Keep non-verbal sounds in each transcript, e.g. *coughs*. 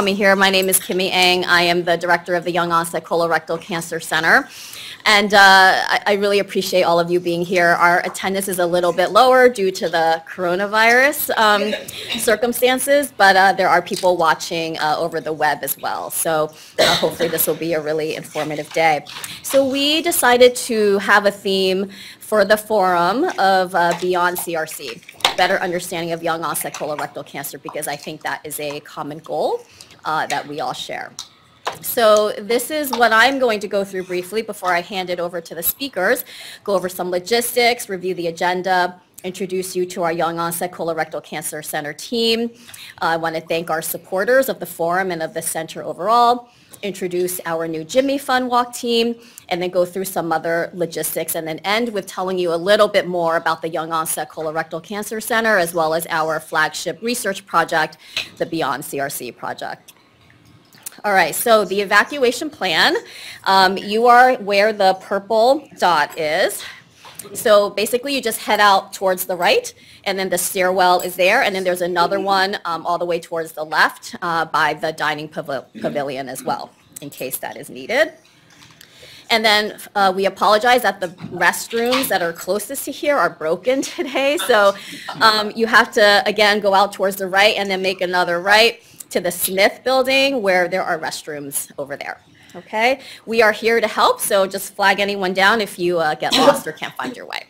coming here. My name is Kimmie Ng. I am the director of the Young Onset Colorectal Cancer Center. And uh, I, I, really appreciate all of you being here. Our attendance is a little bit lower due to the coronavirus um, *laughs* circumstances, but uh, there are people watching uh, over the web as well. So uh, hopefully this will be a really informative day. So we decided to have a theme for the forum of uh, Beyond CRC better understanding of young onset colorectal cancer because I think that is a common goal uh, that we all share. So this is what I'm going to go through briefly before I hand it over to the speakers, go over some logistics, review the agenda, introduce you to our Young Onset Colorectal Cancer Center team. Uh, I want to thank our supporters of the forum and of the center overall introduce our new Jimmy Fund Walk team, and then go through some other logistics, and then end with telling you a little bit more about the Young Onset Colorectal Cancer Center, as well as our flagship research project, the Beyond CRC project. All right, so the evacuation plan, um, you are where the purple dot is. So basically you just head out towards the right and then the stairwell is there and then there's another one um, all the way towards the left uh, by the dining pavilion as well in case that is needed. And then uh, we apologize that the restrooms that are closest to here are broken *laughs* today. So um, you have to, again, go out towards the right and then make another right to the Smith building where there are restrooms over there. Okay, we are here to help, so just flag anyone down if you uh, get lost or can't find your way.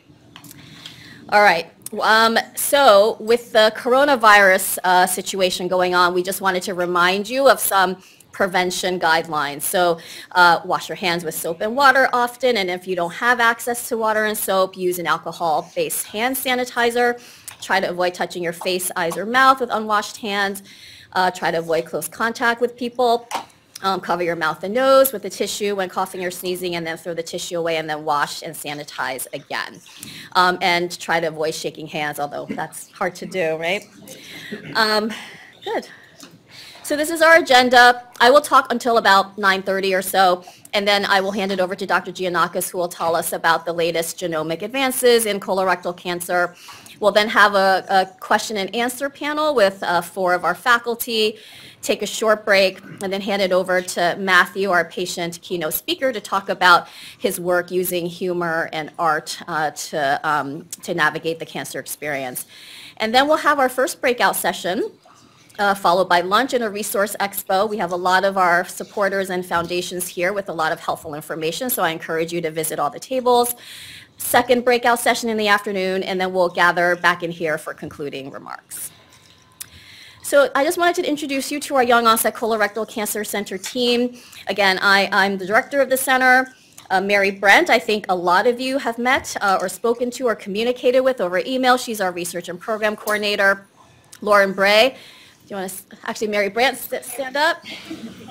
All right, um, so with the coronavirus uh, situation going on, we just wanted to remind you of some prevention guidelines. So uh, wash your hands with soap and water often, and if you don't have access to water and soap, use an alcohol-based hand sanitizer. Try to avoid touching your face, eyes, or mouth with unwashed hands. Uh, try to avoid close contact with people. Um, cover your mouth and nose with a tissue when coughing or sneezing and then throw the tissue away and then wash and sanitize again. Um, and try to avoid shaking hands, although that's hard to do, right? Um, good. So this is our agenda. I will talk until about 9.30 or so, and then I will hand it over to Dr. Giannakis, who will tell us about the latest genomic advances in colorectal cancer. We'll then have a, a question and answer panel with uh, four of our faculty take a short break, and then hand it over to Matthew, our patient keynote speaker, to talk about his work using humor and art uh, to, um, to navigate the cancer experience. And then we'll have our first breakout session, uh, followed by lunch and a resource expo. We have a lot of our supporters and foundations here with a lot of helpful information, so I encourage you to visit all the tables. Second breakout session in the afternoon, and then we'll gather back in here for concluding remarks. So I just wanted to introduce you to our Young Onset Colorectal Cancer Center team. Again, I, I'm the director of the center. Uh, Mary Brent, I think a lot of you have met uh, or spoken to or communicated with over email. She's our research and program coordinator. Lauren Bray, you want to, actually Mary Brant stand up?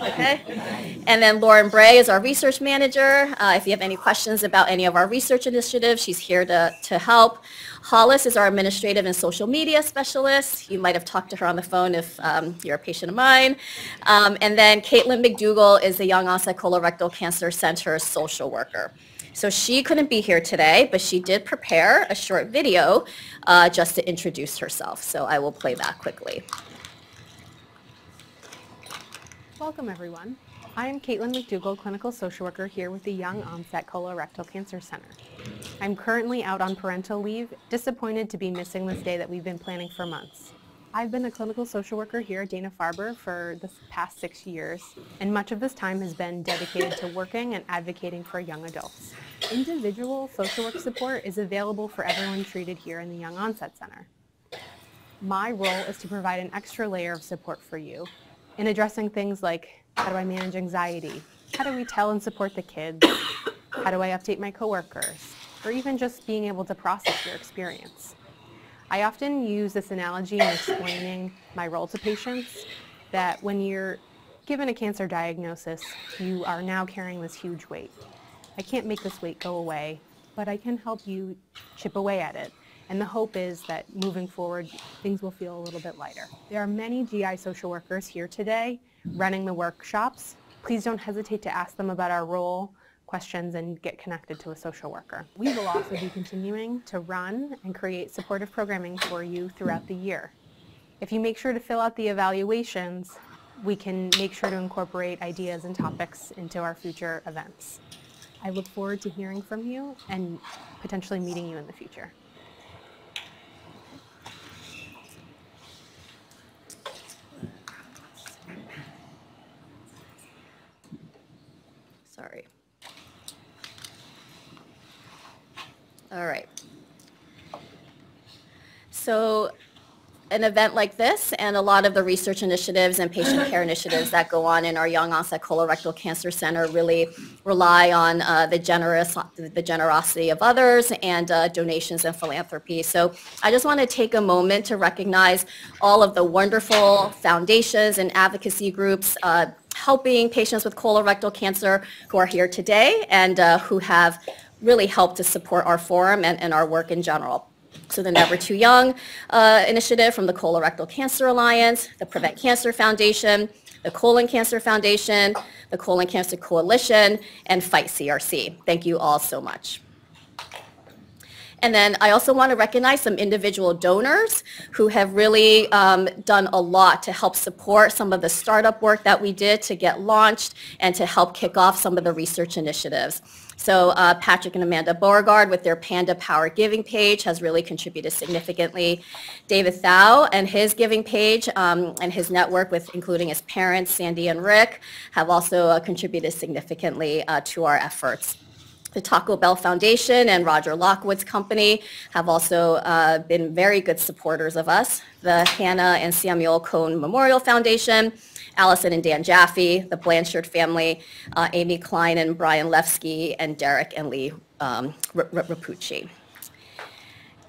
Okay. And then Lauren Bray is our research manager. Uh, if you have any questions about any of our research initiatives, she's here to, to help. Hollis is our administrative and social media specialist. You might have talked to her on the phone if um, you're a patient of mine. Um, and then Caitlin McDougall is the Young Onset Colorectal Cancer Center social worker. So she couldn't be here today, but she did prepare a short video uh, just to introduce herself. So I will play that quickly. Welcome everyone. I am Caitlin McDougall, clinical social worker here with the Young Onset Colorectal Cancer Center. I'm currently out on parental leave, disappointed to be missing this day that we've been planning for months. I've been a clinical social worker here at Dana-Farber for the past six years, and much of this time has been dedicated to working and advocating for young adults. Individual social work support is available for everyone treated here in the Young Onset Center. My role is to provide an extra layer of support for you in addressing things like how do I manage anxiety? How do we tell and support the kids? How do I update my coworkers? Or even just being able to process your experience. I often use this analogy in explaining my role to patients that when you're given a cancer diagnosis, you are now carrying this huge weight. I can't make this weight go away, but I can help you chip away at it. And the hope is that moving forward, things will feel a little bit lighter. There are many GI social workers here today running the workshops, please don't hesitate to ask them about our role, questions, and get connected to a social worker. We will also be continuing to run and create supportive programming for you throughout the year. If you make sure to fill out the evaluations, we can make sure to incorporate ideas and topics into our future events. I look forward to hearing from you and potentially meeting you in the future. Sorry. All right. So an event like this and a lot of the research initiatives and patient care initiatives that go on in our Young Onset Colorectal Cancer Center really rely on uh, the generous, the generosity of others and uh, donations and philanthropy. So I just want to take a moment to recognize all of the wonderful foundations and advocacy groups uh, helping patients with colorectal cancer who are here today and uh, who have really helped to support our forum and, and our work in general. So the Never Too Young uh, initiative from the Colorectal Cancer Alliance, the Prevent Cancer Foundation, the Colon Cancer Foundation, the Colon Cancer Coalition, and Fight CRC. Thank you all so much. And then I also want to recognize some individual donors who have really um, done a lot to help support some of the startup work that we did to get launched and to help kick off some of the research initiatives. So uh, Patrick and Amanda Beauregard with their Panda Power Giving page has really contributed significantly. David Thau and his giving page um, and his network with including his parents, Sandy and Rick, have also uh, contributed significantly uh, to our efforts. The Taco Bell Foundation and Roger Lockwood's company have also uh, been very good supporters of us. The Hannah and Samuel Cohn Memorial Foundation Allison and Dan Jaffe, the Blanchard family, uh, Amy Klein and Brian Lefsky, and Derek and Lee um, Rapucci.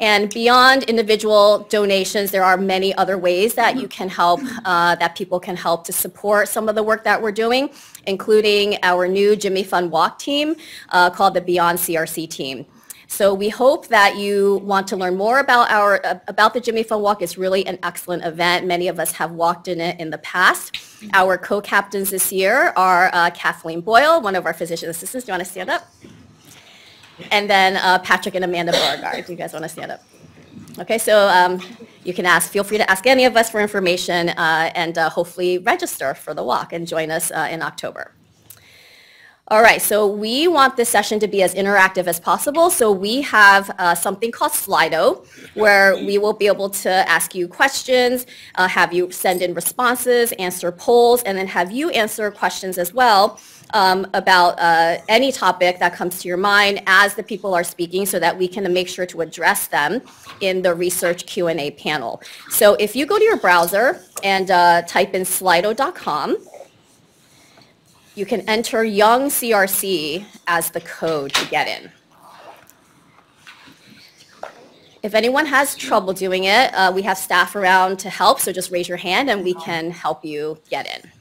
And beyond individual donations, there are many other ways that you can help, uh, that people can help to support some of the work that we're doing, including our new Jimmy Fund Walk team uh, called the Beyond CRC team. So we hope that you want to learn more about our about the Jimmy Fund Walk. It's really an excellent event. Many of us have walked in it in the past. Our co-captains this year are uh, Kathleen Boyle, one of our physician assistants. Do you want to stand up? And then uh, Patrick and Amanda Beauregard. Do you guys want to stand up? Okay, so um, you can ask, feel free to ask any of us for information uh, and uh, hopefully register for the walk and join us uh, in October. All right, so we want this session to be as interactive as possible. So we have uh, something called Slido, where we will be able to ask you questions, uh, have you send in responses, answer polls, and then have you answer questions as well um, about uh, any topic that comes to your mind as the people are speaking so that we can make sure to address them in the research Q&A panel. So if you go to your browser and uh, type in slido.com, you can enter Young CRC as the code to get in. If anyone has trouble doing it, uh, we have staff around to help, so just raise your hand and we can help you get in.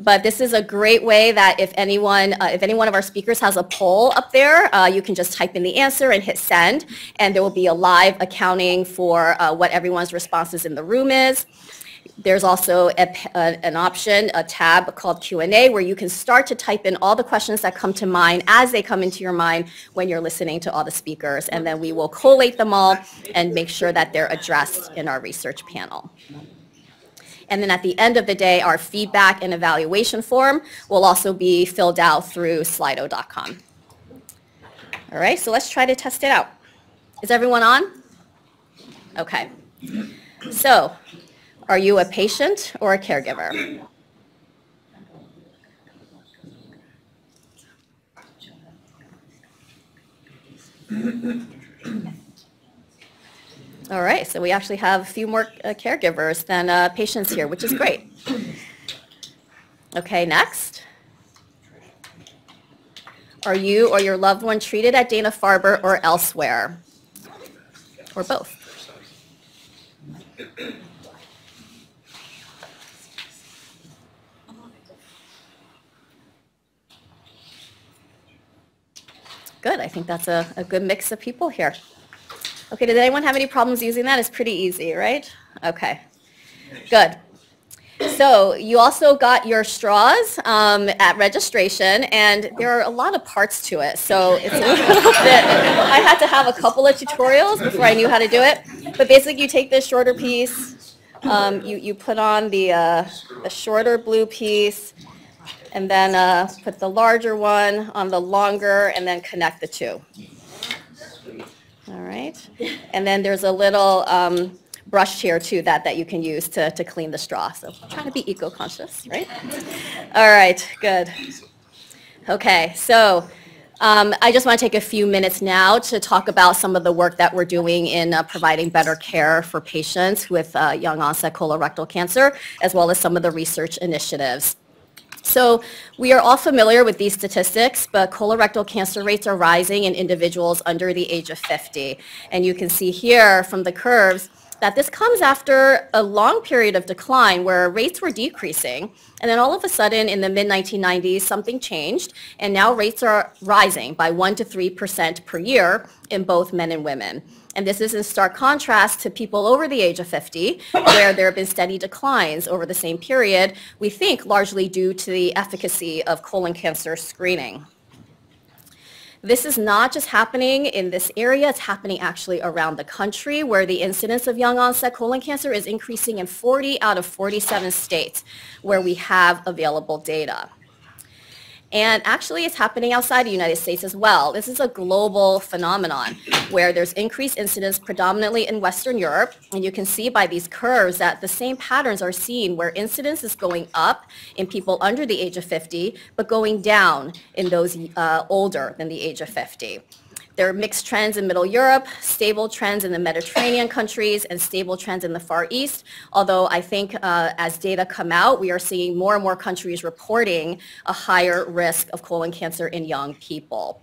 But this is a great way that if anyone, uh, if any one of our speakers has a poll up there, uh, you can just type in the answer and hit send, and there will be a live accounting for uh, what everyone's responses in the room is. There's also a, a, an option, a tab called Q&A where you can start to type in all the questions that come to mind as they come into your mind when you're listening to all the speakers. And then we will collate them all and make sure that they're addressed in our research panel. And then at the end of the day, our feedback and evaluation form will also be filled out through slido.com. All right, so let's try to test it out. Is everyone on? Okay. So are you a patient or a caregiver? *laughs* All right, so we actually have a few more uh, caregivers than uh, patients here, which is great. Okay, next. Are you or your loved one treated at Dana-Farber or elsewhere? Or both? Good, I think that's a, a good mix of people here. Okay, did anyone have any problems using that? It's pretty easy, right? Okay, good. So you also got your straws um, at registration, and there are a lot of parts to it. So it's a little bit, I had to have a couple of tutorials before I knew how to do it. But basically, you take this shorter piece, um, you, you put on the, uh, the shorter blue piece, and then uh, put the larger one on the longer, and then connect the two. All right. And then there's a little um, brush here too that, that you can use to, to clean the straw. So trying to be eco-conscious, right? All right, good. Okay, so um, I just want to take a few minutes now to talk about some of the work that we're doing in uh, providing better care for patients with uh, young onset colorectal cancer, as well as some of the research initiatives. So we are all familiar with these statistics, but colorectal cancer rates are rising in individuals under the age of 50. And you can see here from the curves that this comes after a long period of decline where rates were decreasing. And then all of a sudden in the mid-1990s, something changed, and now rates are rising by 1 to 3% per year in both men and women. And this is in stark contrast to people over the age of 50, where there have been steady declines over the same period, we think largely due to the efficacy of colon cancer screening. This is not just happening in this area, it's happening actually around the country where the incidence of young onset colon cancer is increasing in 40 out of 47 states where we have available data. And actually, it's happening outside the United States as well. This is a global phenomenon where there's increased incidence predominantly in Western Europe. And you can see by these curves that the same patterns are seen where incidence is going up in people under the age of 50, but going down in those uh, older than the age of 50. There are mixed trends in Middle Europe, stable trends in the Mediterranean *coughs* countries, and stable trends in the Far East. Although I think uh, as data come out, we are seeing more and more countries reporting a higher risk of colon cancer in young people.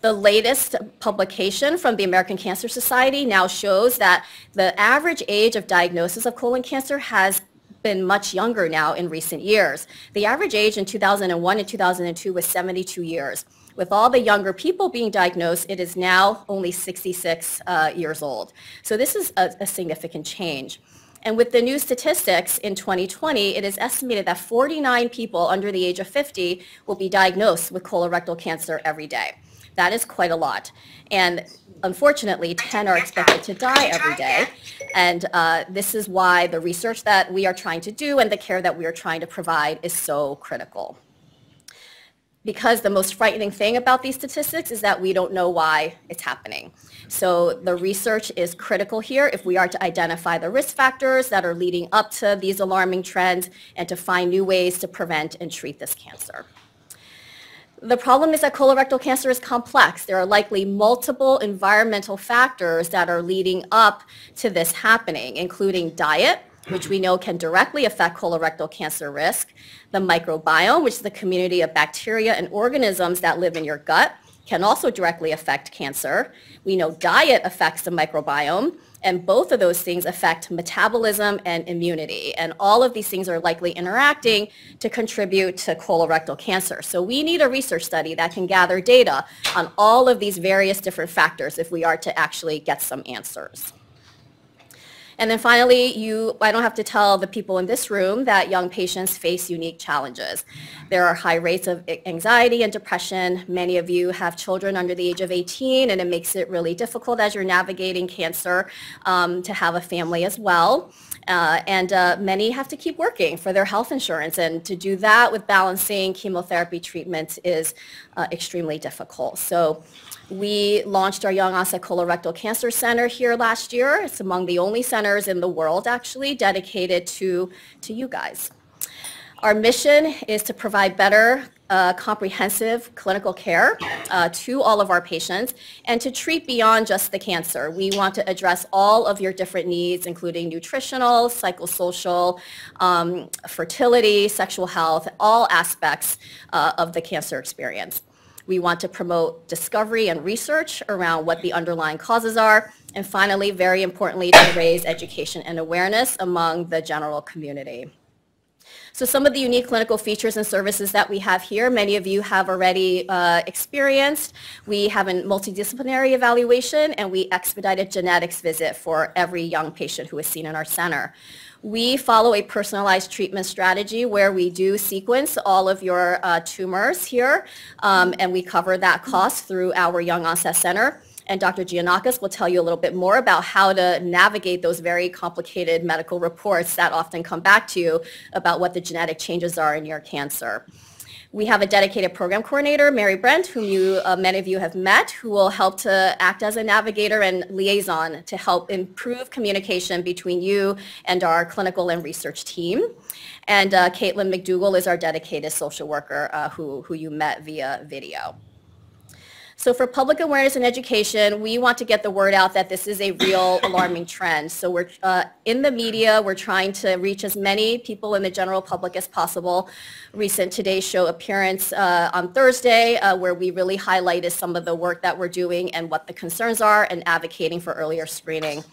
The latest publication from the American Cancer Society now shows that the average age of diagnosis of colon cancer has been much younger now in recent years. The average age in 2001 and 2002 was 72 years. With all the younger people being diagnosed, it is now only 66 uh, years old. So this is a, a significant change. And with the new statistics in 2020, it is estimated that 49 people under the age of 50 will be diagnosed with colorectal cancer every day. That is quite a lot. And unfortunately, 10 are expected to die every day. And uh, this is why the research that we are trying to do and the care that we are trying to provide is so critical because the most frightening thing about these statistics is that we don't know why it's happening. So the research is critical here if we are to identify the risk factors that are leading up to these alarming trends and to find new ways to prevent and treat this cancer. The problem is that colorectal cancer is complex. There are likely multiple environmental factors that are leading up to this happening, including diet, which we know can directly affect colorectal cancer risk. The microbiome, which is the community of bacteria and organisms that live in your gut, can also directly affect cancer. We know diet affects the microbiome, and both of those things affect metabolism and immunity. And all of these things are likely interacting to contribute to colorectal cancer. So we need a research study that can gather data on all of these various different factors if we are to actually get some answers. And then finally, you, I don't have to tell the people in this room that young patients face unique challenges. There are high rates of anxiety and depression. Many of you have children under the age of 18, and it makes it really difficult as you're navigating cancer um, to have a family as well. Uh, and uh, many have to keep working for their health insurance. And to do that with balancing chemotherapy treatments is uh, extremely difficult. So we launched our Young Onset Colorectal Cancer Center here last year. It's among the only centers in the world actually dedicated to, to you guys. Our mission is to provide better uh, comprehensive clinical care uh, to all of our patients and to treat beyond just the cancer. We want to address all of your different needs, including nutritional, psychosocial, um, fertility, sexual health, all aspects uh, of the cancer experience. We want to promote discovery and research around what the underlying causes are. And finally, very importantly, to raise education and awareness among the general community. So some of the unique clinical features and services that we have here, many of you have already uh, experienced. We have a multidisciplinary evaluation and we expedited genetics visit for every young patient who is seen in our center. We follow a personalized treatment strategy where we do sequence all of your uh, tumors here, um, and we cover that cost through our Young Onset Center. And Dr. Giannakis will tell you a little bit more about how to navigate those very complicated medical reports that often come back to you about what the genetic changes are in your cancer. We have a dedicated program coordinator, Mary Brent, whom you, uh, many of you have met, who will help to act as a navigator and liaison to help improve communication between you and our clinical and research team. And uh, Caitlin McDougall is our dedicated social worker uh, who, who you met via video. So for public awareness and education, we want to get the word out that this is a real *coughs* alarming trend. So we're uh, in the media, we're trying to reach as many people in the general public as possible. Recent Today Show appearance uh, on Thursday, uh, where we really highlighted some of the work that we're doing and what the concerns are and advocating for earlier screening.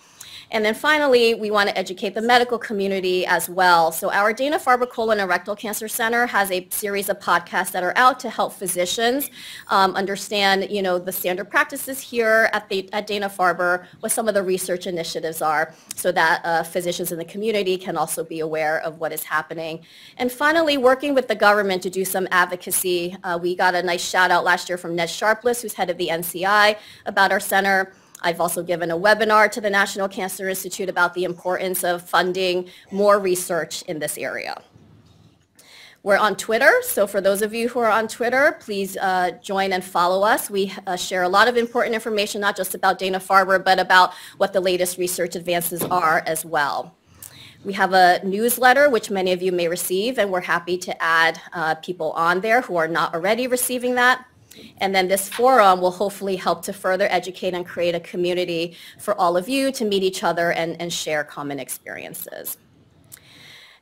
And then finally, we want to educate the medical community as well. So our Dana-Farber Colon and Rectal Cancer Center has a series of podcasts that are out to help physicians um, understand, you know, the standard practices here at, the, at Dana-Farber, what some of the research initiatives are, so that uh, physicians in the community can also be aware of what is happening. And finally, working with the government to do some advocacy. Uh, we got a nice shout out last year from Ned Sharpless, who's head of the NCI, about our center. I've also given a webinar to the National Cancer Institute about the importance of funding more research in this area. We're on Twitter, so for those of you who are on Twitter, please uh, join and follow us. We uh, share a lot of important information, not just about Dana-Farber, but about what the latest research advances are as well. We have a newsletter, which many of you may receive, and we're happy to add uh, people on there who are not already receiving that. And then this forum will hopefully help to further educate and create a community for all of you to meet each other and, and share common experiences.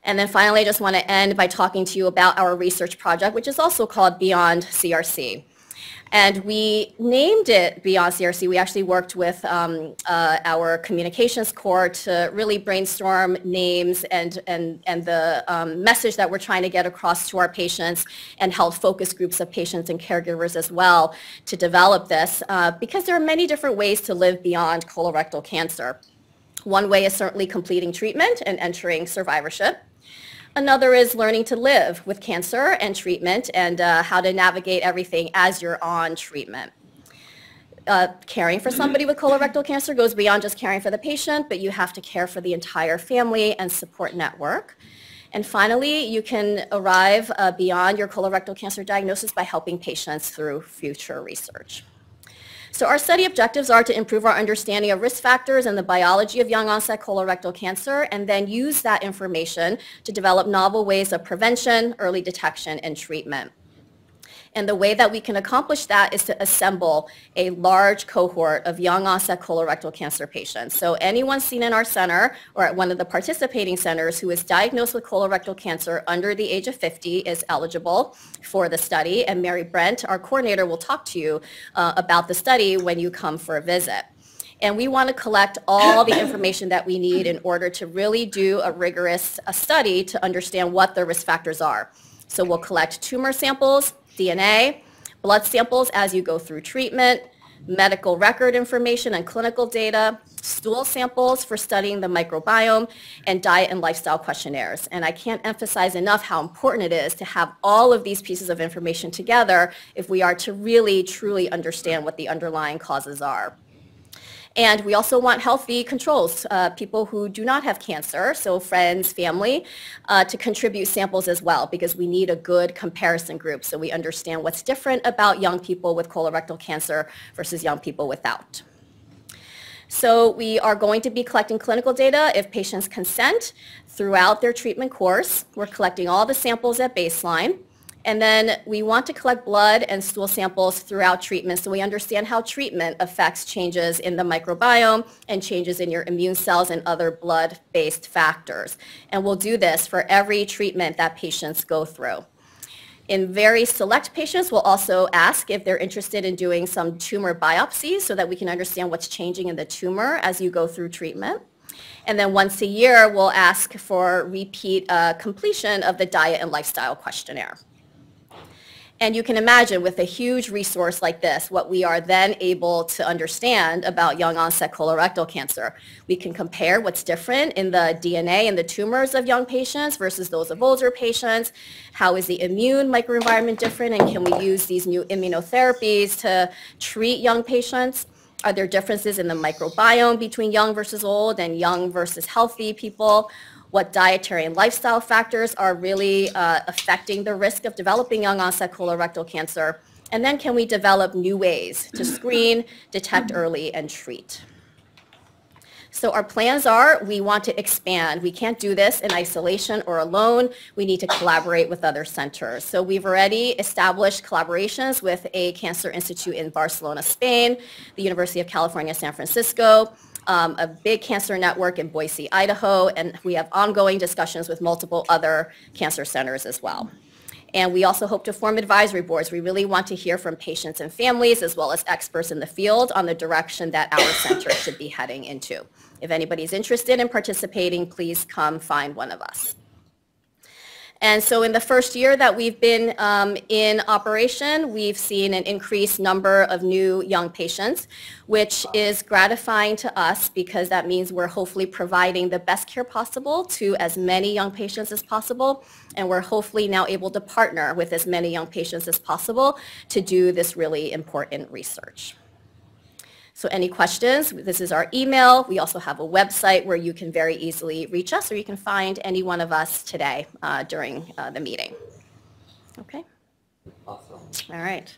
And then finally, I just want to end by talking to you about our research project, which is also called Beyond CRC. And we named it Beyond CRC. We actually worked with um, uh, our communications core to really brainstorm names and, and, and the um, message that we're trying to get across to our patients and held focus groups of patients and caregivers as well to develop this uh, because there are many different ways to live beyond colorectal cancer. One way is certainly completing treatment and entering survivorship. Another is learning to live with cancer and treatment and uh, how to navigate everything as you're on treatment. Uh, caring for somebody with colorectal cancer goes beyond just caring for the patient, but you have to care for the entire family and support network. And finally, you can arrive uh, beyond your colorectal cancer diagnosis by helping patients through future research. So our study objectives are to improve our understanding of risk factors and the biology of young onset colorectal cancer and then use that information to develop novel ways of prevention, early detection, and treatment. And the way that we can accomplish that is to assemble a large cohort of young onset colorectal cancer patients. So anyone seen in our center or at one of the participating centers who is diagnosed with colorectal cancer under the age of 50 is eligible for the study. And Mary Brent, our coordinator, will talk to you uh, about the study when you come for a visit. And we want to collect all the information that we need in order to really do a rigorous a study to understand what the risk factors are. So we'll collect tumor samples, DNA, blood samples as you go through treatment, medical record information and clinical data, stool samples for studying the microbiome, and diet and lifestyle questionnaires. And I can't emphasize enough how important it is to have all of these pieces of information together if we are to really, truly understand what the underlying causes are. And we also want healthy controls, uh, people who do not have cancer, so friends, family, uh, to contribute samples as well because we need a good comparison group so we understand what's different about young people with colorectal cancer versus young people without. So we are going to be collecting clinical data if patients consent throughout their treatment course. We're collecting all the samples at baseline. And then we want to collect blood and stool samples throughout treatment so we understand how treatment affects changes in the microbiome and changes in your immune cells and other blood-based factors. And we'll do this for every treatment that patients go through. In very select patients, we'll also ask if they're interested in doing some tumor biopsies so that we can understand what's changing in the tumor as you go through treatment. And then once a year, we'll ask for repeat uh, completion of the diet and lifestyle questionnaire. And you can imagine with a huge resource like this, what we are then able to understand about young onset colorectal cancer. We can compare what's different in the DNA and the tumors of young patients versus those of older patients. How is the immune microenvironment different and can we use these new immunotherapies to treat young patients? Are there differences in the microbiome between young versus old and young versus healthy people? What dietary and lifestyle factors are really uh, affecting the risk of developing young onset colorectal cancer? And then can we develop new ways to screen, detect early, and treat? So our plans are we want to expand. We can't do this in isolation or alone. We need to collaborate with other centers. So we've already established collaborations with a cancer institute in Barcelona, Spain, the University of California, San Francisco, um, a big cancer network in Boise, Idaho, and we have ongoing discussions with multiple other cancer centers as well. And we also hope to form advisory boards. We really want to hear from patients and families as well as experts in the field on the direction that our center should be heading into. If anybody's interested in participating, please come find one of us. And so in the first year that we've been um, in operation, we've seen an increased number of new young patients, which is gratifying to us because that means we're hopefully providing the best care possible to as many young patients as possible. And we're hopefully now able to partner with as many young patients as possible to do this really important research. So any questions, this is our email. We also have a website where you can very easily reach us or you can find any one of us today uh, during uh, the meeting. Okay? Awesome. All right.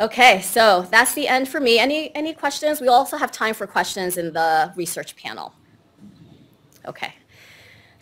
Okay, so that's the end for me. Any, any questions? We also have time for questions in the research panel. Okay.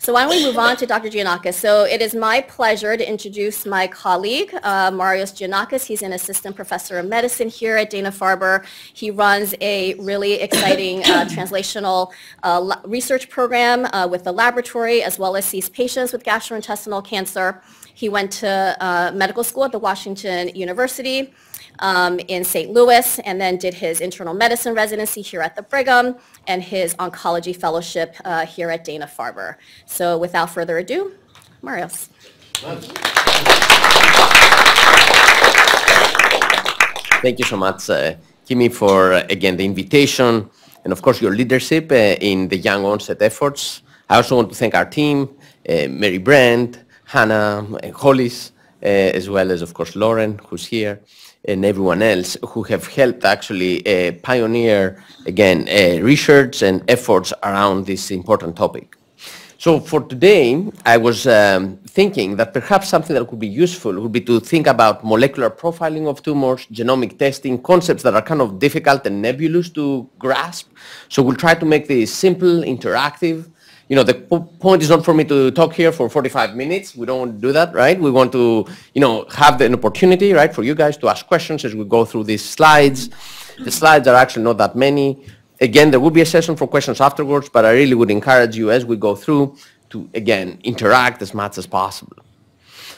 So why don't we move on to Dr. Giannakis. So it is my pleasure to introduce my colleague, uh, Marios Giannakis. He's an assistant professor of medicine here at Dana-Farber. He runs a really exciting uh, *coughs* translational uh, research program uh, with the laboratory as well as sees patients with gastrointestinal cancer. He went to uh, medical school at the Washington University um, in St. Louis and then did his internal medicine residency here at the Brigham and his oncology fellowship uh, here at Dana-Farber. So without further ado, Marios. Thank you so much, uh, Kimmie, for, uh, again, the invitation and, of course, your leadership uh, in the young onset efforts. I also want to thank our team, uh, Mary Brand, Hannah, and Hollis, uh, as well as, of course, Lauren, who's here and everyone else who have helped actually uh, pioneer, again, uh, research and efforts around this important topic. So for today, I was um, thinking that perhaps something that could be useful would be to think about molecular profiling of tumors, genomic testing, concepts that are kind of difficult and nebulous to grasp. So we'll try to make this simple, interactive, you know, the point is not for me to talk here for 45 minutes. We don't do that, right? We want to, you know, have an opportunity, right, for you guys to ask questions as we go through these slides. The slides are actually not that many. Again, there will be a session for questions afterwards, but I really would encourage you as we go through to, again, interact as much as possible.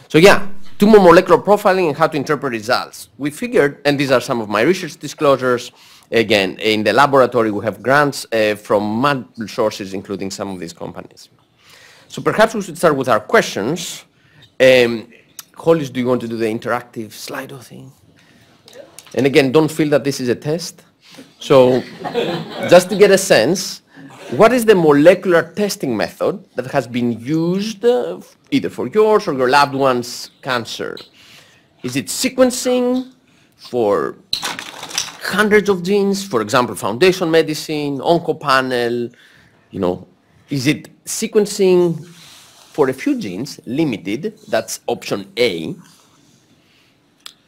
So yeah, tumor molecular profiling and how to interpret results. We figured, and these are some of my research disclosures, Again, in the laboratory, we have grants uh, from multiple sources, including some of these companies. So perhaps we should start with our questions. Um, Hollis, do you want to do the interactive Slido thing? And again, don't feel that this is a test. So *laughs* just to get a sense, what is the molecular testing method that has been used uh, either for yours or your loved one's cancer? Is it sequencing for hundreds of genes, for example, foundation medicine, OncoPanel, you know, is it sequencing for a few genes, limited, that's option A.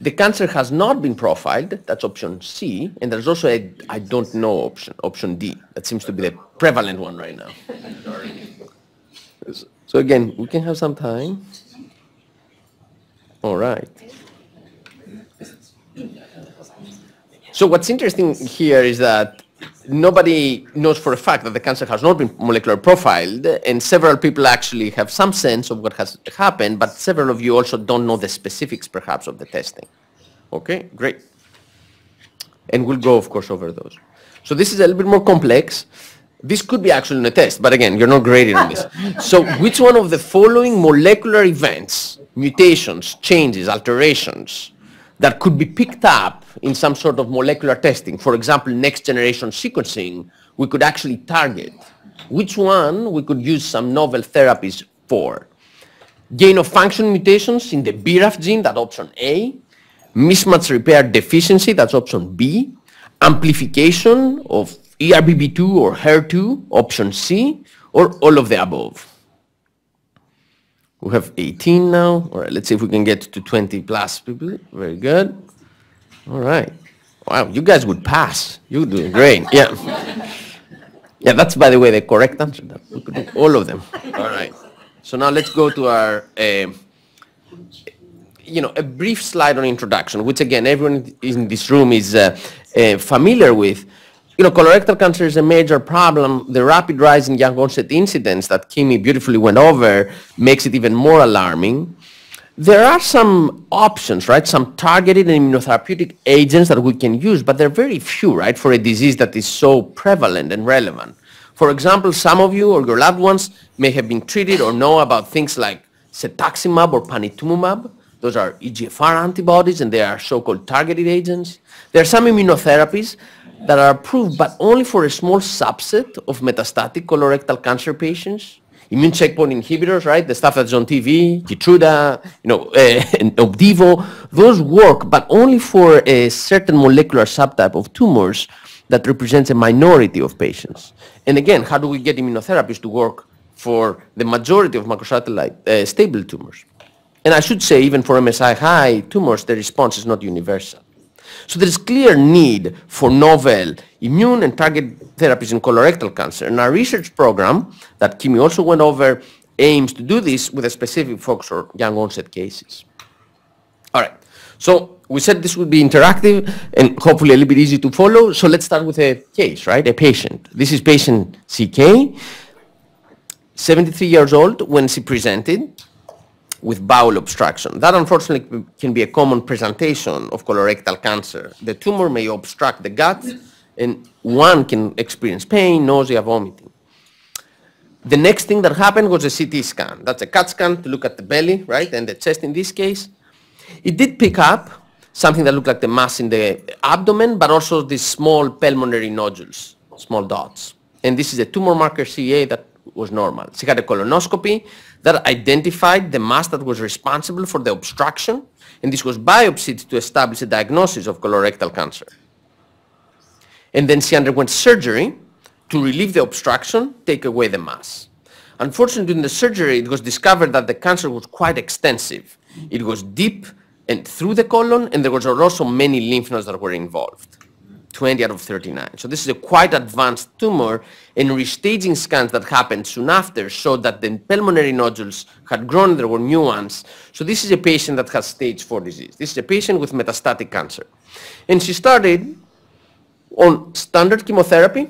The cancer has not been profiled, that's option C, and there's also a I don't know option, option D. That seems to be the prevalent one right now. so again, we can have some time. All right. So what's interesting here is that nobody knows for a fact that the cancer has not been molecular profiled, and several people actually have some sense of what has happened, but several of you also don't know the specifics, perhaps, of the testing. Okay, great. And we'll go, of course, over those. So this is a little bit more complex. This could be actually in a test, but again, you're not graded on this. *laughs* So which one of the following molecular events, mutations, changes, alterations, that could be picked up in some sort of molecular testing. For example, next generation sequencing, we could actually target which one we could use some novel therapies for. Gain of function mutations in the BRAF gene, that's option A. Mismatch repair deficiency, that's option B. amplification of ERBB2 or HER2, option C, or all of the above. We have 18 now. All right, let's see if we can get to 20 plus people. Very good. All right. Wow, you guys would pass. You're doing great. *laughs* Yeah. Yeah, that's, by the way, the correct answer. We could do all of them. All right. So now let's go to our, uh, you know, a brief slide on introduction, which again, everyone in this room is uh, uh, familiar with. You know, colorectal cancer is a major problem. The rapid rise in young onset incidence that Kimmie beautifully went over makes it even more alarming. There are some options, right? Some targeted immunotherapeutic agents that we can use, but they're very few, right, for a disease that is so prevalent and relevant. For example, some of you or your loved ones may have been treated or know about things like cetuximab or panitumumab. Those are EGFR antibodies, and they are so-called targeted agents. There are some immunotherapies that are approved, but only for a small subset of metastatic colorectal cancer patients immune checkpoint inhibitors, right? The stuff that's on TV, Keytruda, you know, *laughs* uh, Opdivo, those work, but only for a certain molecular subtype of tumors that represents a minority of patients. And again, how do we get immunotherapies to work for the majority of microsatellite uh, stable tumors? And I should say, even for MSI high tumors, the response is not universal. So there's clear need for novel immune and target therapies in colorectal cancer. And our research program that Kimmie also went over aims to do this with a specific focus on young onset cases. All right. So we said this would be interactive and hopefully a little bit easy to follow. So let's start with a case, right? A patient. This is patient CK, 73 years old when she presented with bowel obstruction. That unfortunately can be a common presentation of colorectal cancer. The tumor may obstruct the gut and one can experience pain, nausea, vomiting. The next thing that happened was a CT scan. That's a CAT scan to look at the belly, right, and the chest in this case. It did pick up something that looked like the mass in the abdomen, but also these small pulmonary nodules, small dots. And this is a tumor marker CEA that was normal. She had a colonoscopy that identified the mass that was responsible for the obstruction, and this was biopsied to establish a diagnosis of colorectal cancer. And then she underwent surgery to relieve the obstruction, take away the mass. Unfortunately, in the surgery, it was discovered that the cancer was quite extensive. It was deep and through the colon, and there was also many lymph nodes that were involved. 20 out of 39. So this is a quite advanced tumor, and restaging scans that happened soon after showed that the pulmonary nodules had grown, there were new ones. So this is a patient that has stage 4 disease. This is a patient with metastatic cancer. And she started on standard chemotherapy.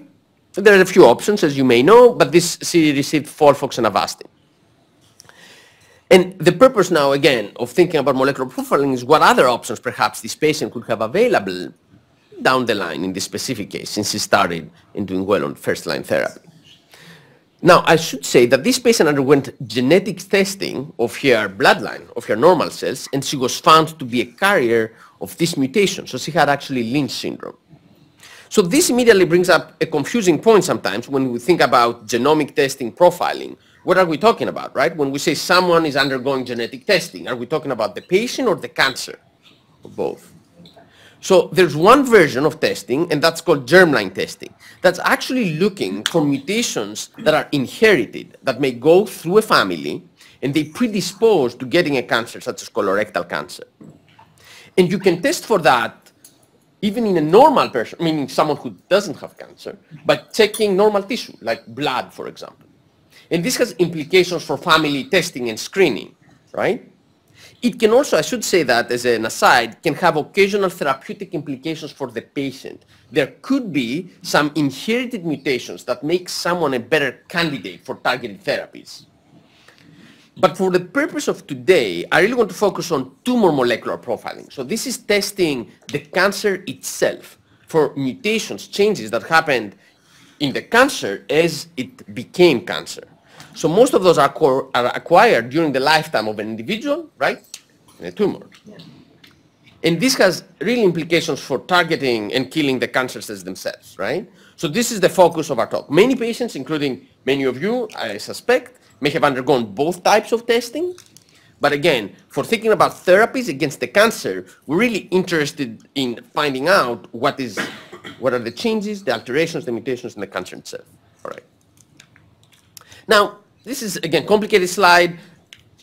There are a few options, as you may know, but this she received FOLFOX and Avastin. And the purpose now, again, of thinking about molecular profiling is what other options perhaps this patient could have available down the line in this specific case, since he started in doing well on first-line therapy. Now, I should say that this patient underwent genetic testing of her bloodline, of her normal cells, and she was found to be a carrier of this mutation. So she had actually Lynch syndrome. So this immediately brings up a confusing point sometimes when we think about genomic testing profiling. What are we talking about, right? When we say someone is undergoing genetic testing, are we talking about the patient or the cancer? Or both? So there's one version of testing, and that's called germline testing. That's actually looking for mutations that are inherited, that may go through a family, and they predispose to getting a cancer such as colorectal cancer. And you can test for that even in a normal person, meaning someone who doesn't have cancer, by checking normal tissue, like blood, for example. And this has implications for family testing and screening, right? It can also, I should say that as an aside, can have occasional therapeutic implications for the patient. There could be some inherited mutations that make someone a better candidate for targeted therapies. But for the purpose of today, I really want to focus on tumor molecular profiling. So this is testing the cancer itself for mutations, changes that happened in the cancer as it became cancer. So most of those are, are acquired during the lifetime of an individual, right? In a tumor. Yeah. And this has real implications for targeting and killing the cancer cells themselves, right? So this is the focus of our talk. Many patients, including many of you, I suspect, may have undergone both types of testing. But again, for thinking about therapies against the cancer, we're really interested in finding out what is What are the changes, the alterations, the mutations in the cancer itself? All right. Now, this is, again, complicated slide.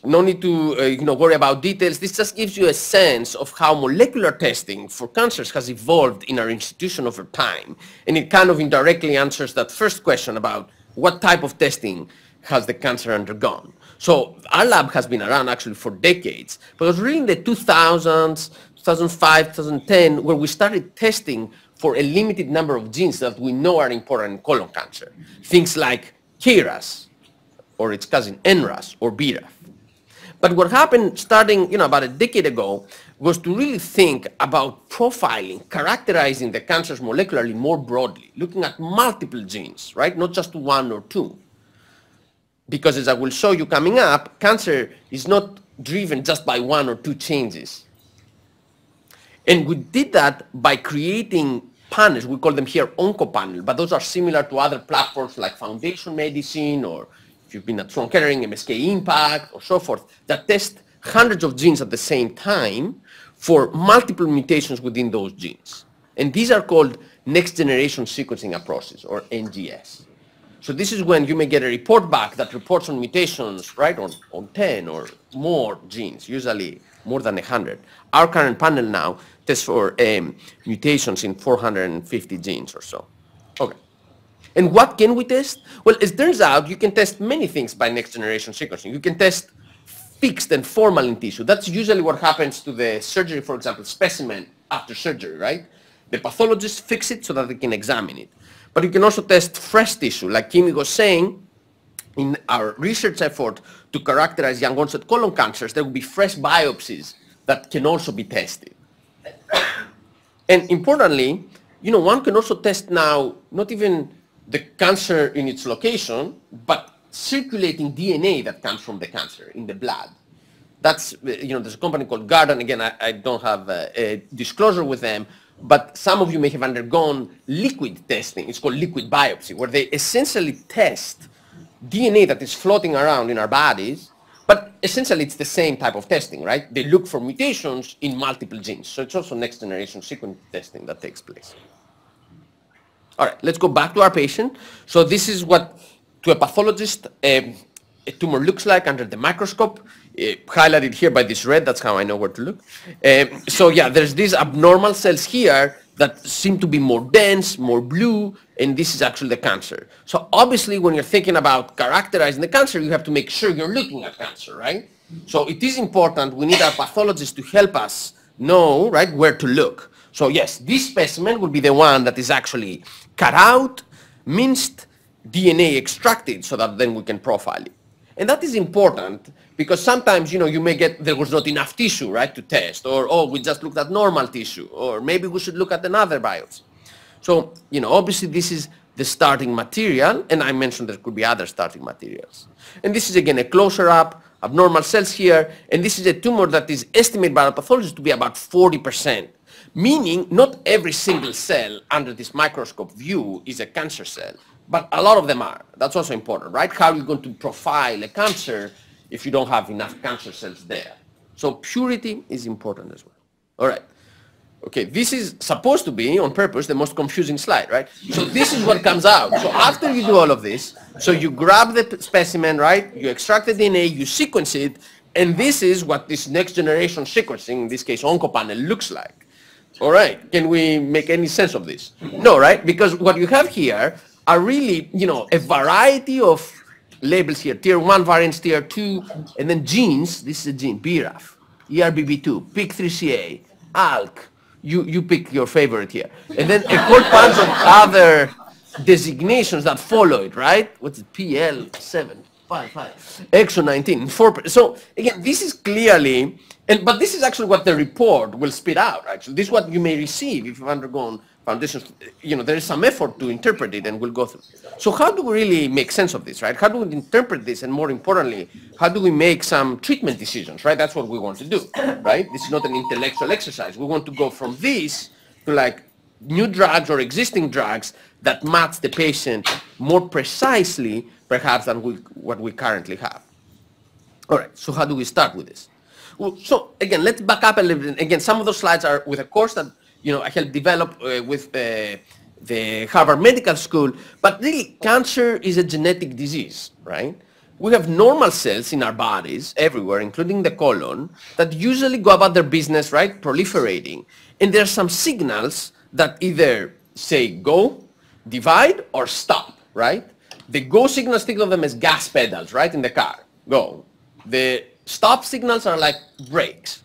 No need to uh, you know, worry about details. This just gives you a sense of how molecular testing for cancers has evolved in our institution over time. And it kind of indirectly answers that first question about what type of testing has the cancer undergone. So our lab has been around actually for decades, but it was really in the 2000s, 2005, 2010, where we started testing for a limited number of genes that we know are important in colon cancer. Things like KRAS, or its cousin NRAS, or BRAF. But what happened starting, you know, about a decade ago was to really think about profiling, characterizing the cancers molecularly more broadly, looking at multiple genes, right? Not just one or two. Because as I will show you coming up, cancer is not driven just by one or two changes. And we did that by creating panels. We call them here OncoPanel, but those are similar to other platforms like Foundation Medicine or you've been at Sloan Kettering, MSK Impact or so forth, that test hundreds of genes at the same time for multiple mutations within those genes. And these are called next generation sequencing approaches or NGS. So this is when you may get a report back that reports on mutations, right, on, on 10 or more genes, usually more than 100. Our current panel now tests for um, mutations in 450 genes or so. Okay. And what can we test? Well, it turns out you can test many things by next generation sequencing. You can test fixed and formalin tissue. That's usually what happens to the surgery, for example, specimen after surgery, right? The pathologist fix it so that they can examine it. But you can also test fresh tissue, like Kimmie was saying, in our research effort to characterize young onset colon cancers, there will be fresh biopsies that can also be tested. *coughs* and importantly, you know, one can also test now not even the cancer in its location, but circulating DNA that comes from the cancer in the blood. That's, uh, you know, there's a company called Guardant. Again, I, I don't have a, a, disclosure with them, but some of you may have undergone liquid testing. It's called liquid biopsy, where they essentially test DNA that is floating around in our bodies, but essentially it's the same type of testing, right? They look for mutations in multiple genes. So it's also next generation sequence testing that takes place. All right, let's go back to our patient. So this is what, to a pathologist, a tumor looks like under the microscope, uh, highlighted here by this red, that's how I know where to look. Um, so yeah, there's these abnormal cells here that seem to be more dense, more blue, and this is actually the cancer. So obviously when you're thinking about characterizing the cancer, you have to make sure you're looking at cancer, right? So it is important, we need our pathologist to help us know, right, where to look. So yes, this specimen will be the one that is actually cut out, minced, DNA extracted so that then we can profile it. And that is important because sometimes, you know, you may get, there was not enough tissue, right, to test, or, oh, we just looked at normal tissue, or maybe we should look at another biopsy. So, you know, obviously this is the starting material, and I mentioned there could be other starting materials. And this is, again, a closer up, abnormal cells here, and this is a tumor that is estimated by a pathologist to be about 40% meaning not every single cell under this microscope view is a cancer cell, but a lot of them are. That's also important, right? How are you going to profile a cancer if you don't have enough cancer cells there? So purity is important as well. All right. Okay, this is supposed to be, on purpose, the most confusing slide, right? So this is what comes out. So after you do all of this, so you grab the specimen, right? You extract the DNA, you sequence it, and this is what this next generation sequencing, in this case OncoPanel, looks like. All right. Can we make any sense of this? No, right? Because what you have here are really, you know, a variety of labels here. Tier 1 variants, Tier 2, and then genes. This is a gene, BRAF, ERBB2, PIK3CA, ALK. You, you pick your favorite here. And then a whole bunch of other designations that follow it, right? What's it? PL7, 5, 5, exon 19, 4. So again, this is clearly and, but this is actually what the report will spit out, actually. This is what you may receive if you've undergone foundations. You know, there is some effort to interpret it and we'll go through. So how do we really make sense of this, right? How do we interpret this? And more importantly, how do we make some treatment decisions, right? That's what we want to do, right? This is not an intellectual exercise. We want to go from this to like new drugs or existing drugs that match the patient more precisely, perhaps, than we, what we currently have. All right, so how do we start with this? Well, so again, let's back up a little bit. Again, some of those slides are with a course that you know I helped develop uh, with uh, the Harvard Medical School, but really cancer is a genetic disease, right? We have normal cells in our bodies everywhere, including the colon, that usually go about their business, right, proliferating. And there are some signals that either say go, divide, or stop, right? The go signals, think of them as gas pedals, right, in the car, go. The stop signals are like brakes.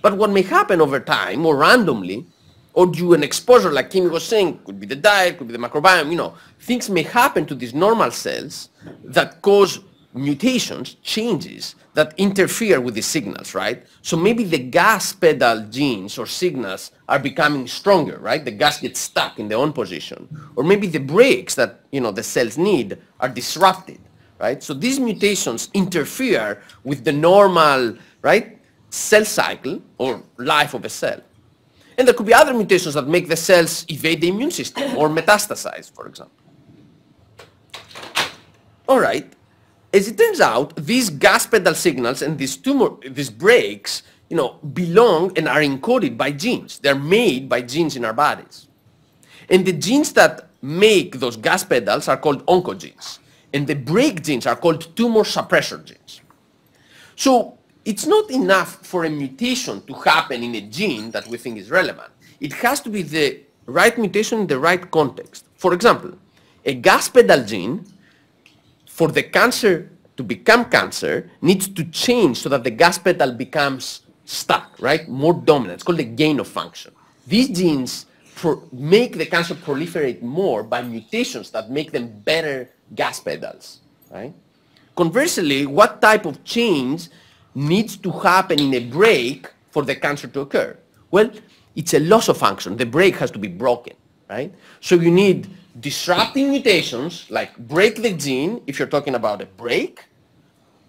But what may happen over time, or randomly, or due an exposure, like Kimmie was saying, could be the diet, could be the microbiome, you know, things may happen to these normal cells that cause mutations, changes, that interfere with the signals, right? So maybe the gas pedal genes or signals are becoming stronger, right? The gas gets stuck in the own position. Or maybe the brakes that, you know, the cells need are disrupted, right? So these mutations interfere with the normal, right, cell cycle or life of a cell. And there could be other mutations that make the cells evade the immune system or metastasize, for example. All right. As it turns out, these gas pedal signals and these tumor, these you know, belong and are encoded by genes. They're made by genes in our bodies. And the genes that make those gas pedals are called oncogenes. And the brake genes are called tumor suppressor genes. So it's not enough for a mutation to happen in a gene that we think is relevant. It has to be the right mutation in the right context. For example, a gas pedal gene for the cancer to become cancer needs to change so that the gas pedal becomes stuck, right? More dominant. It's called the gain of function. These genes make the cancer proliferate more by mutations that make them better gas pedals, right? Conversely, what type of change needs to happen in a break for the cancer to occur? Well, it's a loss of function. The break has to be broken, right? So you need disrupting mutations, like break the gene if you're talking about a break,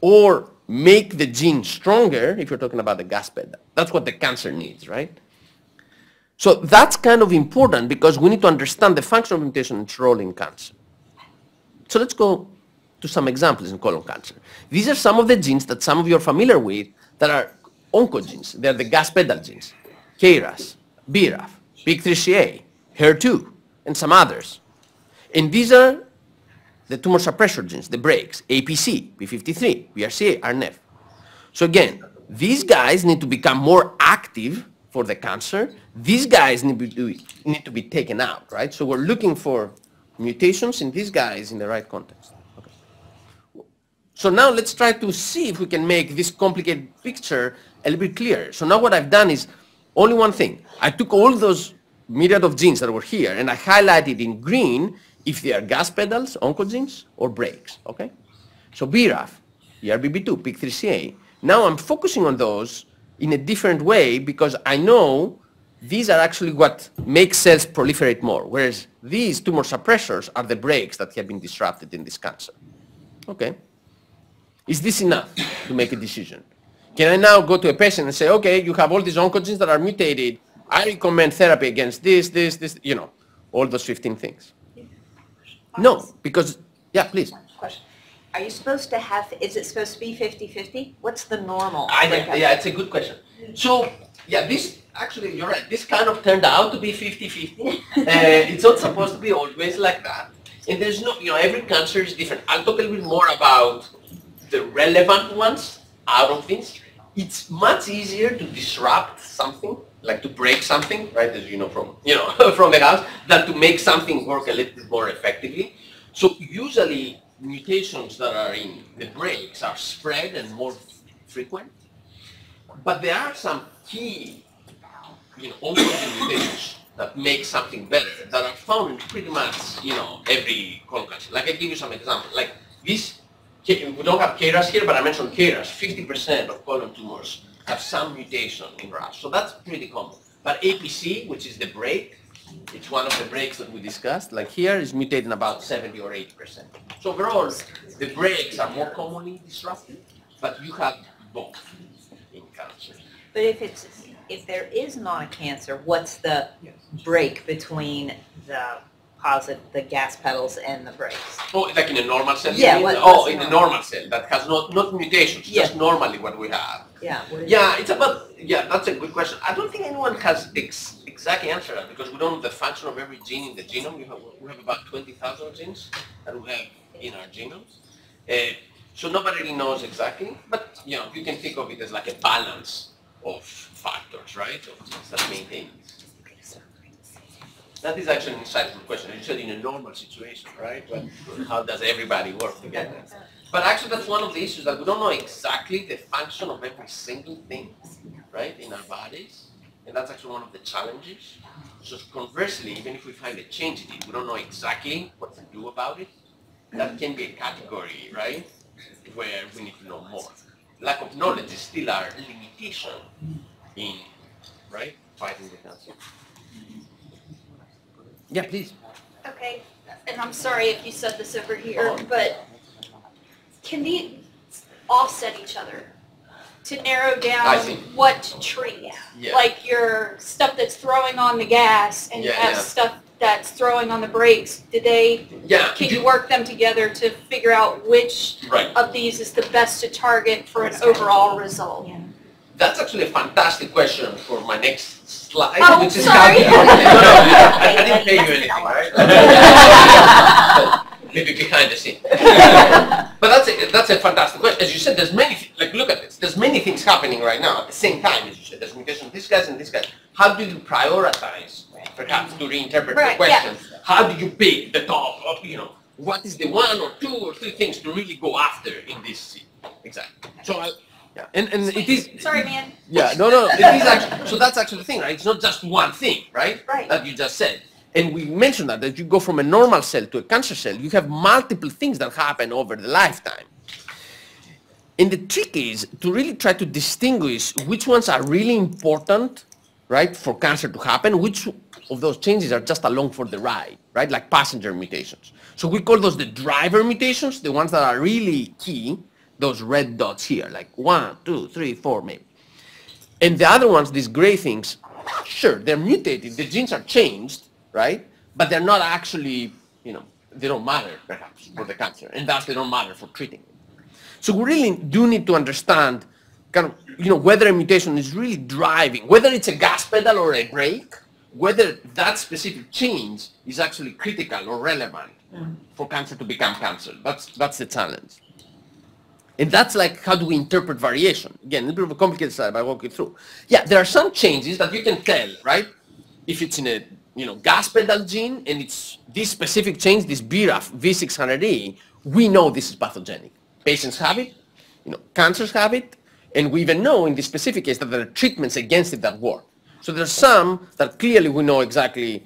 or make the gene stronger if you're talking about the gas pedal. That's what the cancer needs, right? So that's kind of important because we need to understand the function of mutation and its role in cancer. So let's go to some examples in colon cancer. These are some of the genes that some of you are familiar with that are oncogenes. They're the gas pedal genes. KRAS, BRAF, PIK3CA, HER2, and some others. And these are the tumor suppressor genes, the brakes, APC, P53, BRCA, RNF. So again, these guys need to become more active for the cancer. These guys need to, be, need to be taken out, right? So we're looking for mutations in these guys in the right context. So now let's try to see if we can make this complicated picture a little bit clearer. So now what I've done is only one thing. I took all those myriad of genes that were here and I highlighted in green if they are gas pedals, oncogenes, or brakes, okay? So BRAF, ERBB2, PIK3CA. Now I'm focusing on those in a different way because I know these are actually what make cells proliferate more, whereas these tumor suppressors are the brakes that have been disrupted in this cancer. Okay. Is this enough to make a decision? Can I now go to a patient and say, okay, you have all these oncogenes that are mutated. I recommend therapy against this, this, this, you know, all those 15 things. No, because, yeah, please. Question. Are you supposed to have, is it supposed to be 50/50? What's the normal? I, breakup? yeah, it's a good question. So, yeah, this, actually, you're right. This kind of turned out to be 50-50. *laughs* uh, it's not supposed to be always like that. And there's no, you know, every cancer is different. I'll talk a little bit more about the relevant ones out of this. It's much easier to disrupt something, like to break something, right, as you know from, you know, *laughs* from the house, than to make something work a little bit more effectively. So usually mutations that are in the breaks are spread and more frequent. But there are some key, you know, oncogene mutations that make something better that are found in pretty much, you know, every colon cancer. Like I give you some example. Like this we don't have KRAS here, but I mentioned KRAS. 50% of colon tumors have some mutation in RAS, so that's pretty common. But APC, which is the brake, it's one of the brakes that we discussed, like here is mutated in about 70 or 80%. So overall, the brakes are more commonly disrupted, but you have both in cancer. But if it's, if there is not a cancer, what's the break between the positive, the gas pedals and the brakes. Oh, like in a normal cell? Yeah, what- Oh, in a normal? normal cell that has not, not mutations, just normally what we have. Yeah. Yeah, it's about, yeah, that's a good question. I don't think anyone has ex- exactly answer that because we don't know the function of every gene in the genome. We have, we have about 20,000 genes that we have in our genomes. Uh, so nobody really knows exactly, but you know, you can think of it as like a balance of factors, right? Of genes that maintain. That is actually an insightful question. You said in a normal situation, right? But how does everybody work together? But actually that's one of the issues that we don't know exactly the function of every single thing, right, in our bodies. And that's actually one of the challenges. So conversely, even if we find a change in it, we don't know exactly what to do about it. That can be a category, right, where we need to know more. Lack of knowledge is still our limitation in, right, fighting the cancer. Yeah, please. Okay, and I'm sorry if you said this over here, Oh. but can these offset each other to narrow I down see. what to treat? Yeah. Like your stuff that's throwing on the gas and you Yeah, have yeah. stuff that's throwing on the brakes. Did they, Yeah. can you work them together to figure out which Right. of these is the best to target for an overall result? That's actually a fantastic question for my next slide, Oh, which is sorry. how no, no, I, I didn't pay you *laughs* anything, right? *laughs* *laughs* Maybe behind the scene. *laughs* but that's a, that's a fantastic question. As you said, there's many, like look at this, there's many things happening right now at the same time, as you said. There's mutation of this guys and this guy. How do you prioritize, perhaps to reinterpret Right, the yeah. question? How do you pick the top of, you know, what is the one or two or three things to really go after in this scene? Exactly. So, I, yeah, and, and it is, Sorry, man. yeah, no, no, it is actually, so that's actually the thing, right? It's not just one thing, right? Right. That you just said. And we mentioned that, that you go from a normal cell to a cancer cell, you have multiple things that happen over the lifetime. And the trick is to really try to distinguish which ones are really important, right, for cancer to happen, which of those changes are just along for the ride, right, like passenger mutations. So we call those the driver mutations, the ones that are really key, those red dots here, like one, two, three, four, maybe. And the other ones, these gray things, sure, they're mutated, the genes are changed, right? But they're not actually, you know, they don't matter perhaps for the cancer, and thus they don't matter for treating it. So we really do need to understand kind of, you know, whether a mutation is really driving, whether it's a gas pedal or a brake, whether that specific change is actually critical or relevant mm. for cancer to become cancer. That's, that's the challenge. And that's like, how do we interpret variation? Again, a little bit of a complicated slide, but I'll walk you through. Yeah, there are some changes that you can tell, right? If it's in a, you know, gas pedal gene and it's this specific change, this BRAF V600E, we know this is pathogenic. Patients have it, you know, cancers have it, and we even know in this specific case that there are treatments against it that work. So there's some that clearly we know exactly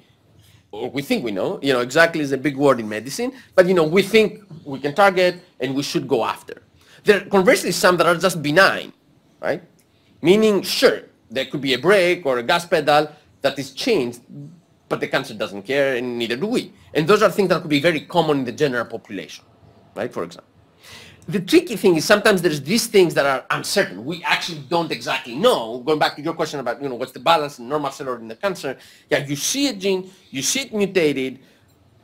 or we think we know, you know, exactly is a big word in medicine, but you know, we think we can target and we should go after. There are conversely some that are just benign, right? Meaning, sure, there could be a brake or a gas pedal that is changed, but the cancer doesn't care and neither do we. And those are things that could be very common in the general population, right, for example. The tricky thing is sometimes there's these things that are uncertain. We actually don't exactly know. Going back to your question about, you know, what's the balance in normal cell or in the cancer. Yeah, you see a gene, you see it mutated.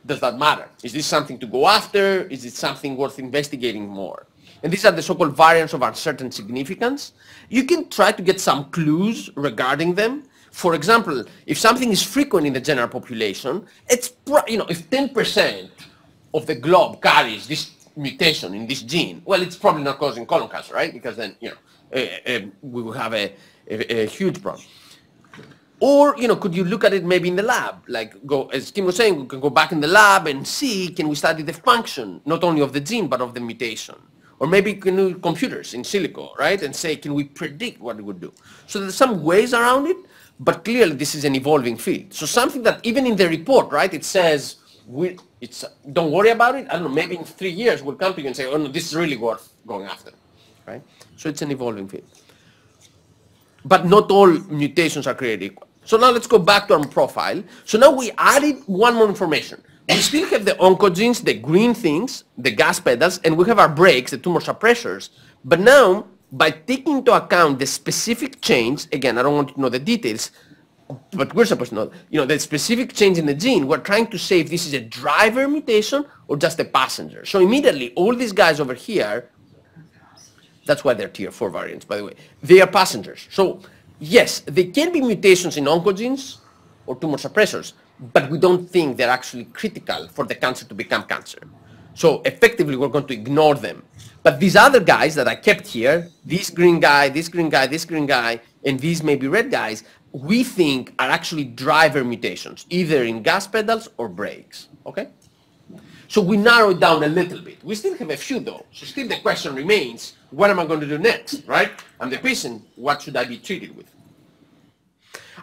Does that matter? Is this something to go after? Is it something worth investigating more? And these are the so-called variants of uncertain significance. You can try to get some clues regarding them. For example, if something is frequent in the general population, it's, you know, if 10% of the globe carries this mutation in this gene, well, it's probably not causing colon cancer, right? Because then, you know, uh, uh, we will have a, a, a huge problem. Or, you know, could you look at it maybe in the lab? Like, go, as Kim was saying, we can go back in the lab and see, can we study the function, not only of the gene, but of the mutation? Or maybe can do computers in silico, right? And say, can we predict what it would do? So there's some ways around it, but clearly this is an evolving field. So something that even in the report, right, it says, we, it's, don't worry about it. I don't know, maybe in three years we'll come to you and say, oh no, this is really worth going after, right? So it's an evolving field. But not all mutations are created equal. So now let's go back to our profile. So now we added one more information. We still have the oncogenes, the green things, the gas pedals, and we have our brakes, the tumor suppressors. But now, by taking into account the specific change, again, I don't want to know the details, but we're supposed to know, you know, the specific change in the gene, we're trying to say if this is a driver mutation or just a passenger. So immediately, all these guys over here, that's why they're tier 4 variants, by the way, they are passengers. So yes, there can be mutations in oncogenes, or tumor suppressors, but we don't think they're actually critical for the cancer to become cancer. So effectively, we're going to ignore them. But these other guys that I kept here, this green guy, this green guy, this green guy, and these maybe red guys, we think are actually driver mutations, either in gas pedals or brakes, okay? So we narrow it down a little bit. We still have a few though. So still the question remains, what am I going to do next, right? I'm the patient, what should I be treated with?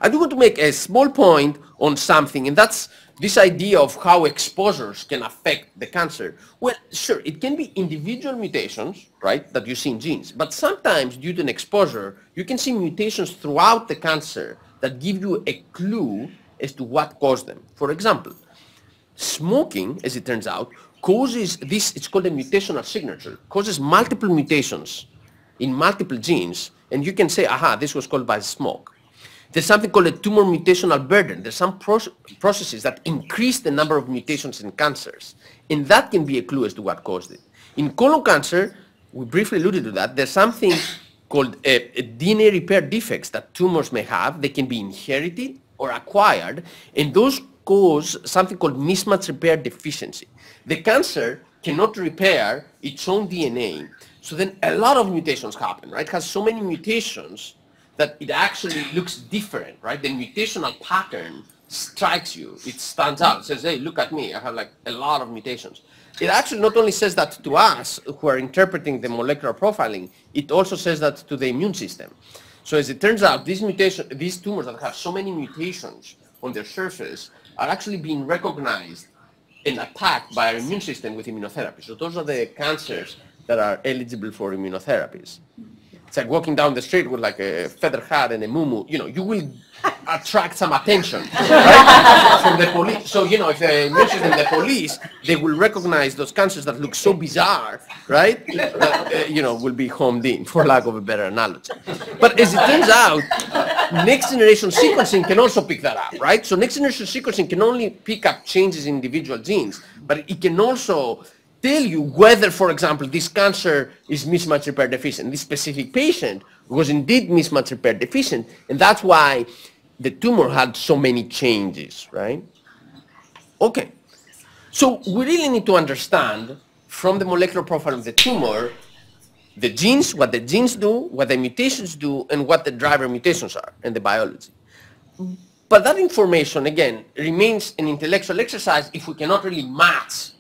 I do want to make a small point on something, and that's this idea of how exposures can affect the cancer. Well, sure, it can be individual mutations, right, that you see in genes, but sometimes due to an exposure, you can see mutations throughout the cancer that give you a clue as to what caused them. For example, smoking, as it turns out, causes this, it's called a mutational signature, causes multiple mutations in multiple genes, and you can say, aha, this was caused by smoke. There's something called a tumor mutational burden. There's some processes that increase the number of mutations in cancers, and that can be a clue as to what caused it. In colon cancer, we briefly alluded to that, there's something called a, a DNA repair defects that tumors may have. They can be inherited or acquired, and those cause something called mismatch repair deficiency. The cancer cannot repair its own DNA, so then a lot of mutations happen, right? It has so many mutations that it actually looks different, right? The mutational pattern strikes you. It stands out. It says, hey, look at me. I have like a lot of mutations. It actually not only says that to us who are interpreting the molecular profiling, it also says that to the immune system. So as it turns out, these mutation, these tumors that have so many mutations on their surface are actually being recognized and attacked by our immune system with immunotherapy. So those are the cancers that are eligible for immunotherapies it's like walking down the street with like a feather hat and a muumuu, you know, you will attract some attention right? from the police. So, you know, if they mention the police, they will recognize those cancers that look so bizarre, right? That, uh, you know, will be homed in, for lack of a better analogy. But as it turns out, next generation sequencing can also pick that up, right? So next generation sequencing can only pick up changes in individual genes, but it can also tell you whether, for example, this cancer is mismatch repair deficient. This specific patient was indeed mismatch repair deficient, and that's why the tumor had so many changes, right? Okay, so we really need to understand from the molecular profile of the tumor the genes, what the genes do, what the mutations do, and what the driver mutations are in the biology. But that information, again, remains an intellectual exercise if we cannot really match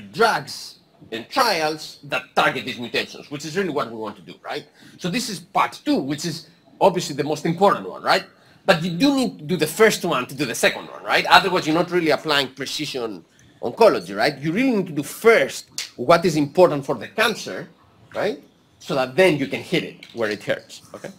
drugs and trials that target these mutations, which is really what we want to do, right? So this is part two, which is obviously the most important one, right? But you do need to do the first one to do the second one, right? Otherwise, you're not really applying precision oncology, right? You really need to do first what is important for the cancer, right? So that then you can hit it where it hurts, okay?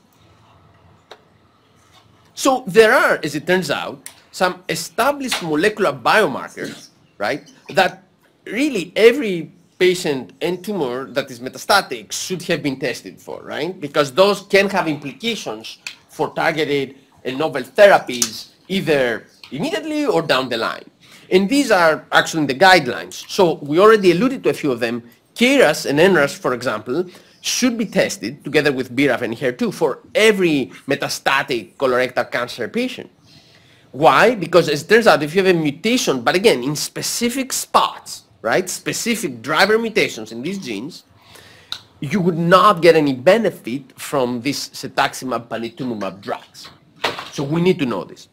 So there are, as it turns out, some established molecular biomarkers, right, that really every patient and tumor that is metastatic should have been tested for, right? Because those can have implications for targeted and novel therapies either immediately or down the line. And these are actually the guidelines. So we already alluded to a few of them. KRAS and NRAS, for example, should be tested together with BRAF and HER2 for every metastatic colorectal cancer patient. Why? Because as it turns out, if you have a mutation, but again, in specific spots, right, specific driver mutations in these genes, you would not get any benefit from these cetuximab panitumumab drugs. So we need to know this.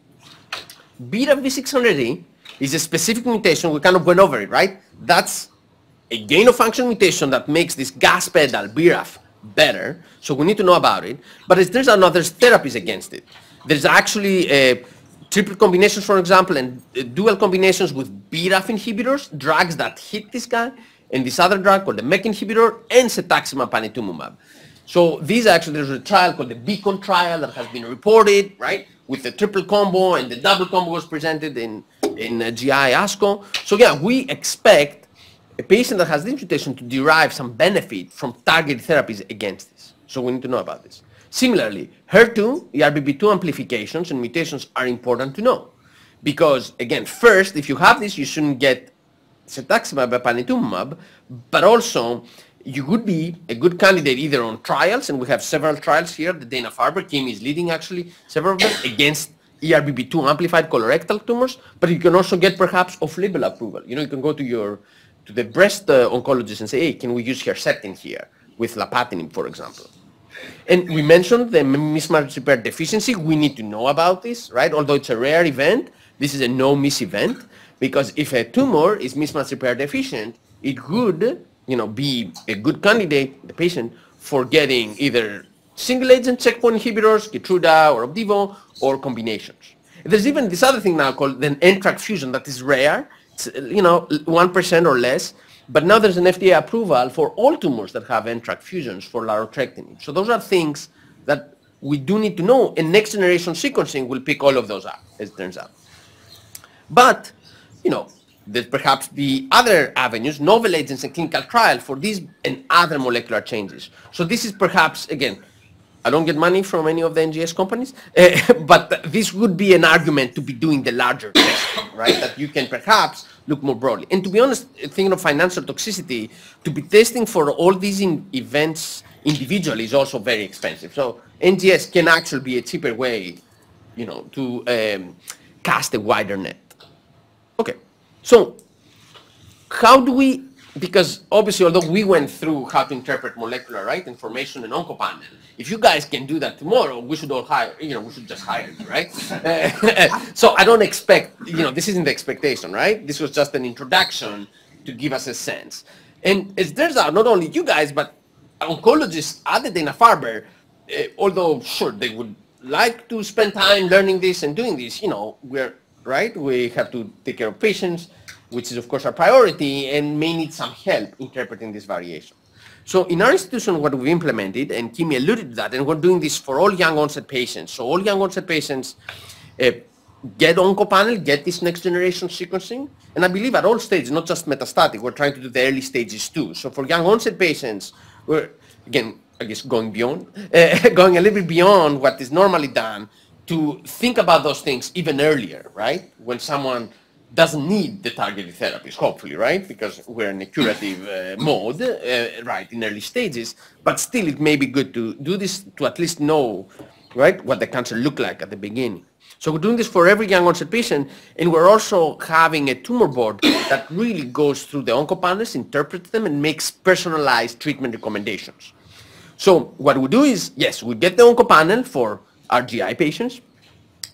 BRAF V600E is a specific mutation, we kind of went over it, right? That's a gain of function mutation that makes this gas pedal, BRAF, better. So we need to know about it. But there's another therapies against it. There's actually a triple combinations, for example, and uh, dual combinations with BRAF inhibitors, drugs that hit this guy, and this other drug called the MEK inhibitor, and cetuximab panitumumab. So these actually, there's a trial called the Beacon trial that has been reported, right, with the triple combo, and the double combo was presented in, in uh, GI ASCO. So yeah, we expect a patient that has this mutation to derive some benefit from targeted therapies against this. So we need to know about this. Similarly, HER2, ERBB2 amplifications and mutations are important to know. Because, again, first, if you have this, you shouldn't get cetuximab or panitumumab, but also you would be a good candidate either on trials, and we have several trials here. The Dana-Farber team is leading actually several of them against ERBB2 amplified colorectal tumors, but you can also get perhaps off-label approval. You know, you can go to your to the breast uh, oncologist and say, hey, can we use Herceptin here with lapatinib, for example? And we mentioned the mismatch repair deficiency. We need to know about this, right? Although it's a rare event, this is a no-miss event because if a tumor is mismatch repair deficient, it could, you know, be a good candidate, the patient, for getting either single agent checkpoint inhibitors, Keytruda or Opdivo, or combinations. There's even this other thing now called an NTRK fusion that is rare. It's, you know, 1% or less. But now there's an FDA approval for all tumors that have NTRK fusions for larotrectinib. So those are things that we do need to know, and next generation sequencing will pick all of those up, as it turns out. But, you know, there's perhaps the other avenues, novel agents and clinical trial for these and other molecular changes. So this is perhaps, again, I don't get money from any of the NGS companies, uh, *laughs* but this would be an argument to be doing the larger testing, right? That you can perhaps look more broadly. And to be honest, thinking of financial toxicity, to be testing for all these events individually is also very expensive. So NGS can actually be a cheaper way, you know, to um, cast a wider net. Okay, so how do we, because obviously although we went through how to interpret molecular, right, information in OncoPanel, if you guys can do that tomorrow, we should all hire, you know, we should just hire you, right? *laughs* so I don't expect, you know, this isn't the expectation, right? This was just an introduction to give us a sense. And turns out, not only you guys, but oncologists at the Dana-Farber, uh, although sure, they would like to spend time learning this and doing this, you know, we're, right? We have to take care of patients, which is of course our priority, and may need some help interpreting this variation. So in our institution, what we've implemented, and Kimmie alluded to that, and we're doing this for all young onset patients. So all young onset patients uh, get OncoPanel, get this next generation sequencing, and I believe at all stages, not just metastatic, we're trying to do the early stages too. So for young onset patients, we're, again, I guess going beyond, uh, *laughs* going a little bit beyond what is normally done to think about those things even earlier, right? When someone doesn't need the targeted therapies, hopefully, right? Because we're in a curative uh, mode, uh, right, in early stages. But still, it may be good to do this to at least know, right, what the cancer looked like at the beginning. So we're doing this for every young onset patient, and we're also having a tumor board that really goes through the oncopanels, interprets them, and makes personalized treatment recommendations. So what we do is, yes, we get the oncopanel for our GI patients.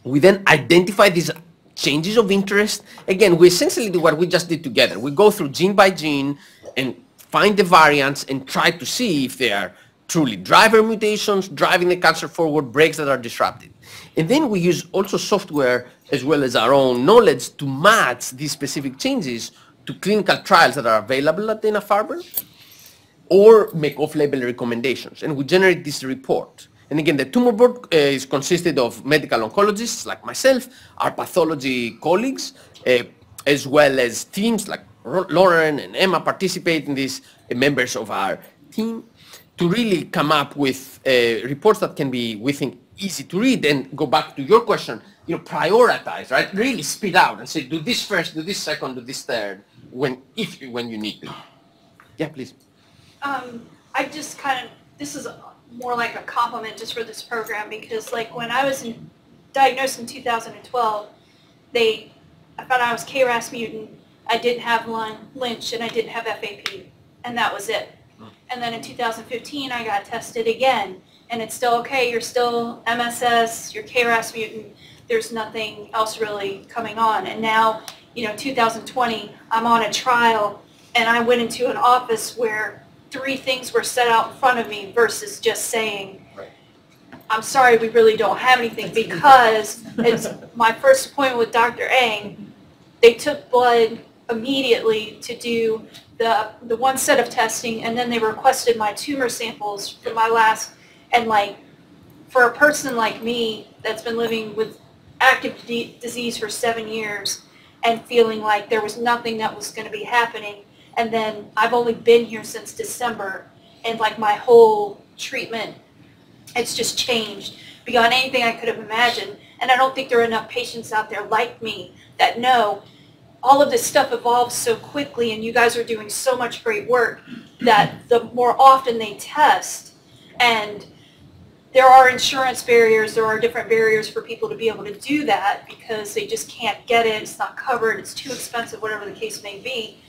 We then identify these changes of interest. Again, we essentially do what we just did together. We go through gene by gene and find the variants and try to see if they are truly driver mutations, driving the cancer forward, breaks that are disrupted. And then we use also software as well as our own knowledge to match these specific changes to clinical trials that are available at Dana-Farber or make off-label recommendations. And we generate this report. And again, the tumor board uh, is consisted of medical oncologists like myself, our pathology colleagues, uh, as well as teams like Lauren and Emma participate in this, uh, members of our team, to really come up with uh, reports that can be, we think, easy to read and go back to your question, you know, prioritize, right? Really speed out and say, do this first, do this second, do this third, when, if, when you need to. Yeah, please. Um, I just kind of, this is more like a compliment just for this program because like when I was in, diagnosed in 2012, they, I found I was KRAS mutant, I didn't have one Lynch, and I didn't have FAP, and that was it. Hmm. And then in 2015, I got tested again, and it's still okay, you're still MSS, you're KRAS mutant, there's nothing else really coming on. And now, you know, 2020, I'm on a trial, and I went into an office where three things were set out in front of me versus just saying, Right. I'm sorry, we really don't have anything because it's my first appointment with Dr. Ng. They took blood immediately to do the, the one set of testing and then they requested my tumor samples for my last, and like, for a person like me that's been living with active disease for seven years and feeling like there was nothing that was going to be happening, and then I've only been here since December, and like my whole treatment, it's just changed beyond anything I could have imagined. And I don't think there are enough patients out there like me that know all of this stuff evolves so quickly and you guys are doing so much great work that the more often they test and there are insurance barriers, there are different barriers for people to be able to do that because they just can't get it, it's not covered, it's too expensive, whatever the case may be.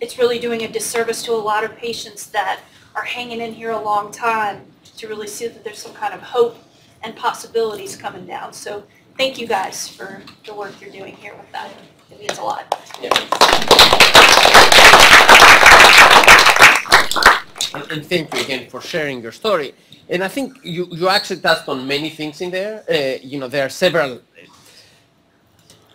It's really doing a disservice to a lot of patients that are hanging in here a long time to really see that there's some kind of hope and possibilities coming down. So thank you guys for the work you're doing here with that. It means a lot. And, and thank you again for sharing your story. And I think you, you actually touched on many things in there. Uh, you know, there are several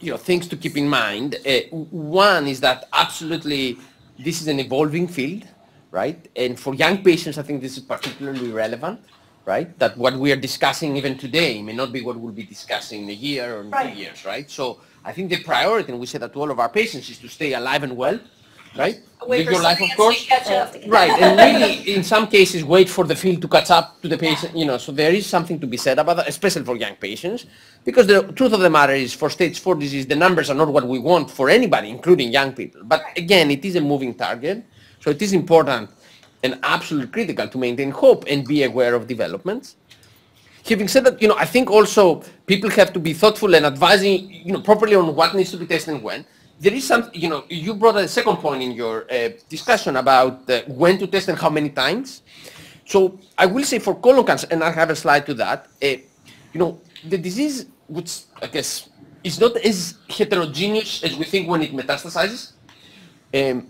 you know, things to keep in mind. Uh, one is that absolutely this is an evolving field, right? And for young patients, I think this is particularly relevant, right? That what we are discussing even today may not be what we'll be discussing in a year or in Right. two years, right? So I think the priority, and we say that to all of our patients, is to stay alive and well, right? Wait Live for your life, of course. catch up. Right, and really, in some cases, wait for the field to catch up to the patient, you know, so there is something to be said about that, especially for young patients, because the truth of the matter is, for stage four disease, the numbers are not what we want for anybody, including young people. But again, it is a moving target, so it is important and absolutely critical to maintain hope and be aware of developments. Having said that, you know, I think also people have to be thoughtful and advising, you know, properly on what needs to be tested and when. There is some, you know, you brought a second point in your uh, discussion about uh, when to test and how many times. So I will say for colon cancer, and I have a slide to that, uh, you know, the disease, which I guess is not as heterogeneous as we think when it metastasizes. Um,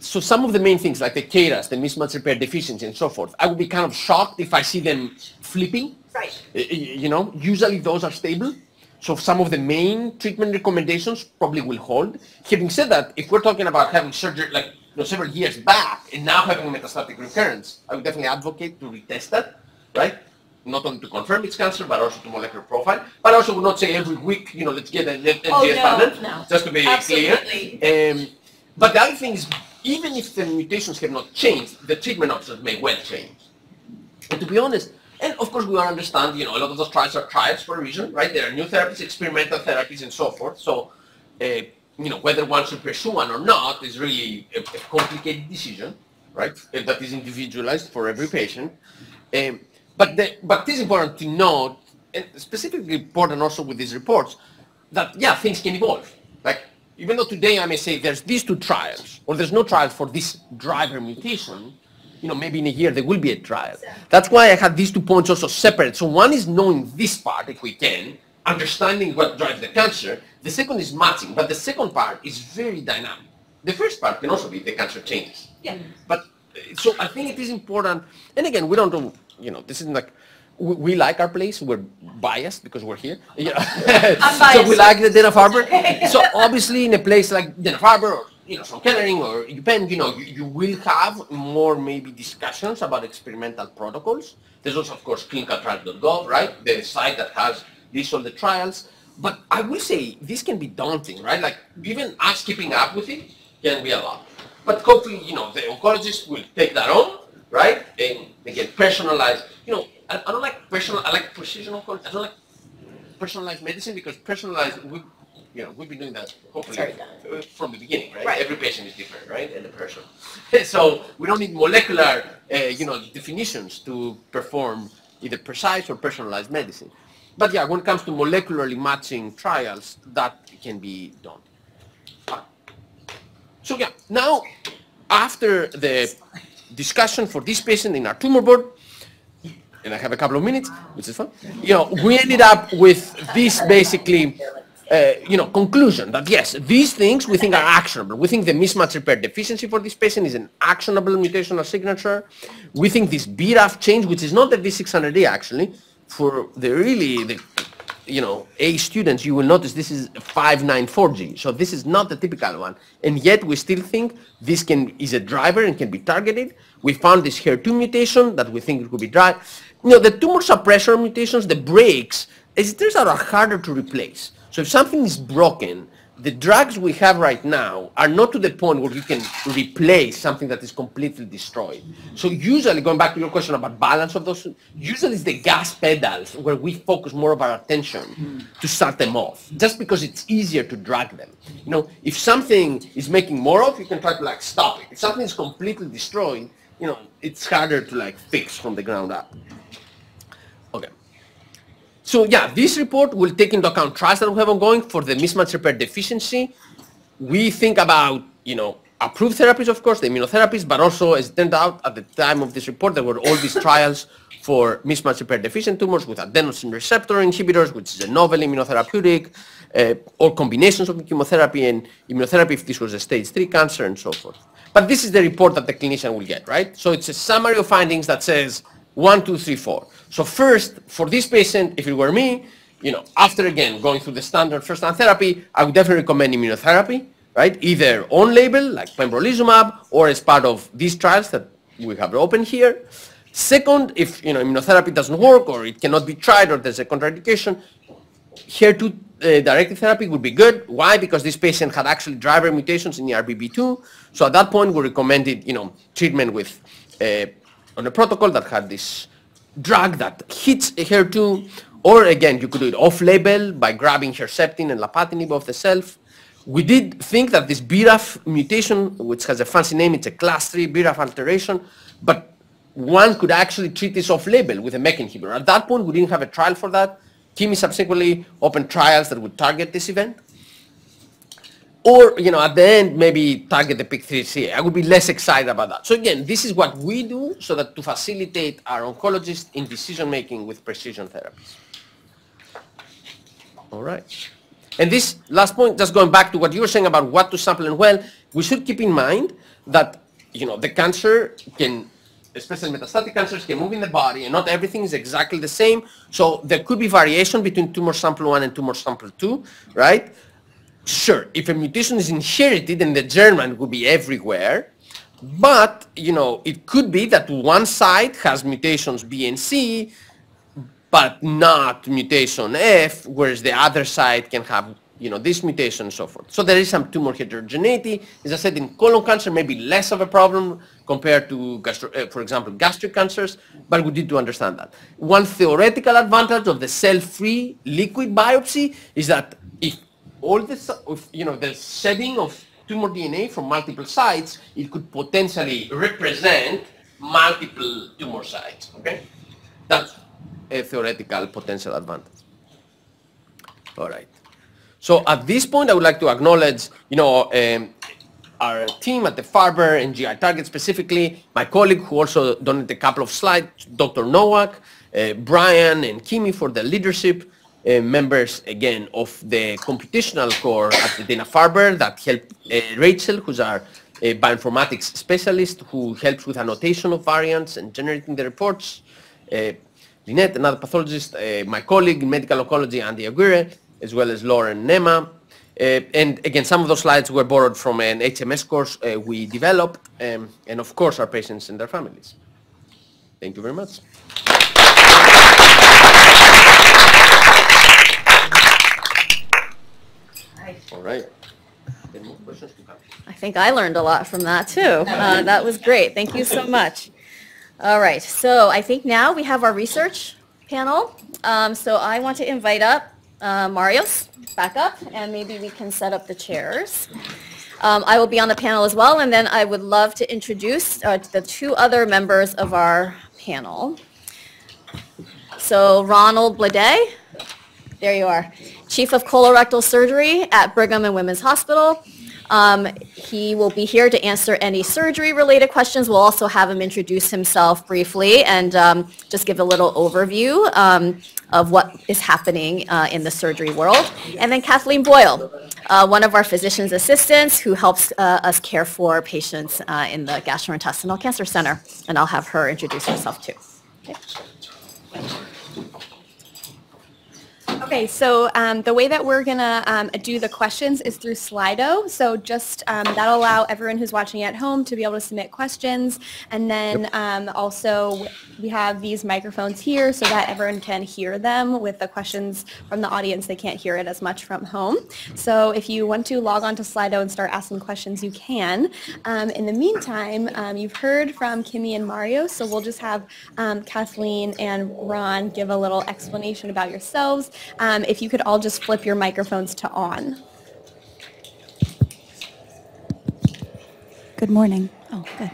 so some of the main things like the KRAS, the mismatch repair deficiency and so forth, I would be kind of shocked if I see them flipping. Right. Y- You know, usually those are stable. So some of the main treatment recommendations probably will hold. Having said that, if we're talking about having surgery like you know, several years back and now having metastatic recurrence, I would definitely advocate to retest that, right? Not only to confirm it's cancer, but also to molecular profile. But I also would not say every week, you know, let's get an NGS Oh, no, panel, no. just to be Absolutely. clear. Um, but the other thing is, even if the mutations have not changed, the treatment options may well change. And to be honest, and of course we all understand, you know, a lot of those trials are trials for a reason, right? There are new therapies, experimental therapies, and so forth. So, uh, you know, whether one should pursue one or not is really a, a complicated decision, right? That is individualized for every patient. Um, but the, but it is important to note, and specifically important also with these reports, that yeah, things can evolve. Like even though today I may say there's these two trials, or there's no trial for this driver mutation, you know, maybe in a year there will be a trial. That's why I had these two points also separate. So one is knowing this part, if we can, understanding what drives the cancer. The second is matching, but the second part is very dynamic. The first part can also be the cancer changes. Yeah. But so I think it is important, and again, we don't do, you know, this isn't like, we, we like our place, we're biased because we're here. *laughs* You know? So we like the Dana-Farber. So obviously in a place like Dana-Farber or, you know, Sloan Kettering or UPenn, you know, you, you will have more maybe discussions about experimental protocols. There's also, of course, clinicaltrials.gov, right? The site that has lists all the trials. But I will say this can be daunting, right? Like even us keeping up with it can be a lot. But hopefully, you know, the oncologist will take that on, right? And they get personalized. You know, I, I don't like personal. I like precision oncology. I don't like personalized medicine because personalized. We, you know, we've been doing that hopefully from the beginning, right? Right. Every patient is different, right? And the person. *laughs* so we don't need molecular, uh, you know, definitions to perform either precise or personalized medicine. But yeah, when it comes to molecularly matching trials, that can be done. So yeah, now after the discussion for this patient in our tumor board, and I have a couple of minutes, which is fun. You know, we ended up with this basically, uh, you know, conclusion that yes, these things we think are actionable. We think the mismatch repair deficiency for this patient is an actionable mutational signature. We think this BRAF change, which is not the V600E actually, for the really the you know, A students, you will notice this is 594G. So this is not the typical one. And yet we still think this can is a driver and can be targeted. We found this HER2 mutation that we think it could be drive. You know, the tumor suppressor mutations, the breaks, it turns are harder to replace. So if something is broken, the drugs we have right now are not to the point where you can replace something that is completely destroyed. So usually, going back to your question about balance of those, usually it's the gas pedals where we focus more of our attention to start them off, just because it's easier to drag them. You know, if something is making more of, you can try to like stop it. If something is completely destroyed, you know, it's harder to like fix from the ground up. So yeah, this report will take into account trials that we have ongoing for the mismatch repair deficiency. We think about, you know, approved therapies, of course, the immunotherapies, but also, as it turned out, at the time of this report, there were all these *laughs* trials for mismatch repair deficient tumors with adenosine receptor inhibitors, which is a novel immunotherapeutic, uh, or combinations of chemotherapy and immunotherapy if this was a stage 3 cancer and so forth. But this is the report that the clinician will get, right? So it's a summary of findings that says one, two, three, four. So first, for this patient, if it were me, you know, after again going through the standard first-line therapy, I would definitely recommend immunotherapy, right? Either on label, like pembrolizumab, or as part of these trials that we have open here. Second, if you know immunotherapy doesn't work or it cannot be tried or there's a contraindication, HER2 uh, directed therapy would be good. Why? Because this patient had actually driver mutations in the ERBB2. So at that point, we recommended you know treatment with uh, on a protocol that had this drug that hits HER2, or again, you could do it off-label by grabbing Herceptin and lapatinib off the shelf. We did think that this BRAF mutation, which has a fancy name, it's a class 3 BRAF alteration, but one could actually treat this off-label with a MEK inhibitor. At that point, we didn't have a trial for that. Kimmie subsequently opened trials that would target this event. Or, you know, at the end, maybe target the PIK3CA. I would be less excited about that. So again, this is what we do so that to facilitate our oncologists in decision-making with precision therapies. All right. And this last point, just going back to what you were saying about what to sample and well, we should keep in mind that, you know, the cancer can, especially metastatic cancers, can move in the body and not everything is exactly the same. So there could be variation between tumor sample one and tumor sample two, right? Sure, if a mutation is inherited, then the germ would be everywhere. But, you know, it could be that one side has mutations B and C, but not mutation F, whereas the other side can have, you know, this mutation and so forth. So there is some tumor heterogeneity. As I said, in colon cancer, maybe less of a problem compared to, uh, for example, gastric cancers, but we need to understand that. One theoretical advantage of the cell-free liquid biopsy is that all this, you know, the shedding of tumor DNA from multiple sites, it could potentially represent multiple tumor sites, okay? That's a theoretical potential advantage. All right. So at this point, I would like to acknowledge, you know, um, our team at the Farber and GI Target specifically, my colleague who also donated a couple of slides, Dr. Nowak, uh, Brian and Kimmie for the leadership, uh, members again of the computational core at Dana-Farber that helped uh, Rachel, who's our uh, bioinformatics specialist who helps with annotation of variants and generating the reports. Lynette, another pathologist, my colleague in medical oncology, Andy Aguirre, as well as Lauren Nema. Uh, and again, some of those slides were borrowed from an HMS course uh, we developed, um, and of course, our patients and their families. Thank you very much. All right. I think I learned a lot from that too. Uh, that was great. Thank you so much. All right, so I think now we have our research panel. Um, so I want to invite up uh, Marios back up, and maybe we can set up the chairs. Um, I will be on the panel as well, and then I would love to introduce uh, the two other members of our panel. So Ronald Bleday, there you are, Chief of Colorectal Surgery at Brigham and Women's Hospital. Um, he will be here to answer any surgery-related questions. We'll also have him introduce himself briefly and um, just give a little overview um, of what is happening uh, in the surgery world. And then Kathleen Boyle, uh, one of our physician's assistants who helps uh, us care for patients uh, in the Gastrointestinal Cancer Center. And I'll have her introduce herself too. Okay. Okay, so um, the way that we're gonna um, do the questions is through Slido. So just um, that'll allow everyone who's watching at home to be able to submit questions. And then um, also we have these microphones here so that everyone can hear them with the questions from the audience. They can't hear it as much from home. So if you want to log on to Slido and start asking questions, you can. Um, in the meantime, um, you've heard from Kimmie and Mario, so we'll just have Kathleen and Ron give a little explanation about yourselves. Um, if you could all just flip your microphones to on. Good morning. Oh, good.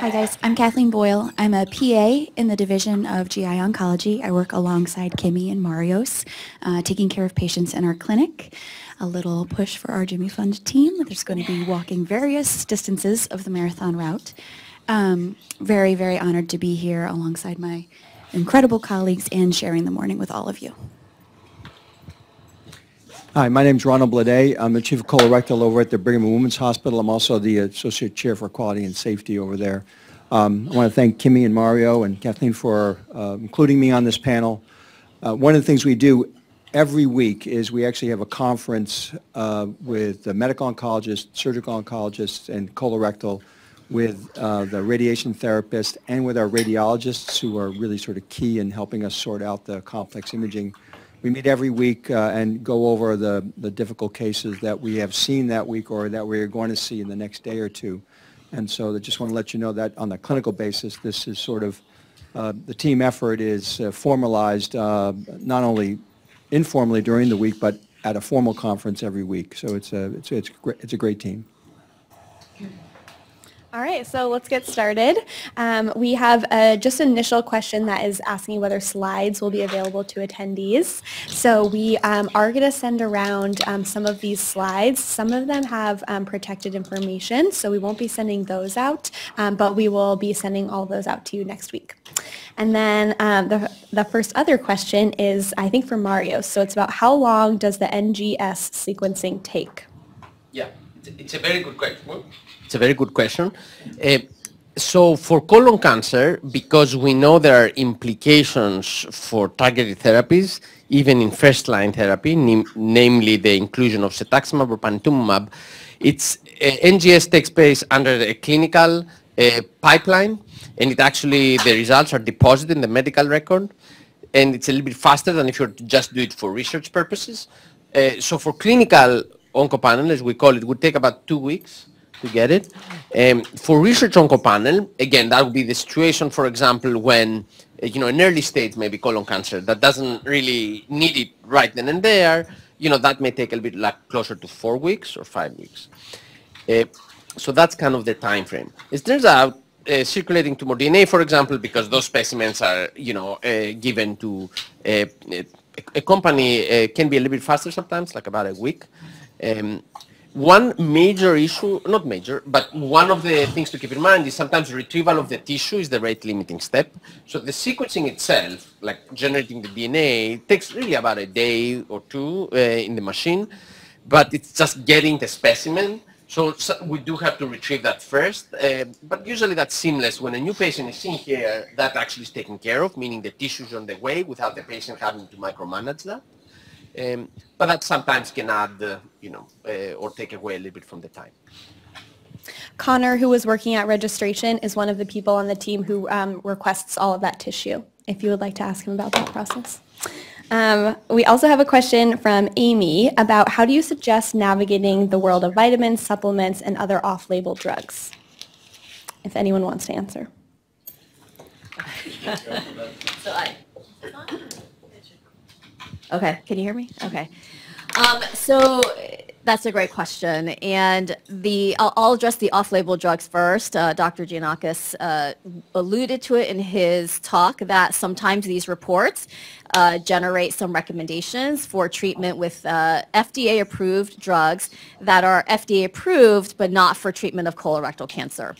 Hi guys, I'm Kathleen Boyle. I'm a PA in the Division of GI Oncology. I work alongside Kimmie and Marios, uh, taking care of patients in our clinic. A little push for our Jimmy Fund team. There's going to be walking various distances of the marathon route. Um, very, very honored to be here alongside my incredible colleagues and sharing the morning with all of you. Hi, my name is Ronald Bleday. I'm the chief of colorectal over at the Brigham and Women's Hospital. I'm also the associate chair for quality and safety over there. Um, I want to thank Kimmie and Mario and Kathleen for uh, including me on this panel. Uh, one of the things we do every week is we actually have a conference uh, with the medical oncologists, surgical oncologists, and colorectal with uh, the radiation therapist and with our radiologists who are really sort of key in helping us sort out the complex imaging we meet every week uh, and go over the, the difficult cases that we have seen that week or that we're going to see in the next day or two. And so I just want to let you know that on a clinical basis, this is sort of, uh, the team effort is uh, formalized uh, not only informally during the week, but at a formal conference every week. So it's a, it's, it's, it's a great team. All right, so let's get started. Um, we have a, just an initial question that is asking whether slides will be available to attendees. So we um, are going to send around um, some of these slides. Some of them have um, protected information, so we won't be sending those out, um, but we will be sending all those out to you next week. And then um, the, the first other question is, I think, for Mario. So it's about how long does the NGS sequencing take? Yeah, it's a very good question. It's a very good question. Uh, so for colon cancer, because we know there are implications for targeted therapies, even in first-line therapy, namely the inclusion of cetuximab or panitumumab, it's uh, NGS takes place under a clinical uh, pipeline, and it actually the results are deposited in the medical record, and it's a little bit faster than if you just do it for research purposes. Uh, so for clinical OncoPanel, as we call it, would take about two weeks to get it. Um, for research OncoPanel, again, that would be the situation, for example, when, uh, you know, an early stage, maybe colon cancer, that doesn't really need it right then and there, you know, that may take a bit like closer to four weeks or five weeks. Uh, so that's kind of the time frame. It turns out uh, circulating tumor DNA, for example, because those specimens are, you know, uh, given to uh, a company uh, can be a little bit faster sometimes, like about a week. Um, one major issue, not major, but one of the things to keep in mind is sometimes retrieval of the tissue is the rate limiting step. So the sequencing itself, like generating the DNA, takes really about a day or two uh, in the machine, but it's just getting the specimen. So, so we do have to retrieve that first, uh, but usually that's seamless. When a new patient is seen here, that actually is taken care of, meaning the tissue is on the way without the patient having to micromanage that. Um, but that sometimes can add, uh, you know, uh, or take away a little bit from the time. Connor, who was working at registration, is one of the people on the team who um, requests all of that tissue, if you would like to ask him about that process. Um, we also have a question from Amy about how do you suggest navigating the world of vitamins, supplements, and other off-label drugs? If anyone wants to answer. *laughs* so I, Okay, can you hear me? Okay. Um, so that's a great question. And the I'll, I'll address the off-label drugs first. Uh, Dr. Giannakis uh, alluded to it in his talk that sometimes these reports uh, generate some recommendations for treatment with uh, FDA-approved drugs that are FDA-approved but not for treatment of colorectal cancer.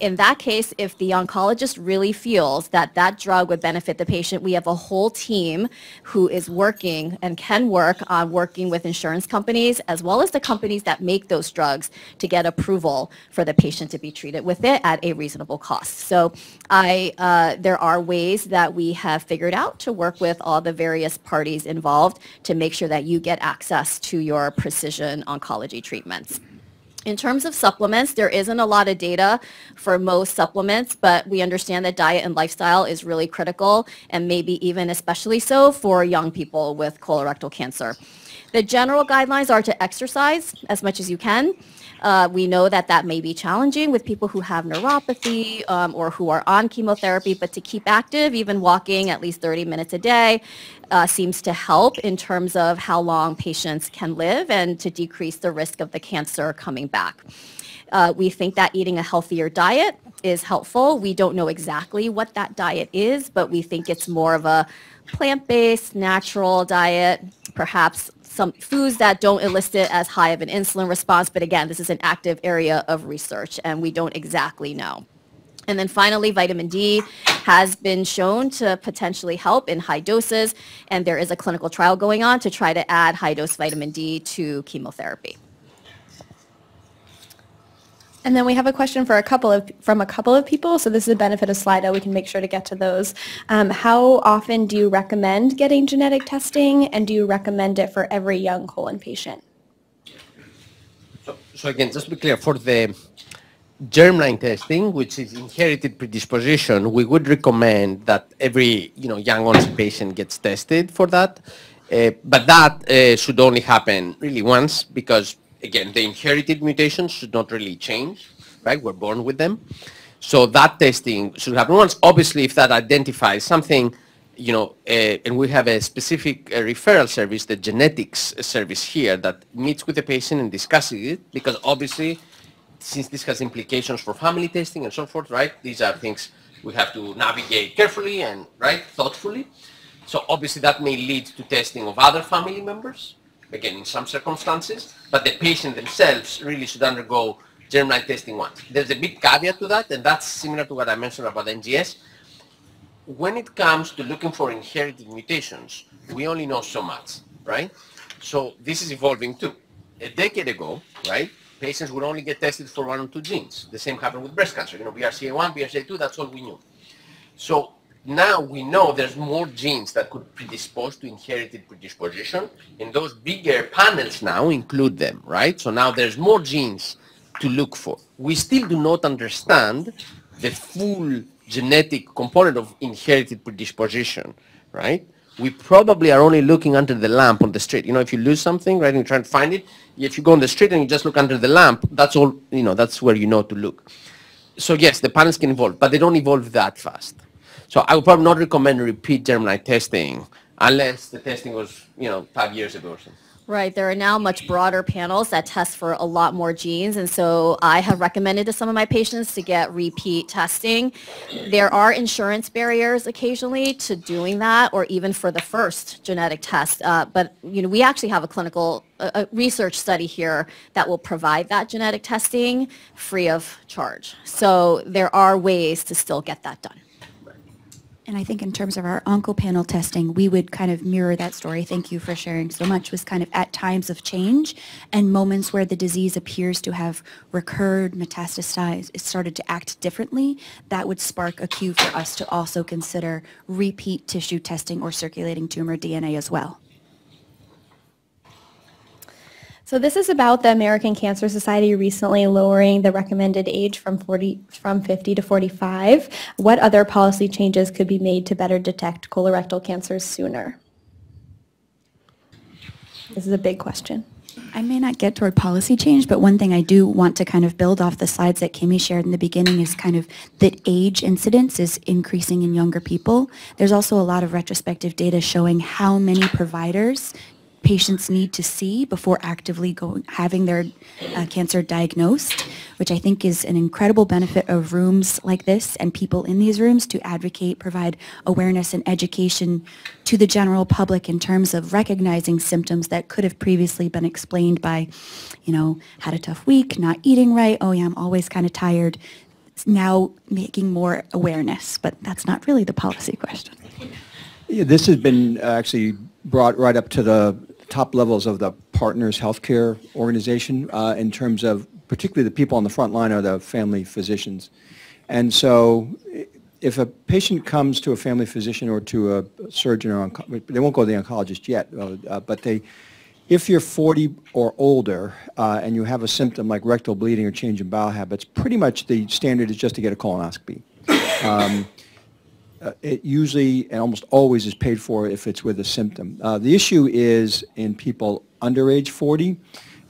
In that case, if the oncologist really feels that that drug would benefit the patient, we have a whole team who is working and can work on working with insurance companies as well as the companies that make those drugs to get approval for the patient to be treated with it at a reasonable cost. So I, uh, there are ways that we have figured out to work with all the various parties involved to make sure that you get access to your precision oncology treatments. In terms of supplements, there isn't a lot of data for most supplements, but we understand that diet and lifestyle is really critical and maybe even especially so for young people with colorectal cancer. The general guidelines are to exercise as much as you can. Uh, we know that that may be challenging with people who have neuropathy um, or who are on chemotherapy, but to keep active, even walking at least 30 minutes a day, uh, seems to help in terms of how long patients can live and to decrease the risk of the cancer coming back. Uh, we think that eating a healthier diet is helpful. We don't know exactly what that diet is, but we think it's more of a plant-based, natural diet, perhaps some foods that don't elicit as high of an insulin response. But again, this is an active area of research and we don't exactly know. And then finally, vitamin D has been shown to potentially help in high doses, and there is a clinical trial going on to try to add high-dose vitamin D to chemotherapy. And then we have a question for a couple of from a couple of people. So this is a benefit of Slido. We can make sure to get to those. Um, how often do you recommend getting genetic testing, and do you recommend it for every young colon patient? So, so again, just to be clear, for the germline testing, which is inherited predisposition, we would recommend that every you know young onset patient gets tested for that. Uh, but that uh, should only happen really once because again, the inherited mutations should not really change, right? We're born with them. So that testing should happen once. Obviously, if that identifies something, you know, uh, and we have a specific uh, referral service, the genetics service here that meets with the patient and discusses it, because obviously, since this has implications for family testing and so forth, right? These are things we have to navigate carefully and, right, thoughtfully. So obviously that may lead to testing of other family members, again, in some circumstances, but the patient themselves really should undergo germline testing once. There's a big caveat to that, and that's similar to what I mentioned about NGS. When it comes to looking for inherited mutations, we only know so much, right? So this is evolving too. A decade ago, right, patients would only get tested for one or two genes. The same happened with breast cancer. You know, BRCA1, BRCA2, that's all we knew. So now we know there's more genes that could predispose to inherited predisposition, and those bigger panels now include them, right? So now there's more genes to look for. We still do not understand the full genetic component of inherited predisposition, right? We probably are only looking under the lamp on the street. You know, if you lose something, right, and you try to find it, if you go on the street and you just look under the lamp, that's all, you know, that's where you know to look. So yes, the panels can evolve, but they don't evolve that fast. So I would probably not recommend repeat germline testing unless the testing was, you know, five years ago or something. Right. There are now much broader panels that test for a lot more genes. And so I have recommended to some of my patients to get repeat testing. There are insurance barriers occasionally to doing that or even for the first genetic test. Uh, but, you know, we actually have a clinical a research study here that will provide that genetic testing free of charge. So there are ways to still get that done. And I think in terms of our OncoPanel testing, we would kind of mirror that story. Thank you for sharing so much. Was kind of at times of change and moments where the disease appears to have recurred, metastasized, it started to act differently. That would spark a cue for us to also consider repeat tissue testing or circulating tumor DNA as well. So this is about the American Cancer Society recently lowering the recommended age from 40 from 50 to 45. What other policy changes could be made to better detect colorectal cancers sooner? This is a big question. I may not get toward policy change, but one thing I do want to kind of build off the slides that Kimmie shared in the beginning is kind of that age incidence is increasing in younger people. There's also a lot of retrospective data showing how many providers patients need to see before actively going, having their uh, cancer diagnosed, which I think is an incredible benefit of rooms like this and people in these rooms to advocate, provide awareness and education to the general public in terms of recognizing symptoms that could have previously been explained by, you know, had a tough week, not eating right, oh yeah, I'm always kind of tired. Now making more awareness, but that's not really the policy question. Yeah, this has been actually brought right up to the top levels of the Partners Healthcare Organization uh, in terms of particularly the people on the front line are the family physicians. And so if a patient comes to a family physician or to a surgeon or they won't go to the oncologist yet, uh, but they, if you're 40 or older uh, and you have a symptom like rectal bleeding or change in bowel habits, pretty much the standard is just to get a colonoscopy. Um, uh, it usually and almost always is paid for if it's with a symptom. Uh, the issue is in people under age 40.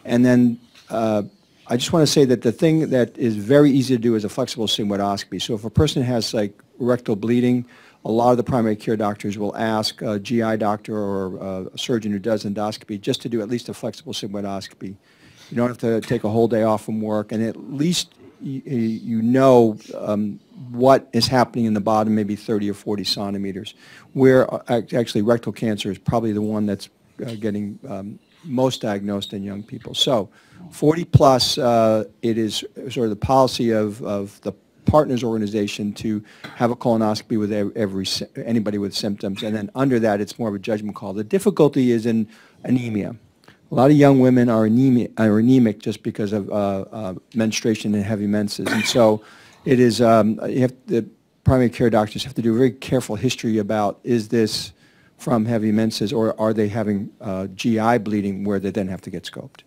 And then uh, I just want to say that the thing that is very easy to do is a flexible sigmoidoscopy. So if a person has like rectal bleeding, a lot of the primary care doctors will ask a GI doctor or a surgeon who does endoscopy just to do at least a flexible sigmoidoscopy. You don't have to take a whole day off from work, and at least you, you know um, what is happening in the bottom, maybe 30 or 40 centimeters, where uh, actually rectal cancer is probably the one that's uh, getting um, most diagnosed in young people. So 40 plus, uh, it is sort of the policy of, of the partners organization to have a colonoscopy with every, anybody with symptoms. And then under that, it's more of a judgment call. The difficulty is in anemia. A lot of young women are anemic, are anemic just because of uh, uh, menstruation and heavy menses. And so it is, um, you have, the primary care doctors have to do a very careful history about, is this from heavy menses or are they having uh, GI bleeding where they then have to get scoped?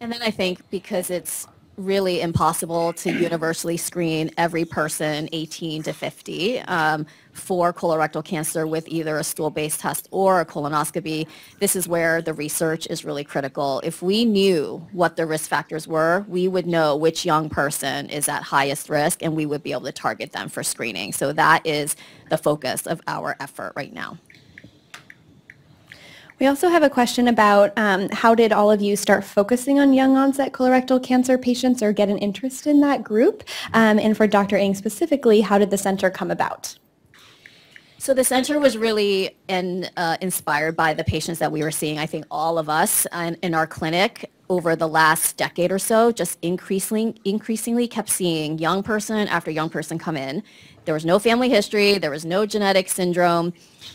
And then I think because it's really impossible to universally screen every person 18 to 50 um, for colorectal cancer with either a stool-based test or a colonoscopy, this is where the research is really critical. If we knew what the risk factors were, we would know which young person is at highest risk and we would be able to target them for screening. So that is the focus of our effort right now. We also have a question about um, how did all of you start focusing on young onset colorectal cancer patients or get an interest in that group? Um, and for Dr. Ng specifically, how did the center come about? So the center was really in, uh, inspired by the patients that we were seeing. I think all of us in, in our clinic over the last decade or so just increasingly, increasingly kept seeing young person after young person come in. There was no family history. There was no genetic syndrome.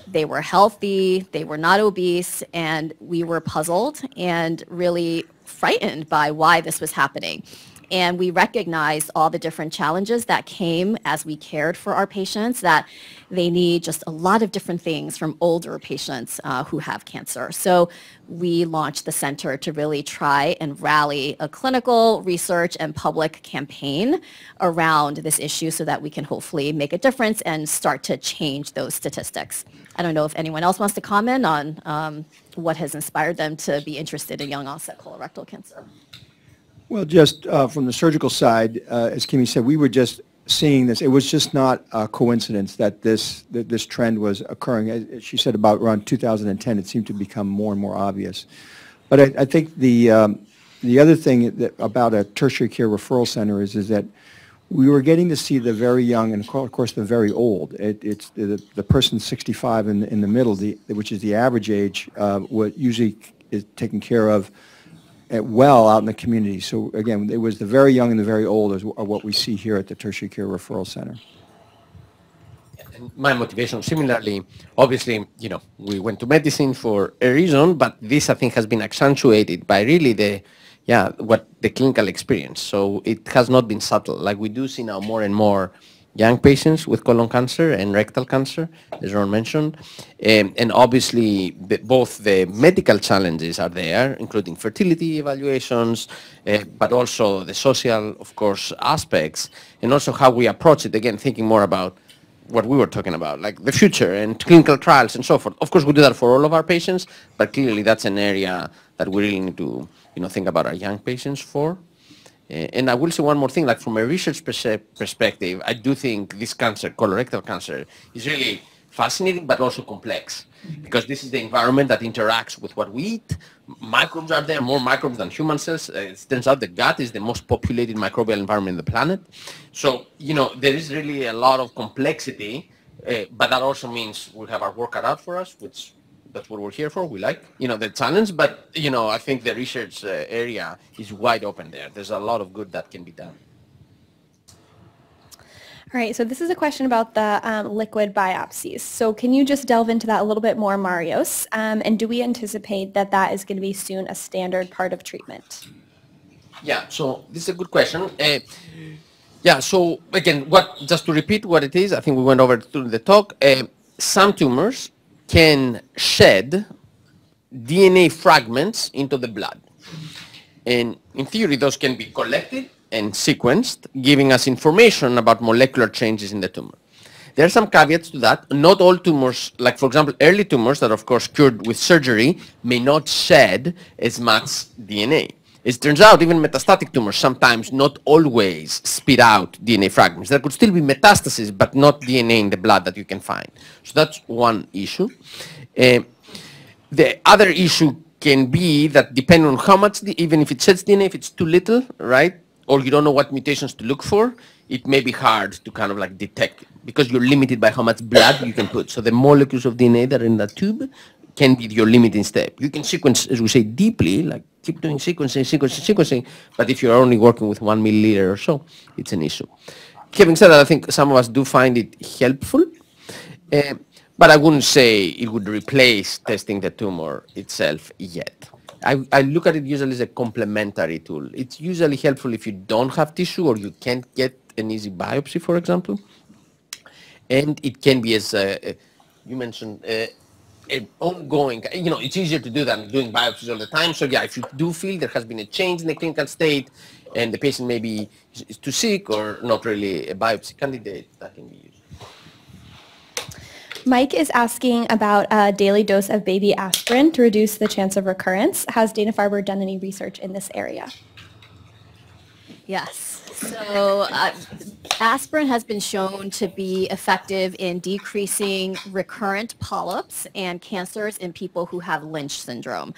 They were healthy. They were not obese. And we were puzzled and really frightened by why this was happening and we recognized all the different challenges that came as we cared for our patients, that they need just a lot of different things from older patients uh, who have cancer. So we launched the center to really try and rally a clinical research and public campaign around this issue so that we can hopefully make a difference and start to change those statistics. I don't know if anyone else wants to comment on um, what has inspired them to be interested in young onset colorectal cancer. Well, just uh, from the surgical side, uh, as Kimmie said, we were just seeing this. It was just not a coincidence that this that this trend was occurring. As she said about around 2010, it seemed to become more and more obvious. But I, I think the um, the other thing that, about a tertiary care referral center is is that we were getting to see the very young and of course the very old. It, it's the, the person 65 in, in the middle, the, which is the average age, uh, what usually is taken care of well out in the community. So again, it was the very young and the very old is what we see here at the Tertiary Care Referral Center. My motivation, similarly, obviously, you know, we went to medicine for a reason, but this I think has been accentuated by really the, yeah, what the clinical experience. So it has not been subtle. Like we do see now more and more young patients with colon cancer and rectal cancer, as Ron mentioned. Um, and obviously, the, both the medical challenges are there, including fertility evaluations, uh, but also the social, of course, aspects, and also how we approach it, again, thinking more about what we were talking about, like the future and clinical trials and so forth. Of course, we do that for all of our patients, but clearly that's an area that we really need to, you know, think about our young patients for. And I will say one more thing, like from a research perspective, I do think this cancer, colorectal cancer, is really fascinating but also complex because this is the environment that interacts with what we eat. Microbes are there, more microbes than human cells. Uh, it turns out the gut is the most populated microbial environment on the planet. So, you know, there is really a lot of complexity, uh, but that also means we have our work cut out for us, which that's what we're here for. We like, you know, the challenge, but, you know, I think the research uh, area is wide open there. There's a lot of good that can be done. All right, so this is a question about the um, liquid biopsies. So can you just delve into that a little bit more, Marios? Um, and do we anticipate that that is going to be soon a standard part of treatment? Yeah, so this is a good question. Uh, yeah, so again, what just to repeat what it is, I think we went over during the talk. Uh, some tumors can shed DNA fragments into the blood. And in theory, those can be collected and sequenced, giving us information about molecular changes in the tumor. There are some caveats to that. Not all tumors, like for example, early tumors that are of course cured with surgery may not shed as much DNA. It turns out even metastatic tumors sometimes not always spit out DNA fragments. There could still be metastasis, but not DNA in the blood that you can find. So that's one issue. Uh, the other issue can be that depending on how much, the, even if it sheds DNA, if it's too little, right, or you don't know what mutations to look for, it may be hard to kind of like detect because you're limited by how much blood you can put. So the molecules of DNA that are in that tube can be your limiting step. You can sequence, as we say, deeply, like keep doing sequencing, sequencing, sequencing, but if you're only working with one milliliter or so, it's an issue. Having said that, I think some of us do find it helpful, uh, but I wouldn't say it would replace testing the tumor itself yet. I, I look at it usually as a complementary tool. It's usually helpful if you don't have tissue or you can't get an easy biopsy, for example. And it can be as, uh, you mentioned, uh, an ongoing, you know, it's easier to do than doing biopsies all the time. So yeah, if you do feel there has been a change in the clinical state and the patient maybe is too sick or not really a biopsy candidate, that can be used. Mike is asking about a daily dose of baby aspirin to reduce the chance of recurrence. Has Dana-Farber done any research in this area? Yes. So uh, aspirin has been shown to be effective in decreasing recurrent polyps and cancers in people who have Lynch syndrome.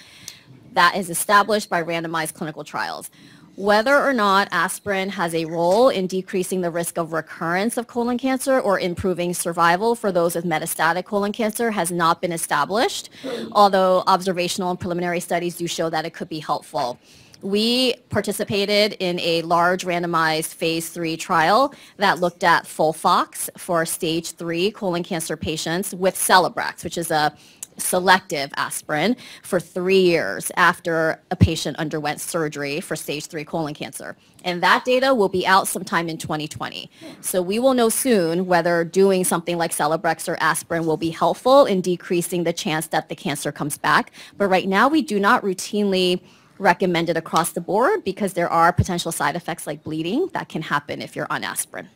That is established by randomized clinical trials. Whether or not aspirin has a role in decreasing the risk of recurrence of colon cancer or improving survival for those with metastatic colon cancer has not been established, although observational and preliminary studies do show that it could be helpful. We participated in a large randomized phase three trial that looked at Folfox for stage three colon cancer patients with Celebrex, which is a selective aspirin for three years after a patient underwent surgery for stage three colon cancer. And that data will be out sometime in 2020. So we will know soon whether doing something like Celebrex or aspirin will be helpful in decreasing the chance that the cancer comes back. But right now we do not routinely recommend it across the board because there are potential side effects like bleeding that can happen if you're on aspirin.